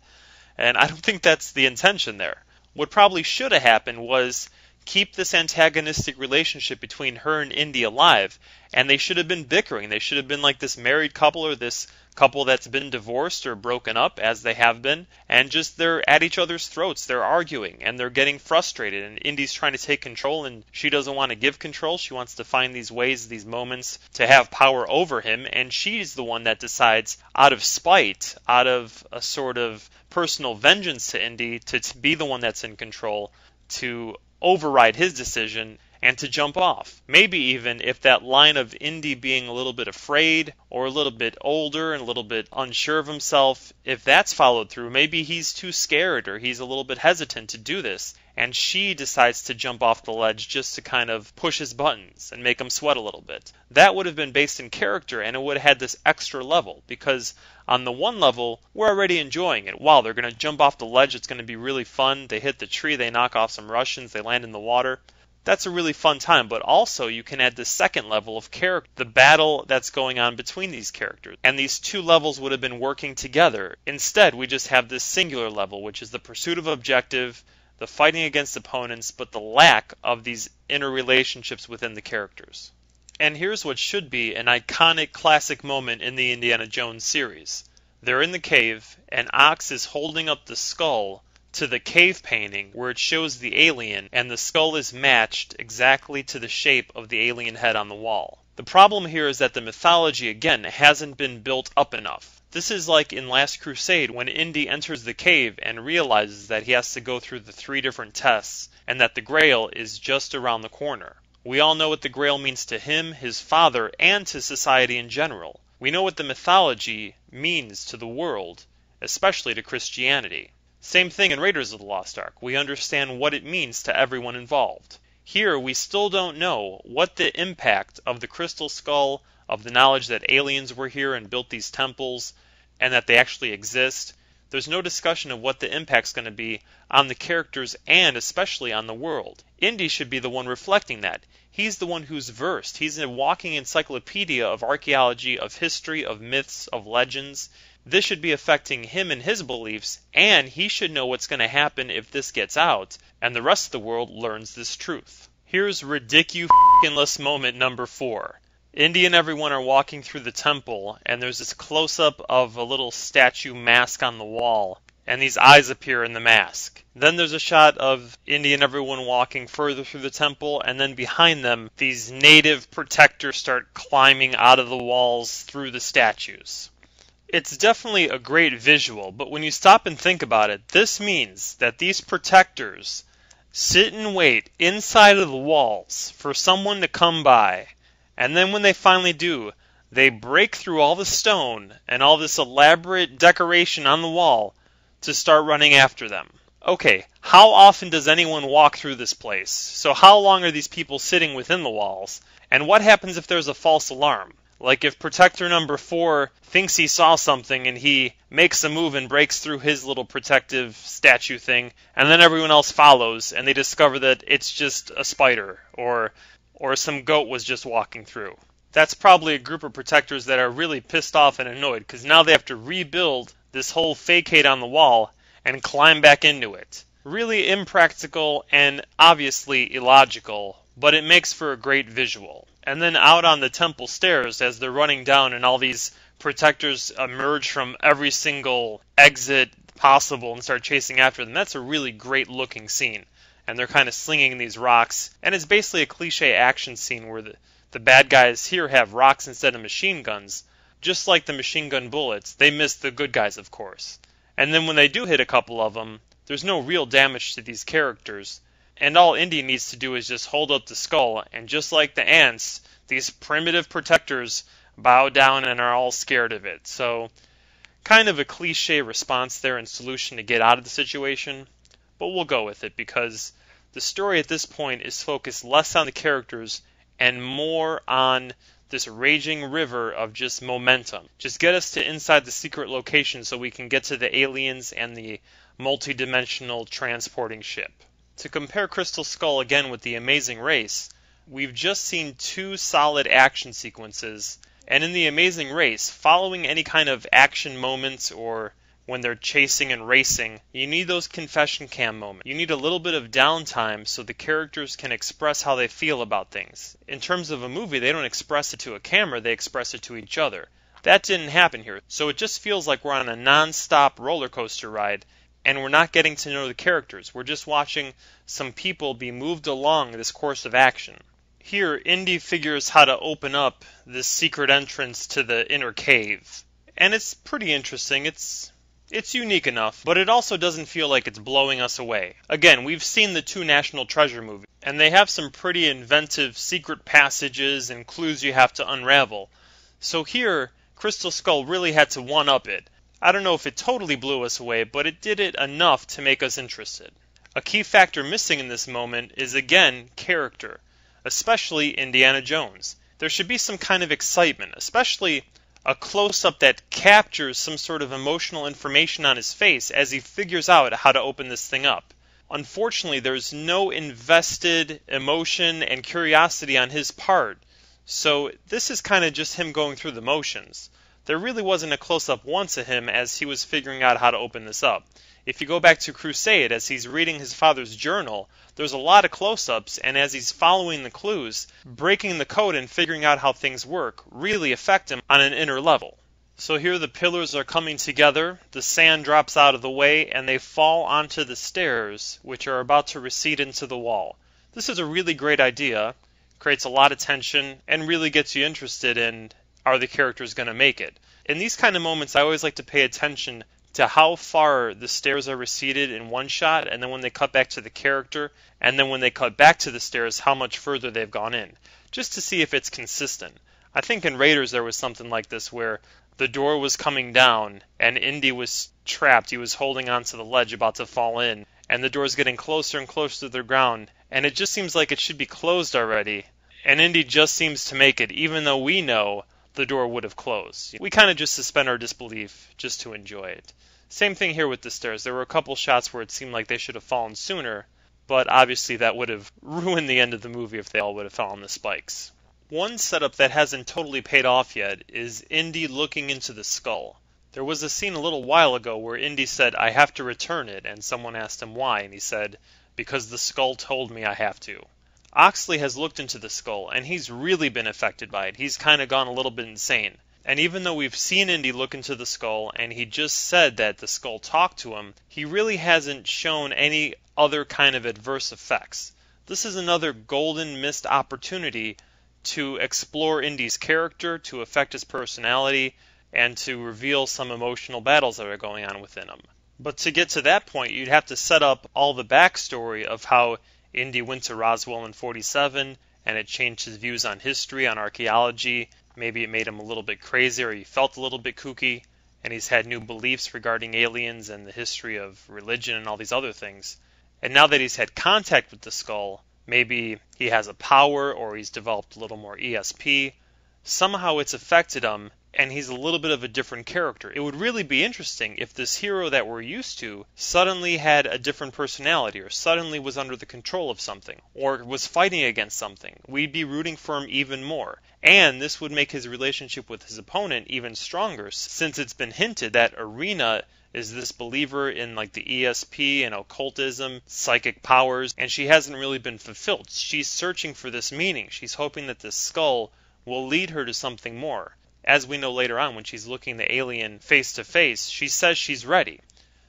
And I don't think that's the intention there. What probably should have happened was keep this antagonistic relationship between her and Indy alive. And they should have been bickering. They should have been like this married couple or this couple that's been divorced or broken up, as they have been, and just they're at each other's throats. They're arguing and they're getting frustrated. And Indy's trying to take control, and she doesn't want to give control. She wants to find these ways, these moments to have power over him. And she's the one that decides, out of spite, out of a sort of personal vengeance to Indy, to, to be the one that's in control, to override his decision and to jump off. Maybe even if that line of Indy being a little bit afraid or a little bit older and a little bit unsure of himself, if that's followed through, maybe he's too scared or he's a little bit hesitant to do this. And she decides to jump off the ledge just to kind of push his buttons and make him sweat a little bit. That would have been based in character and it would have had this extra level because on the one level, we're already enjoying it. Wow, they're going to jump off the ledge. It's going to be really fun. They hit the tree, they knock off some Russians, they land in the water that's a really fun time. But also, you can add the second level of character, the battle that's going on between these characters. And these two levels would have been working together. Instead, we just have this singular level, which is the pursuit of objective, the fighting against opponents, but the lack of these interrelationships within the characters. And here's what should be an iconic classic moment in the Indiana Jones series. They're in the cave, and Ox is holding up the skull to the cave painting where it shows the alien and the skull is matched exactly to the shape of the alien head on the wall. The problem here is that the mythology again hasn't been built up enough. This is like in Last Crusade when Indy enters the cave and realizes that he has to go through the three different tests and that the Grail is just around the corner. We all know what the Grail means to him, his father, and to society in general. We know what the mythology means to the world, especially to Christianity. Same thing in Raiders of the Lost Ark. We understand what it means to everyone involved. Here, we still don't know what the impact of the crystal skull, of the knowledge that aliens were here and built these temples, and that they actually exist. There's no discussion of what the impact's going to be on the characters and especially on the world. Indy should be the one reflecting that. He's the one who's versed. He's a walking encyclopedia of archaeology, of history, of myths, of legends. This should be affecting him and his beliefs, and he should know what's going to happen if this gets out, and the rest of the world learns this truth. Here's ridiculous moment number four. Indy and everyone are walking through the temple, and there's this close up of a little statue mask on the wall, and these eyes appear in the mask. Then there's a shot of Indy and everyone walking further through the temple, and then behind them, these native protectors start climbing out of the walls through the statues. It's definitely a great visual, but when you stop and think about it, this means that these protectors sit and wait inside of the walls for someone to come by, and then when they finally do, they break through all the stone and all this elaborate decoration on the wall to start running after them. Okay, how often does anyone walk through this place? So, how long are these people sitting within the walls? And what happens if there's a false alarm? Like if protector number four thinks he saw something and he makes a move and breaks through his little protective statue thing, and then everyone else follows and they discover that it's just a spider or or some goat was just walking through. That's probably a group of protectors that are really pissed off and annoyed because now they have to rebuild this whole facade on the wall and climb back into it. Really impractical and obviously illogical, but it makes for a great visual. And then out on the temple stairs, as they're running down, and all these protectors emerge from every single exit possible and start chasing after them. That's a really great looking scene. And they're kind of slinging these rocks. And it's basically a cliche action scene where the, the bad guys here have rocks instead of machine guns. Just like the machine gun bullets, they miss the good guys, of course. And then when they do hit a couple of them, there's no real damage to these characters. And all Indy needs to do is just hold up the skull, and just like the ants, these primitive protectors bow down and are all scared of it. So, kind of a cliche response there and solution to get out of the situation, but we'll go with it because the story at this point is focused less on the characters and more on this raging river of just momentum. Just get us to inside the secret location so we can get to the aliens and the multi-dimensional transporting ship. To compare Crystal Skull again with The Amazing Race, we've just seen two solid action sequences, and in The Amazing Race, following any kind of action moments or when they're chasing and racing, you need those confession cam moments. You need a little bit of downtime so the characters can express how they feel about things. In terms of a movie, they don't express it to a camera, they express it to each other. That didn't happen here. So it just feels like we're on a non stop roller coaster ride and we're not getting to know the characters. We're just watching some people be moved along this course of action. Here, Indy figures how to open up this secret entrance to the inner cave. And it's pretty interesting. It's it's unique enough, but it also doesn't feel like it's blowing us away. Again, we've seen the two National Treasure movies, and they have some pretty inventive secret passages and clues you have to unravel. So here, Crystal Skull really had to one up it. I don't know if it totally blew us away, but it did it enough to make us interested. A key factor missing in this moment is again character, especially Indiana Jones. There should be some kind of excitement, especially a close up that captures some sort of emotional information on his face as he figures out how to open this thing up. Unfortunately, there's no invested emotion and curiosity on his part, so this is kind of just him going through the motions. There really wasn't a close up once of him as he was figuring out how to open this up. If you go back to Crusade, as he's reading his father's journal, there's a lot of close ups, and as he's following the clues, breaking the code and figuring out how things work really affect him on an inner level. So here the pillars are coming together, the sand drops out of the way, and they fall onto the stairs, which are about to recede into the wall. This is a really great idea, creates a lot of tension, and really gets you interested in are the characters going to make it. In these kind of moments, I always like to pay attention to how far the stairs are receded in one shot, and then when they cut back to the character, and then when they cut back to the stairs, how much further they've gone in, just to see if it's consistent. I think in Raiders there was something like this where the door was coming down and Indy was trapped. He was holding onto the ledge about to fall in, and the door's getting closer and closer to the ground, and it just seems like it should be closed already. And Indy just seems to make it, even though we know the door would have closed. We kind of just suspend our disbelief just to enjoy it. Same thing here with the stairs. There were a couple shots where it seemed like they should have fallen sooner, but obviously that would have ruined the end of the movie if they all would have fallen the spikes. One setup that hasn't totally paid off yet is Indy looking into the skull. There was a scene a little while ago where Indy said, I have to return it, and someone asked him why, and he said, Because the skull told me I have to. Oxley has looked into the skull, and he's really been affected by it. He's kind of gone a little bit insane. And even though we've seen Indy look into the skull and he just said that the skull talked to him, he really hasn't shown any other kind of adverse effects. This is another golden missed opportunity to explore Indy's character, to affect his personality, and to reveal some emotional battles that are going on within him. But to get to that point, you'd have to set up all the backstory of how Indy went to Roswell in 47 and it changed his views on history, on archaeology, Maybe it made him a little bit crazy or he felt a little bit kooky and he's had new beliefs regarding aliens and the history of religion and all these other things. And now that he's had contact with the skull, maybe he has a power or he's developed a little more ESP. Somehow it's affected him and he's a little bit of a different character. It would really be interesting if this hero that we're used to suddenly had a different personality or suddenly was under the control of something or was fighting against something. We'd be rooting for him even more. And this would make his relationship with his opponent even stronger since it's been hinted that Irina is this believer in like the ESP and occultism, psychic powers, and she hasn't really been fulfilled. She's searching for this meaning. She's hoping that this skull will lead her to something more as we know later on when she's looking the alien face to face, she says she's ready.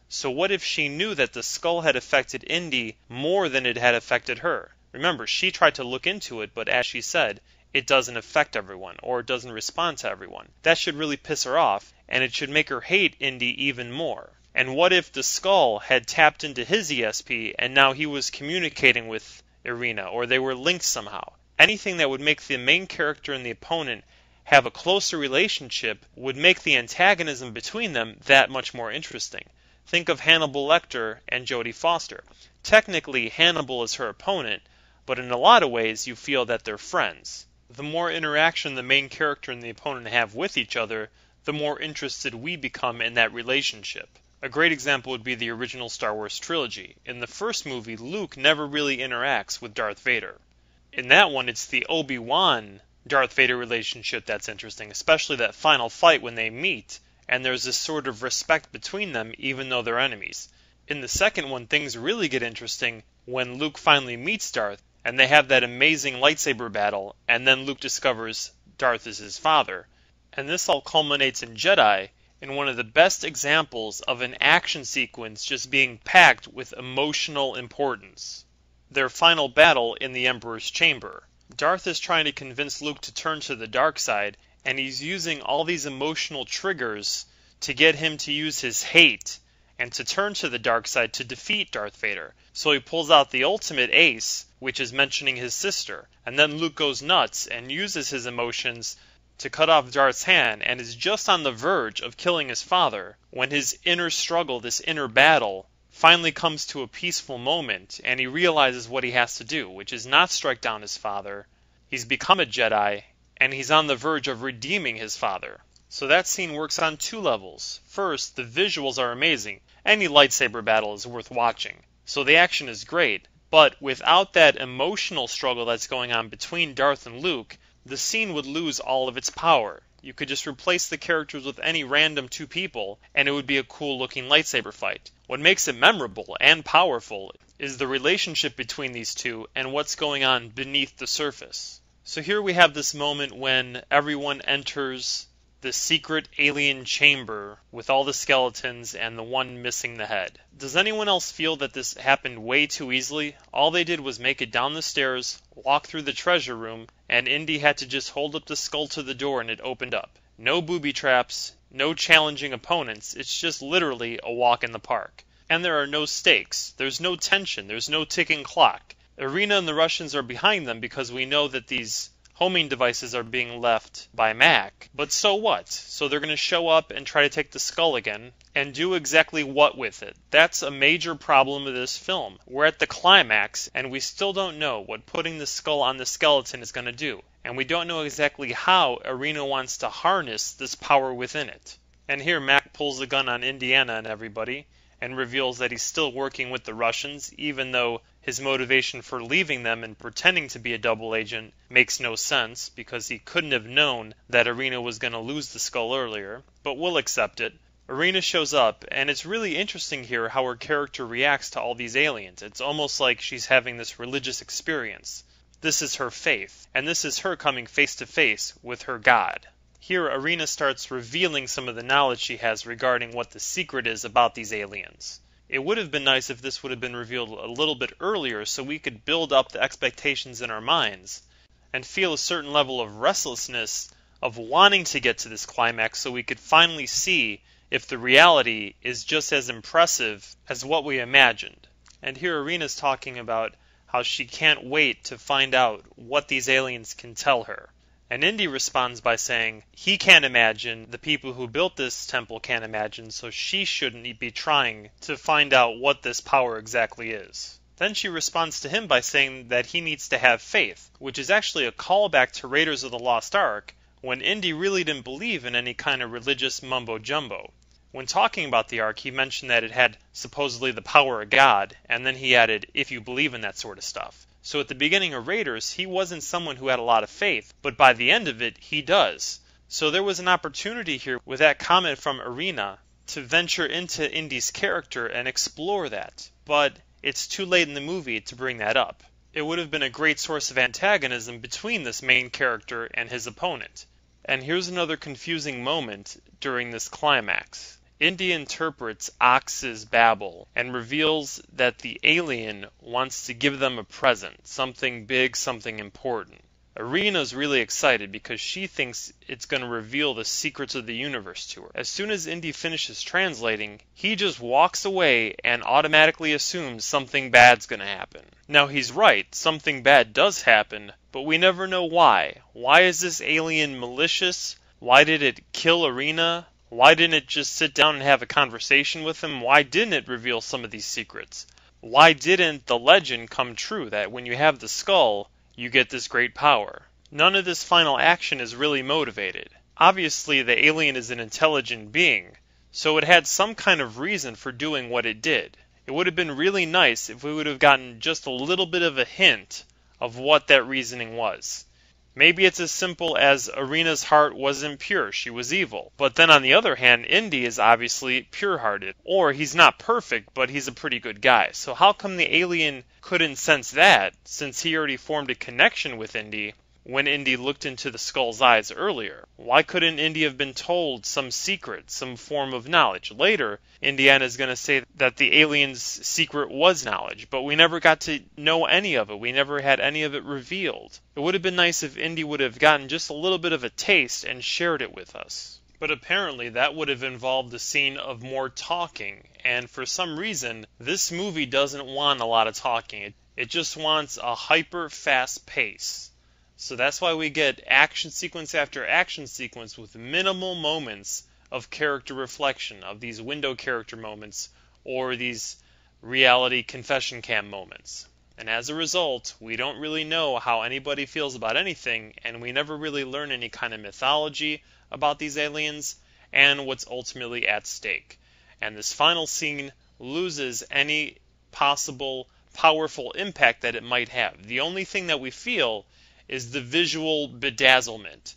So what if she knew that the skull had affected Indy more than it had affected her? Remember, she tried to look into it, but as she said, it doesn't affect everyone or it doesn't respond to everyone. That should really piss her off, and it should make her hate Indy even more. And what if the skull had tapped into his ESP and now he was communicating with Irina or they were linked somehow? Anything that would make the main character and the opponent have a closer relationship would make the antagonism between them that much more interesting. Think of Hannibal Lecter and Jodie Foster. Technically, Hannibal is her opponent, but in a lot of ways you feel that they're friends. the more interaction the main character and the opponent have with each other, the more interested we become in that relationship. A great example would be the original Star Wars trilogy. In the first movie, Luke never really interacts with Darth Vader. In that one, it's the Obi Wan Darth Vader relationship that's interesting, especially that final fight when they meet and there's this sort of respect between them even though they're enemies. In the second one, things really get interesting when Luke finally meets Darth and they have that amazing lightsaber battle, and then Luke discovers Darth is his father. And this all culminates in Jedi in one of the best examples of an action sequence just being packed with emotional importance. Their final battle in the Emperor's chamber. Darth is trying to convince Luke to turn to the dark side, and he's using all these emotional triggers to get him to use his hate and to turn to the dark side to defeat Darth Vader. So he pulls out the ultimate ace, which is mentioning his sister, and then Luke goes nuts and uses his emotions to cut off Darth's hand and is just on the verge of killing his father when his inner struggle, this inner battle, finally comes to a peaceful moment and he realizes what he has to do, which is not strike down his father. He's become a Jedi and he's on the verge of redeeming his father. So that scene works on two levels. First, the visuals are amazing. Any lightsaber battle is worth watching. So the action is great, but without that emotional struggle that's going on between Darth and Luke, the scene would lose all of its power. You could just replace the characters with any random two people, and it would be a cool looking lightsaber fight. What makes it memorable and powerful is the relationship between these two and what's going on beneath the surface. So here we have this moment when everyone enters the secret alien chamber with all the skeletons and the one missing the head. Does anyone else feel that this happened way too easily? All they did was make it down the stairs, walk through the treasure room, and Indy had to just hold up the skull to the door and it opened up. No booby traps, no challenging opponents, it's just literally a walk in the park. And there are no stakes, there's no tension, there's no ticking clock. Irina and the Russians are behind them because we know that these homing devices are being left by Mac. But so what? So they're going to show up and try to take the skull again and do exactly what with it? That's a major problem of this film. We're at the climax and we still don't know what putting the skull on the skeleton is going to do. And we don't know exactly how Irina wants to harness this power within it. And here Mac pulls the gun on Indiana and everybody and reveals that he's still working with the Russians, even though his motivation for leaving them and pretending to be a double agent makes no sense because he couldn't have known that Irina was going to lose the skull earlier, but we'll accept it. Irina shows up, and it's really interesting here how her character reacts to all these aliens. It's almost like she's having this religious experience. This is her faith, and this is her coming face to face with her God. Here, Irina starts revealing some of the knowledge she has regarding what the secret is about these aliens. It would have been nice if this would have been revealed a little bit earlier so we could build up the expectations in our minds and feel a certain level of restlessness of wanting to get to this climax so we could finally see if the reality is just as impressive as what we imagined. And here Irina's talking about how she can't wait to find out what these aliens can tell her. And Indy responds by saying he can't imagine, the people who built this temple can't imagine, so she shouldn't be trying to find out what this power exactly is. Then she responds to him by saying that he needs to have faith, which is actually a callback to Raiders of the Lost Ark, when Indy really didn't believe in any kind of religious mumbo jumbo. When talking about the Ark, he mentioned that it had supposedly the power of God, and then he added, if you believe in that sort of stuff. So at the beginning of Raiders, he wasn't someone who had a lot of faith, but by the end of it, he does. So there was an opportunity here with that comment from Irina to venture into Indy's character and explore that. But it's too late in the movie to bring that up. It would have been a great source of antagonism between this main character and his opponent. And here's another confusing moment during this climax. Indy interprets Ox's babble and reveals that the alien wants to give them a present, something big, something important. Irina's really excited because she thinks it's going to reveal the secrets of the universe to her. As soon as Indy finishes translating, he just walks away and automatically assumes something bad's going to happen. Now he's right, something bad does happen, but we never know why. Why is this alien malicious? Why did it kill Irina? Why didn't it just sit down and have a conversation with him? Why didn't it reveal some of these secrets? Why didn't the legend come true that when you have the skull, you get this great power? none of this final action is really motivated. Obviously, the alien is an intelligent being, so it had some kind of reason for doing what it did. It would have been really nice if we would have gotten just a little bit of a hint of what that reasoning was. Maybe it's as simple as Irina's heart wasn't pure, she was evil. But then on the other hand, Indy is obviously pure hearted. Or he's not perfect, but he's a pretty good guy. So how come the alien couldn't sense that, since he already formed a connection with Indy when Indy looked into the skull's eyes earlier? Why couldn't Indy have been told some secret, some form of knowledge? Later, Indiana's going to say that the alien's secret was knowledge, but we never got to know any of it. We never had any of it revealed. It would have been nice if Indy would have gotten just a little bit of a taste and shared it with us. But apparently, that would have involved a scene of more talking, and for some reason, this movie doesn't want a lot of talking. It, it just wants a hyper fast pace. So that's why we get action sequence after action sequence with minimal moments of character reflection, of these window character moments, or these reality confession cam moments. And as a result, we don't really know how anybody feels about anything, and we never really learn any kind of mythology about these aliens and what's ultimately at stake. And this final scene loses any possible powerful impact that it might have. The only thing that we feel is the visual bedazzlement.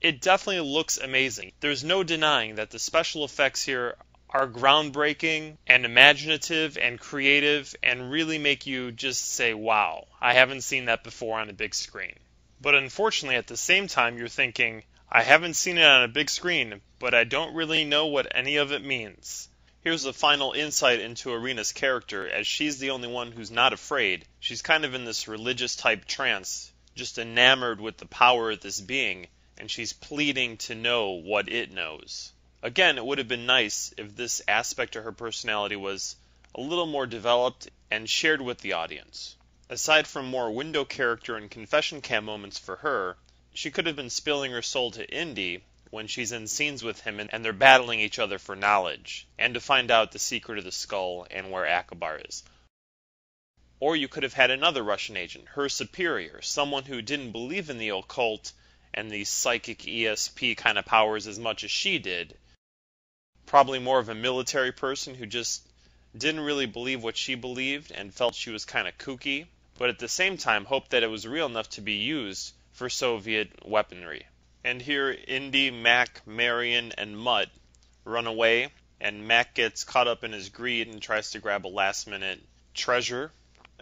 It definitely looks amazing. There's no denying that the special effects here are groundbreaking and imaginative and creative and really make you just say, wow, I haven't seen that before on a big screen. But unfortunately, at the same time, you're thinking, I haven't seen it on a big screen, but I don't really know what any of it means. Here's a final insight into Irina's character, as she's the only one who's not afraid. She's kind of in this religious type trance just enamored with the power of this being, and she's pleading to know what it knows. Again, it would have been nice if this aspect of her personality was a little more developed and shared with the audience. Aside from more window character and confession cam moments for her, she could have been spilling her soul to Indy when she's in scenes with him and they're battling each other for knowledge, and to find out the secret of the skull and where Akbar is. Or you could have had another Russian agent, her superior, someone who didn't believe in the occult and the psychic ESP kind of powers as much as she did. Probably more of a military person who just didn't really believe what she believed and felt she was kind of kooky, but at the same time hoped that it was real enough to be used for Soviet weaponry. And here Indy, Mac, Marion, and Mutt run away, and Mac gets caught up in his greed and tries to grab a last minute treasure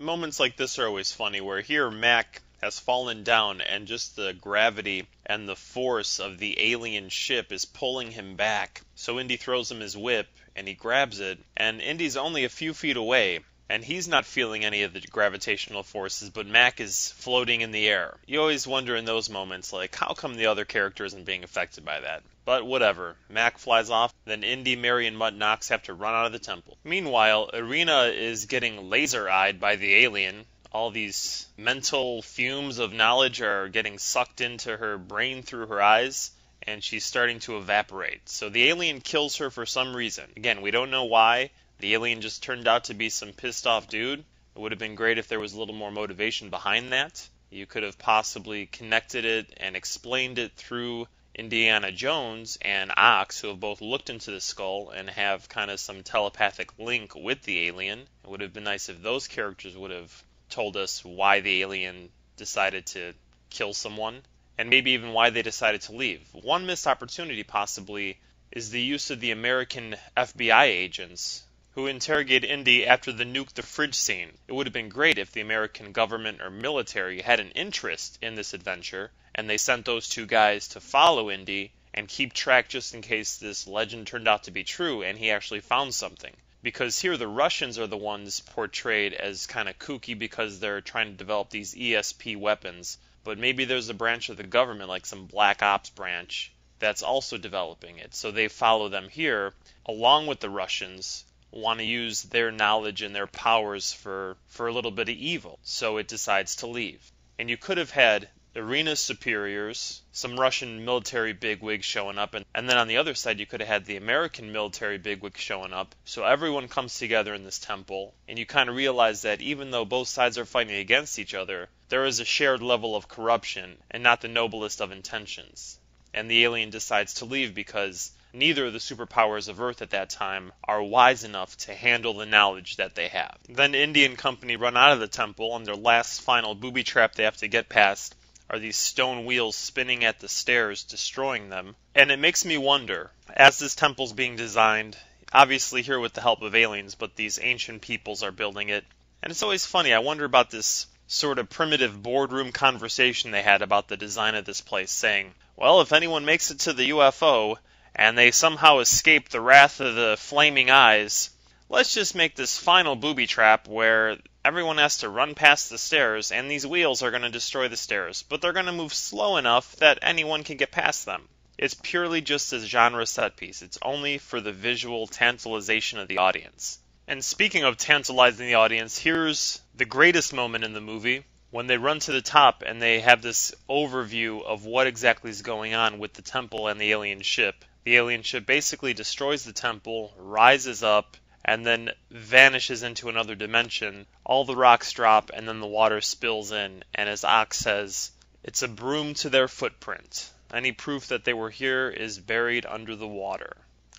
moments like this are always funny, where here Mac has fallen down and just the gravity and the force of the alien ship is pulling him back. So Indy throws him his whip and he grabs it, and Indy's only a few feet away, and he's not feeling any of the gravitational forces, but Mac is floating in the air. You always wonder in those moments, like, how come the other character isn't being affected by that? But whatever. Mac flies off, then Indy, Mary, and Mutt Knox have to run out of the temple. Meanwhile, Irina is getting laser eyed by the alien. All these mental fumes of knowledge are getting sucked into her brain through her eyes and she's starting to evaporate. So the alien kills her for some reason. Again, we don't know why. The alien just turned out to be some pissed off dude. It would have been great if there was a little more motivation behind that. You could have possibly connected it and explained it through Indiana Jones and Ox, who have both looked into the skull and have kind of some telepathic link with the alien. It would have been nice if those characters would have told us why the alien decided to kill someone, and maybe even why they decided to leave. One missed opportunity, possibly, is the use of the American FBI agents who interrogate Indy after the nuke the fridge scene. It would have been great if the American government or military had an interest in this adventure and they sent those two guys to follow Indy and keep track just in case this legend turned out to be true and he actually found something. Because here the Russians are the ones portrayed as kind of kooky because they're trying to develop these ESP weapons. But maybe there's a branch of the government, like some Black Ops branch, that's also developing it. So they follow them here along with the Russians want to use their knowledge and their powers for, for a little bit of evil. So it decides to leave. And you could have had Irina's superiors, some Russian military bigwigs showing up, and, and then on the other side you could have had the American military bigwigs showing up. So everyone comes together in this temple, and you kind of realize that even though both sides are fighting against each other, there is a shared level of corruption and not the noblest of intentions. And the alien decides to leave because neither of the superpowers of Earth at that time are wise enough to handle the knowledge that they have. Then Indy and company run out of the temple, and their last final booby trap they have to get past are these stone wheels spinning at the stairs, destroying them. And it makes me wonder, as this temple's being designed, obviously here with the help of aliens, but these ancient peoples are building it. And it's always funny, I wonder about this sort of primitive boardroom conversation they had about the design of this place, saying, well, if anyone makes it to the UFO and they somehow escape the wrath of the flaming eyes, let's just make this final booby trap where everyone has to run past the stairs, and these wheels are going to destroy the stairs, but they're going to move slow enough that anyone can get past them. It's purely just a genre set piece. It's only for the visual tantalization of the audience. And speaking of tantalizing the audience, here's the greatest moment in the movie when they run to the top and they have this overview of what exactly is going on with the temple and the alien ship. The alien ship basically destroys the temple, rises up, and then vanishes into another dimension. All the rocks drop, and then the water spills in. And as Ox says, it's a broom to their footprint. Any proof that they were here is buried under the water.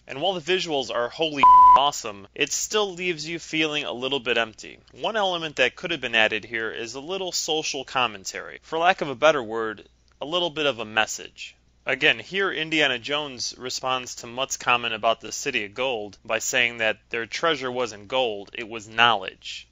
And while the visuals are wholly awesome, it still leaves you feeling a little bit empty. One element that could have been added here is a little social commentary. For lack of a better word, a little bit of a message. Again, here Indiana Jones responds to Mutt's comment about the city of gold by saying that their treasure wasn't gold, it was knowledge.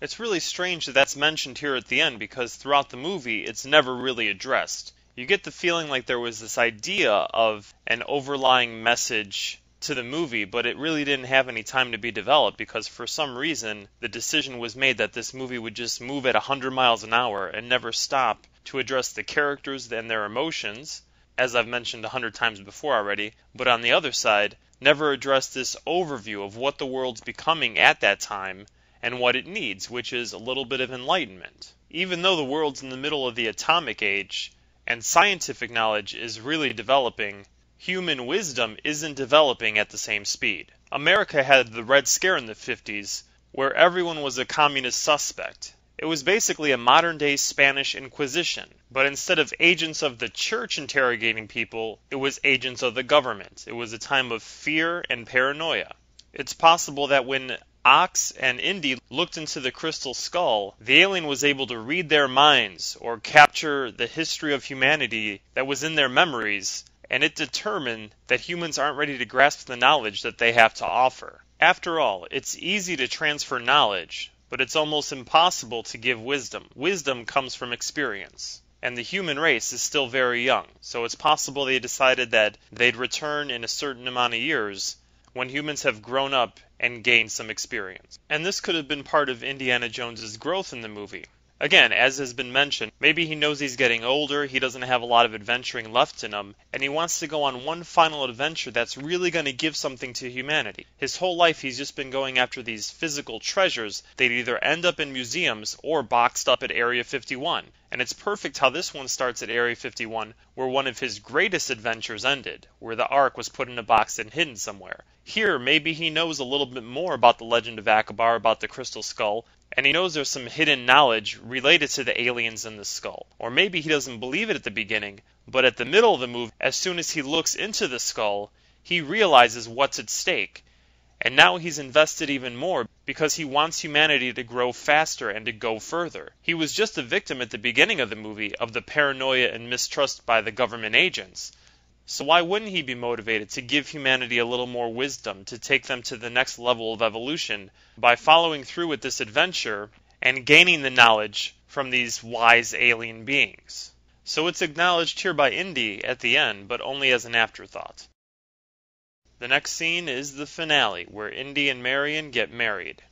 It's really strange that that's mentioned here at the end because throughout the movie it's never really addressed. You get the feeling like there was this idea of an overlying message to the movie, but it really didn't have any time to be developed because for some reason the decision was made that this movie would just move at 100 miles an hour and never stop to address the characters and their emotions as I've mentioned a hundred times before already, but on the other side, never address this overview of what the world's becoming at that time and what it needs, which is a little bit of enlightenment. Even though the world's in the middle of the atomic age and scientific knowledge is really developing, human wisdom isn't developing at the same speed. America had the Red Scare in the 50s, where everyone was a communist suspect. It was basically a modern day Spanish Inquisition, but instead of agents of the church interrogating people, it was agents of the government. It was a time of fear and paranoia. It's possible that when Ox and Indy looked into the crystal skull, the alien was able to read their minds or capture the history of humanity that was in their memories, and it determined that humans aren't ready to grasp the knowledge that they have to offer. After all, it's easy to transfer knowledge, but it's almost impossible to give wisdom. Wisdom comes from experience. And the human race is still very young, so it's possible they decided that they'd return in a certain amount of years when humans have grown up and gained some experience. And this could have been part of Indiana Jones's growth in the movie. Again, as has been mentioned, maybe he knows he's getting older, he doesn't have a lot of adventuring left in him, and he wants to go on one final adventure that's really going to give something to humanity. His whole life he's just been going after these physical treasures that either end up in museums or boxed up at Area 51. And it's perfect how this one starts at Area 51, where one of his greatest adventures ended, where the Ark was put in a box and hidden somewhere. Here, maybe he knows a little bit more about the legend of Akbar, about the Crystal Skull, and he knows there's some hidden knowledge related to the aliens in the skull. Or maybe he doesn't believe it at the beginning, but at the middle of the movie, as soon as he looks into the skull, he realizes what's at stake. And now he's invested even more because he wants humanity to grow faster and to go further. He was just a victim at the beginning of the movie of the paranoia and mistrust by the government agents. So why wouldn't he be motivated to give humanity a little more wisdom, to take them to the next level of evolution by following through with this adventure and gaining the knowledge from these wise alien beings? So it's acknowledged here by Indy at the end, but only as an afterthought. The next scene is the finale, where Indy and Marion get married.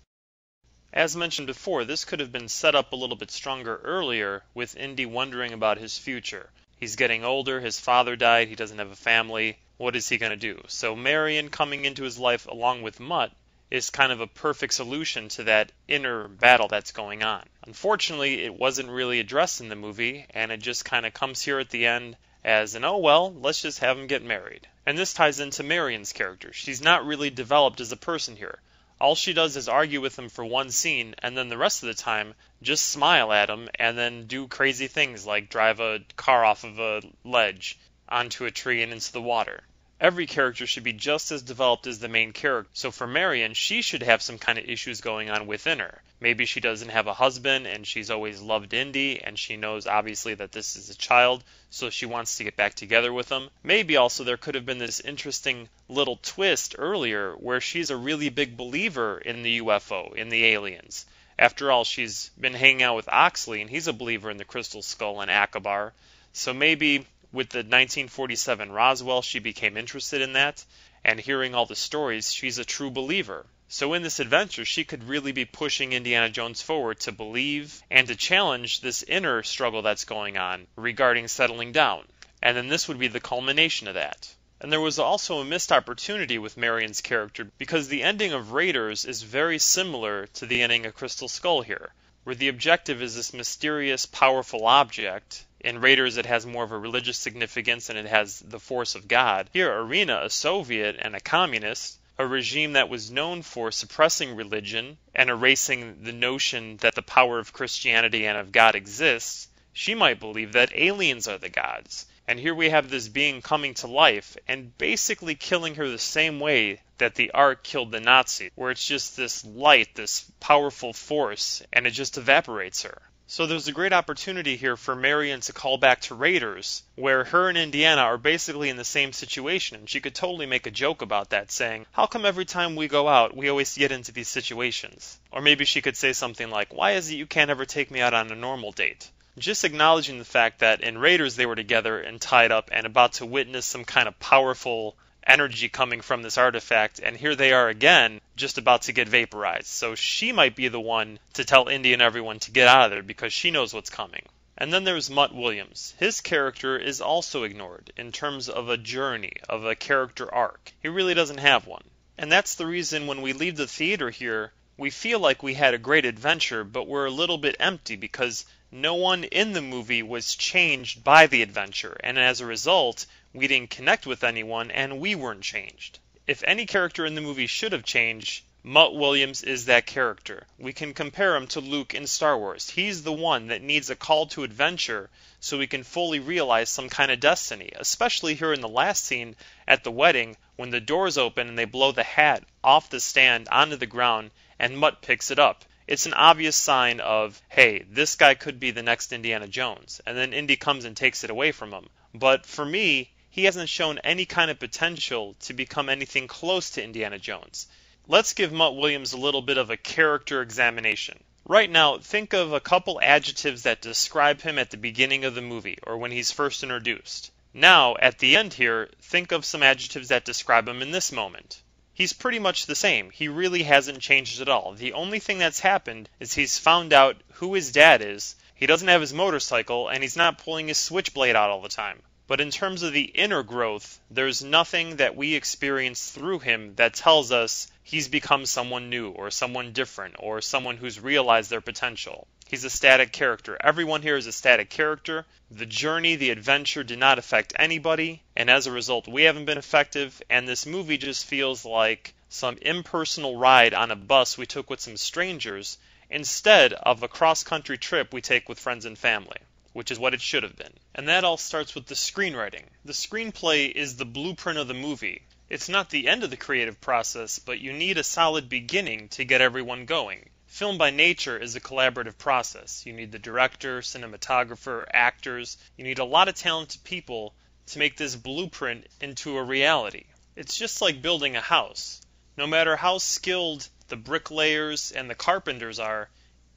As mentioned before, this could have been set up a little bit stronger earlier, with Indy wondering about his future. He's getting older, his father died, he doesn't have a family. What is he going to do? So Marion coming into his life along with Mutt is kind of a perfect solution to that inner battle that's going on. Unfortunately, it wasn't really addressed in the movie, and it just kind of comes here at the end as an oh well, let's just have them get married. And this ties into Marion's character. She's not really developed as a person here. All she does is argue with him for one scene, and then the rest of the time just smile at him and then do crazy things like drive a car off of a ledge onto a tree and into the water. Every character should be just as developed as the main character. So for Marion, she should have some kind of issues going on within her. Maybe she doesn't have a husband and she's always loved Indy and she knows obviously that this is a child, so she wants to get back together with him. Maybe also there could have been this interesting little twist earlier where she's a really big believer in the UFO, in the aliens. After all, she's been hanging out with Oxley and he's a believer in the Crystal Skull and Akbar. So maybe with the 1947 Roswell, she became interested in that, and hearing all the stories, she's a true believer. So in this adventure, she could really be pushing Indiana Jones forward to believe and to challenge this inner struggle that's going on regarding settling down. And then this would be the culmination of that. And there was also a missed opportunity with Marion's character because the ending of Raiders is very similar to the ending of Crystal Skull here, where the objective is this mysterious, powerful object in Raiders, it has more of a religious significance and it has the force of God. Here, Irina, a Soviet and a communist, a regime that was known for suppressing religion and erasing the notion that the power of Christianity and of God exists, she might believe that aliens are the gods. And here we have this being coming to life and basically killing her the same way that the Ark killed the Nazi, where it's just this light, this powerful force, and it just evaporates her. So there's a great opportunity here for Marion to call back to Raiders, where her and Indiana are basically in the same situation. And she could totally make a joke about that, saying, How come every time we go out, we always get into these situations? Or maybe she could say something like, Why is it you can't ever take me out on a normal date? Just acknowledging the fact that in Raiders they were together and tied up and about to witness some kind of powerful energy coming from this artifact, and here they are again, just about to get vaporized. So she might be the one to tell Indy and everyone to get out of there because she knows what's coming. And then there's Mutt Williams. His character is also ignored in terms of a journey, of a character arc. He really doesn't have one. And that's the reason when we leave the theater here, we feel like we had a great adventure, but we're a little bit empty because no one in the movie was changed by the adventure, and as a result, we didn't connect with anyone and we weren't changed. If any character in the movie should have changed, Mutt Williams is that character. We can compare him to Luke in Star Wars. He's the one that needs a call to adventure so we can fully realize some kind of destiny, especially here in the last scene at the wedding when the doors open and they blow the hat off the stand onto the ground and Mutt picks it up it's an obvious sign of, hey, this guy could be the next Indiana Jones. And then Indy comes and takes it away from him. But for me, he hasn't shown any kind of potential to become anything close to Indiana Jones. Let's give Mutt Williams a little bit of a character examination. Right now, think of a couple adjectives that describe him at the beginning of the movie or when he's first introduced. Now, at the end here, think of some adjectives that describe him in this moment he's pretty much the same. He really hasn't changed at all. The only thing that's happened is he's found out who his dad is. He doesn't have his motorcycle, and he's not pulling his switchblade out all the time. But in terms of the inner growth, there's nothing that we experience through him that tells us he's become someone new, or someone different, or someone who's realized their potential. He's a static character. Everyone here is a static character. The journey, the adventure did not affect anybody, and as a result, we haven't been effective, and this movie just feels like some impersonal ride on a bus we took with some strangers instead of a cross country trip we take with friends and family, which is what it should have been. And that all starts with the screenwriting. The screenplay is the blueprint of the movie. It's not the end of the creative process, but you need a solid beginning to get everyone going. Film by nature is a collaborative process. You need the director, cinematographer, actors. You need a lot of talented people to make this blueprint into a reality. It's just like building a house. No matter how skilled the bricklayers and the carpenters are,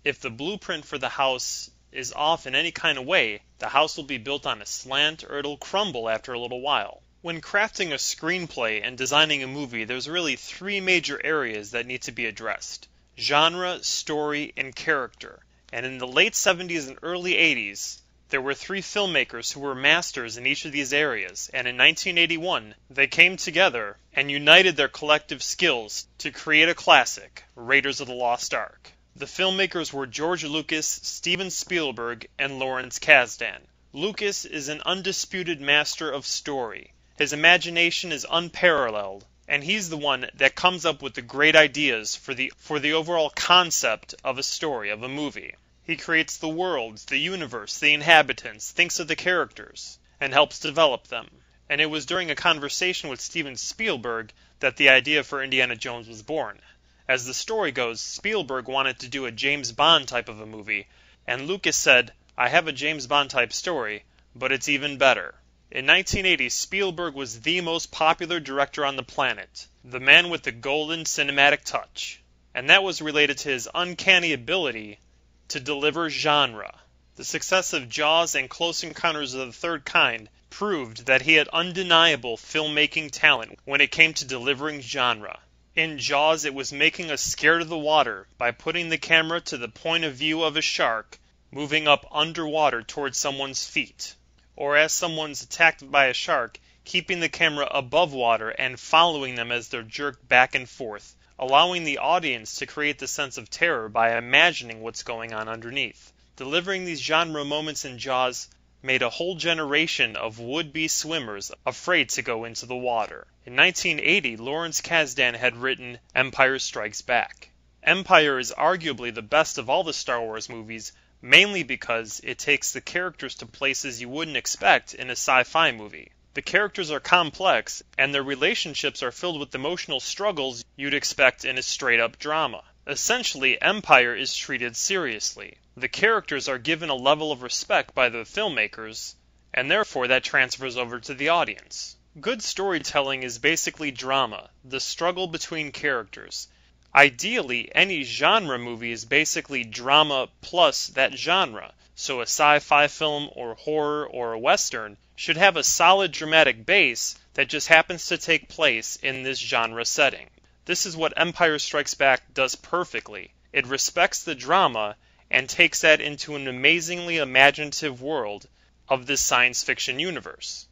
if the blueprint for the house is off in any kind of way, the house will be built on a slant or it'll crumble after a little while. When crafting a screenplay and designing a movie, there's really three major areas that need to be addressed genre, story, and character. And in the late 70s and early 80s, There were three filmmakers who were masters in each of these areas, and in 1981 they came together and united their collective skills to create a classic, Raiders of the Lost Ark. The filmmakers were George Lucas, Steven Spielberg, and Lawrence Kasdan. Lucas is an undisputed master of story. His imagination is unparalleled, and he's the one that comes up with the great ideas for the for the overall concept of a story, of a movie. He creates the worlds, the universe, the inhabitants, thinks of the characters, and helps develop them. And it was during a conversation with Steven Spielberg that the idea for Indiana Jones was born. As the story goes, Spielberg wanted to do a James Bond type of a movie, and Lucas said, I have a James Bond type story, but it's even better. In 1980, Spielberg was the most popular director on the planet, the man with the golden cinematic touch. And that was related to his uncanny ability to deliver genre. The success of Jaws and Close Encounters of the Third Kind proved that he had undeniable filmmaking talent when it came to delivering genre. In Jaws, it was making us scared of the water by putting the camera to the point of view of a shark moving up underwater towards someone's feet, or as someone's attacked by a shark, keeping the camera above water and following them as they're jerked back and forth allowing the audience to create the sense of terror by imagining what's going on underneath. Delivering these genre moments in Jaws made a whole generation of would-be swimmers afraid to go into the water. In 1980, Lawrence Kasdan had written Empire Strikes Back. Empire is arguably the best of all the Star Wars movies, mainly because it takes the characters to places you wouldn't expect in a sci-fi movie. The characters are complex, and their relationships are filled with emotional struggles you'd expect in a straight up drama. Essentially, Empire is treated seriously. The characters are given a level of respect by the filmmakers, and therefore that transfers over to the audience. Good storytelling is basically drama, the struggle between characters. Ideally, any genre movie is basically drama plus that genre. So a sci-fi film or horror or a western should have a solid dramatic base that just happens to take place in this genre setting. This is what Empire Strikes Back does perfectly. It respects the drama and takes that into an amazingly imaginative world of this science fiction universe.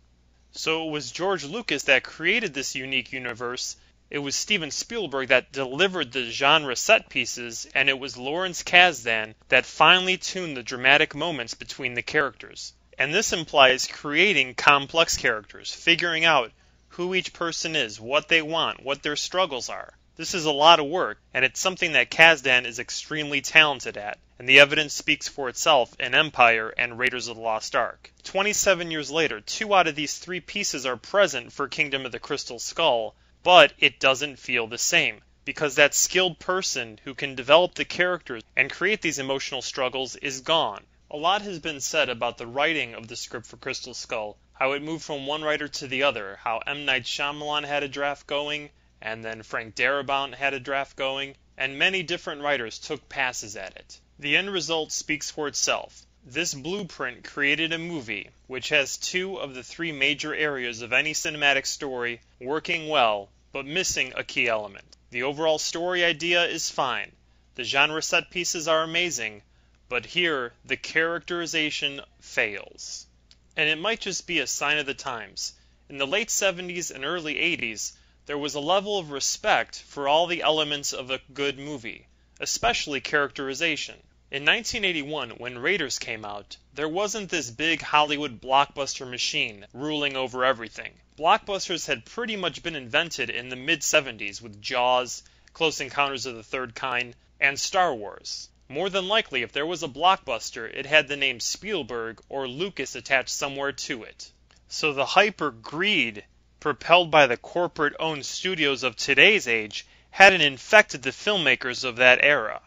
So it was George Lucas that created this unique universe it was Steven Spielberg that delivered the genre set pieces, and it was Lawrence Kasdan that finely tuned the dramatic moments between the characters. And this implies creating complex characters, figuring out who each person is, what they want, what their struggles are. This is a lot of work, and it's something that Kasdan is extremely talented at, and the evidence speaks for itself in Empire and Raiders of the Lost Ark. 27 years later, two out of these three pieces are present for Kingdom of the Crystal Skull, but it doesn't feel the same because that skilled person who can develop the characters and create these emotional struggles is gone. A lot has been said about the writing of the script for Crystal Skull, how it moved from one writer to the other, how M. Night Shyamalan had a draft going, and then Frank Darabont had a draft going, and many different writers took passes at it. The end result speaks for itself. This blueprint created a movie which has two of the three major areas of any cinematic story working well, but missing a key element. The overall story idea is fine. The genre set pieces are amazing, but here the characterization fails. And it might just be a sign of the times. In the late 70s and early 80s, there was a level of respect for all the elements of a good movie, especially characterization. In 1981, when Raiders came out, there wasn't this big Hollywood blockbuster machine ruling over everything. Blockbusters had pretty much been invented in the mid 70s with Jaws, Close Encounters of the Third Kind, and Star Wars. More than likely, if there was a blockbuster, it had the name Spielberg or Lucas attached somewhere to it. So the hyper greed propelled by the corporate owned studios of today's age hadn't infected the filmmakers of that era.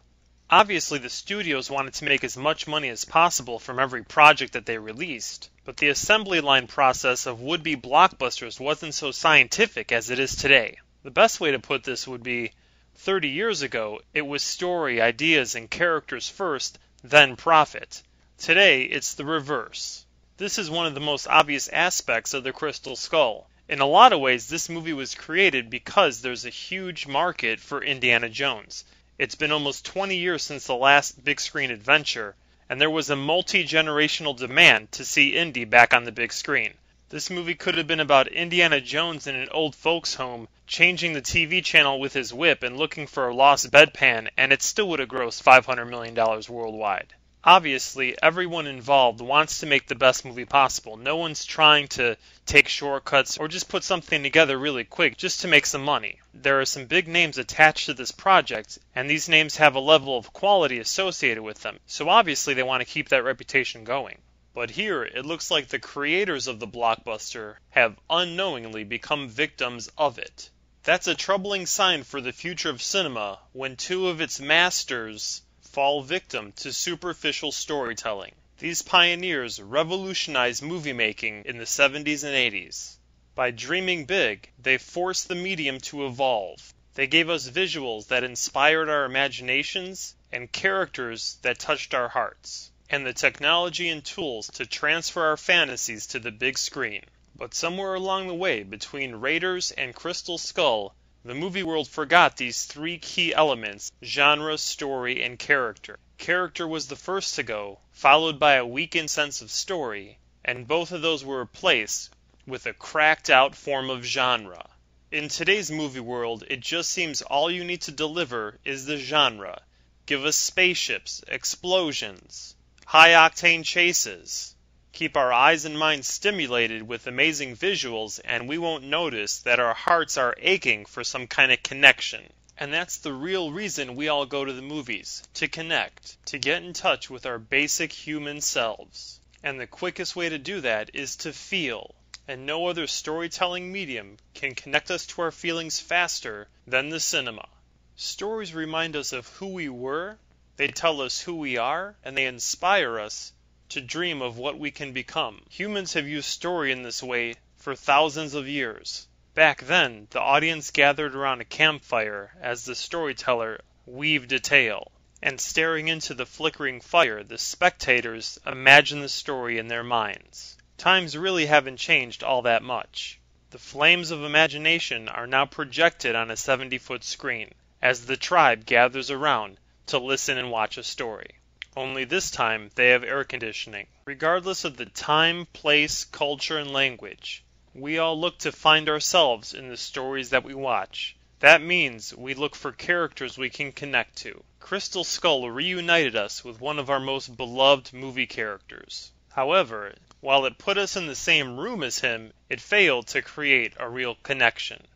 Obviously, the studios wanted to make as much money as possible from every project that they released, but the assembly line process of would be blockbusters wasn't so scientific as it is today. The best way to put this would be 30 years ago, it was story, ideas, and characters first, then profit. Today, it's the reverse. This is one of the most obvious aspects of the Crystal Skull. In a lot of ways, this movie was created because there's a huge market for Indiana Jones. It's been almost 20 years since the last big screen adventure, and there was a multi generational demand to see Indy back on the big screen. This movie could have been about Indiana Jones in an old folks' home, changing the TV channel with his whip and looking for a lost bedpan, and it still would have grossed $500 million worldwide. Obviously, everyone involved wants to make the best movie possible. No one's trying to take shortcuts or just put something together really quick just to make some money. There are some big names attached to this project, and these names have a level of quality associated with them, so obviously they want to keep that reputation going. But here, it looks like the creators of the blockbuster have unknowingly become victims of it. That's a troubling sign for the future of cinema when two of its masters fall victim to superficial storytelling. These pioneers revolutionized movie making in the 70s and 80s. By dreaming big, they forced the medium to evolve. They gave us visuals that inspired our imaginations and characters that touched our hearts, and the technology and tools to transfer our fantasies to the big screen. But somewhere along the way between Raiders and Crystal Skull, the movie world forgot these three key elements genre, story, and character. Character was the first to go, followed by a weakened sense of story, and both of those were replaced with a cracked out form of genre. In today's movie world, it just seems all you need to deliver is the genre. Give us spaceships, explosions, high octane chases keep our eyes and minds stimulated with amazing visuals, and we won't notice that our hearts are aching for some kind of connection. And that's the real reason we all go to the movies to connect, to get in touch with our basic human selves. And the quickest way to do that is to feel. And no other storytelling medium can connect us to our feelings faster than the cinema. Stories remind us of who we were, they tell us who we are, and they inspire us to dream of what we can become. Humans have used story in this way for thousands of years. Back then, the audience gathered around a campfire as the storyteller weaved a tale. And staring into the flickering fire, the spectators imagined the story in their minds. Times really haven't changed all that much. The flames of imagination are now projected on a 70 foot screen as the tribe gathers around to listen and watch a story only this time they have air conditioning. Regardless of the time, place, culture, and language, we all look to find ourselves in the stories that we watch. That means we look for characters we can connect to. Crystal Skull reunited us with one of our most beloved movie characters. However, while it put us in the same room as him, it failed to create a real connection.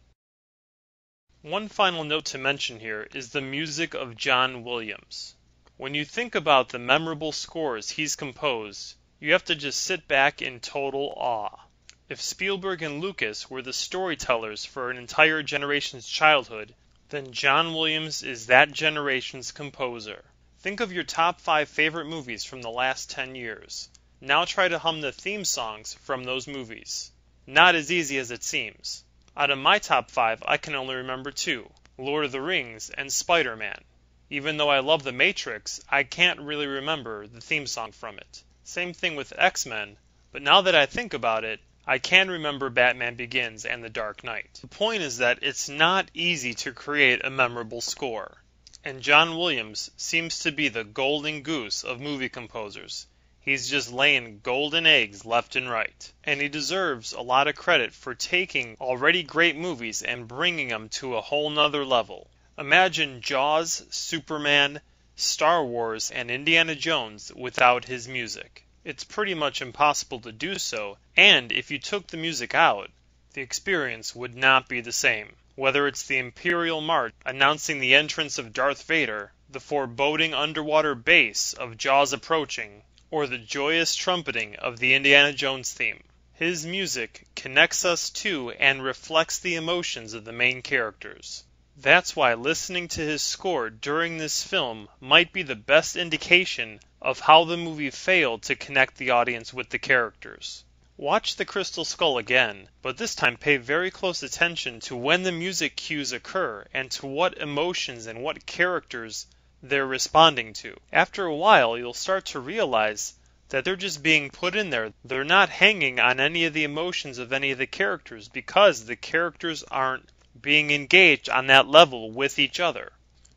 One final note to mention here is the music of John Williams. When you think about the memorable scores he's composed, you have to just sit back in total awe. If Spielberg and Lucas were the storytellers for an entire generation's childhood, then John Williams is that generation's composer. Think of your top five favorite movies from the last 10 years. Now try to hum the theme songs from those movies. Not as easy as it seems. Out of my top five, I can only remember two Lord of the Rings and Spider Man. Even though I love The Matrix, I can't really remember the theme song from it. Same thing with X Men, but now that I think about it, I can remember Batman Begins and The Dark Knight. The point is that it's not easy to create a memorable score, and John Williams seems to be the golden goose of movie composers. He's just laying golden eggs left and right. And he deserves a lot of credit for taking already great movies and bringing them to a whole nother level. Imagine Jaws, Superman, Star Wars, and Indiana Jones without his music. It's pretty much impossible to do so, and if you took the music out, the experience would not be the same. Whether it's the Imperial March announcing the entrance of Darth Vader, the foreboding underwater bass of Jaws approaching, or the joyous trumpeting of the Indiana Jones theme. His music connects us to and reflects the emotions of the main characters. That's why listening to his score during this film might be the best indication of how the movie failed to connect the audience with the characters. Watch The Crystal Skull again, but this time pay very close attention to when the music cues occur and to what emotions and what characters they're responding to. After a while, you'll start to realize that they're just being put in there. They're not hanging on any of the emotions of any of the characters because the characters aren't being engaged on that level with each other.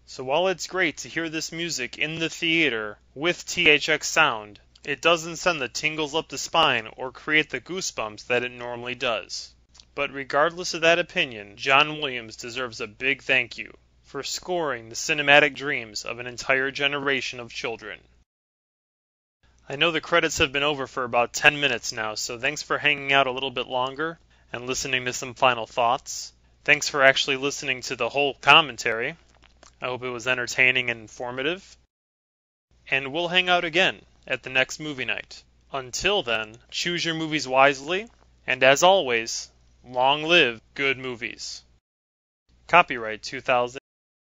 So while it's great to hear this music in the theater with THX sound, it doesn't send the tingles up the spine or create the goosebumps that it normally does. But regardless of that opinion, John Williams deserves a big thank you for scoring the cinematic dreams of an entire generation of children. I know the credits have been over for about 10 minutes now, so thanks for hanging out a little bit longer and listening to some final thoughts. Thanks for actually listening to the whole commentary. I hope it was entertaining and informative. And we'll hang out again at the next movie night. Until then, choose your movies wisely, and as always, long live good movies. Copyright 2000.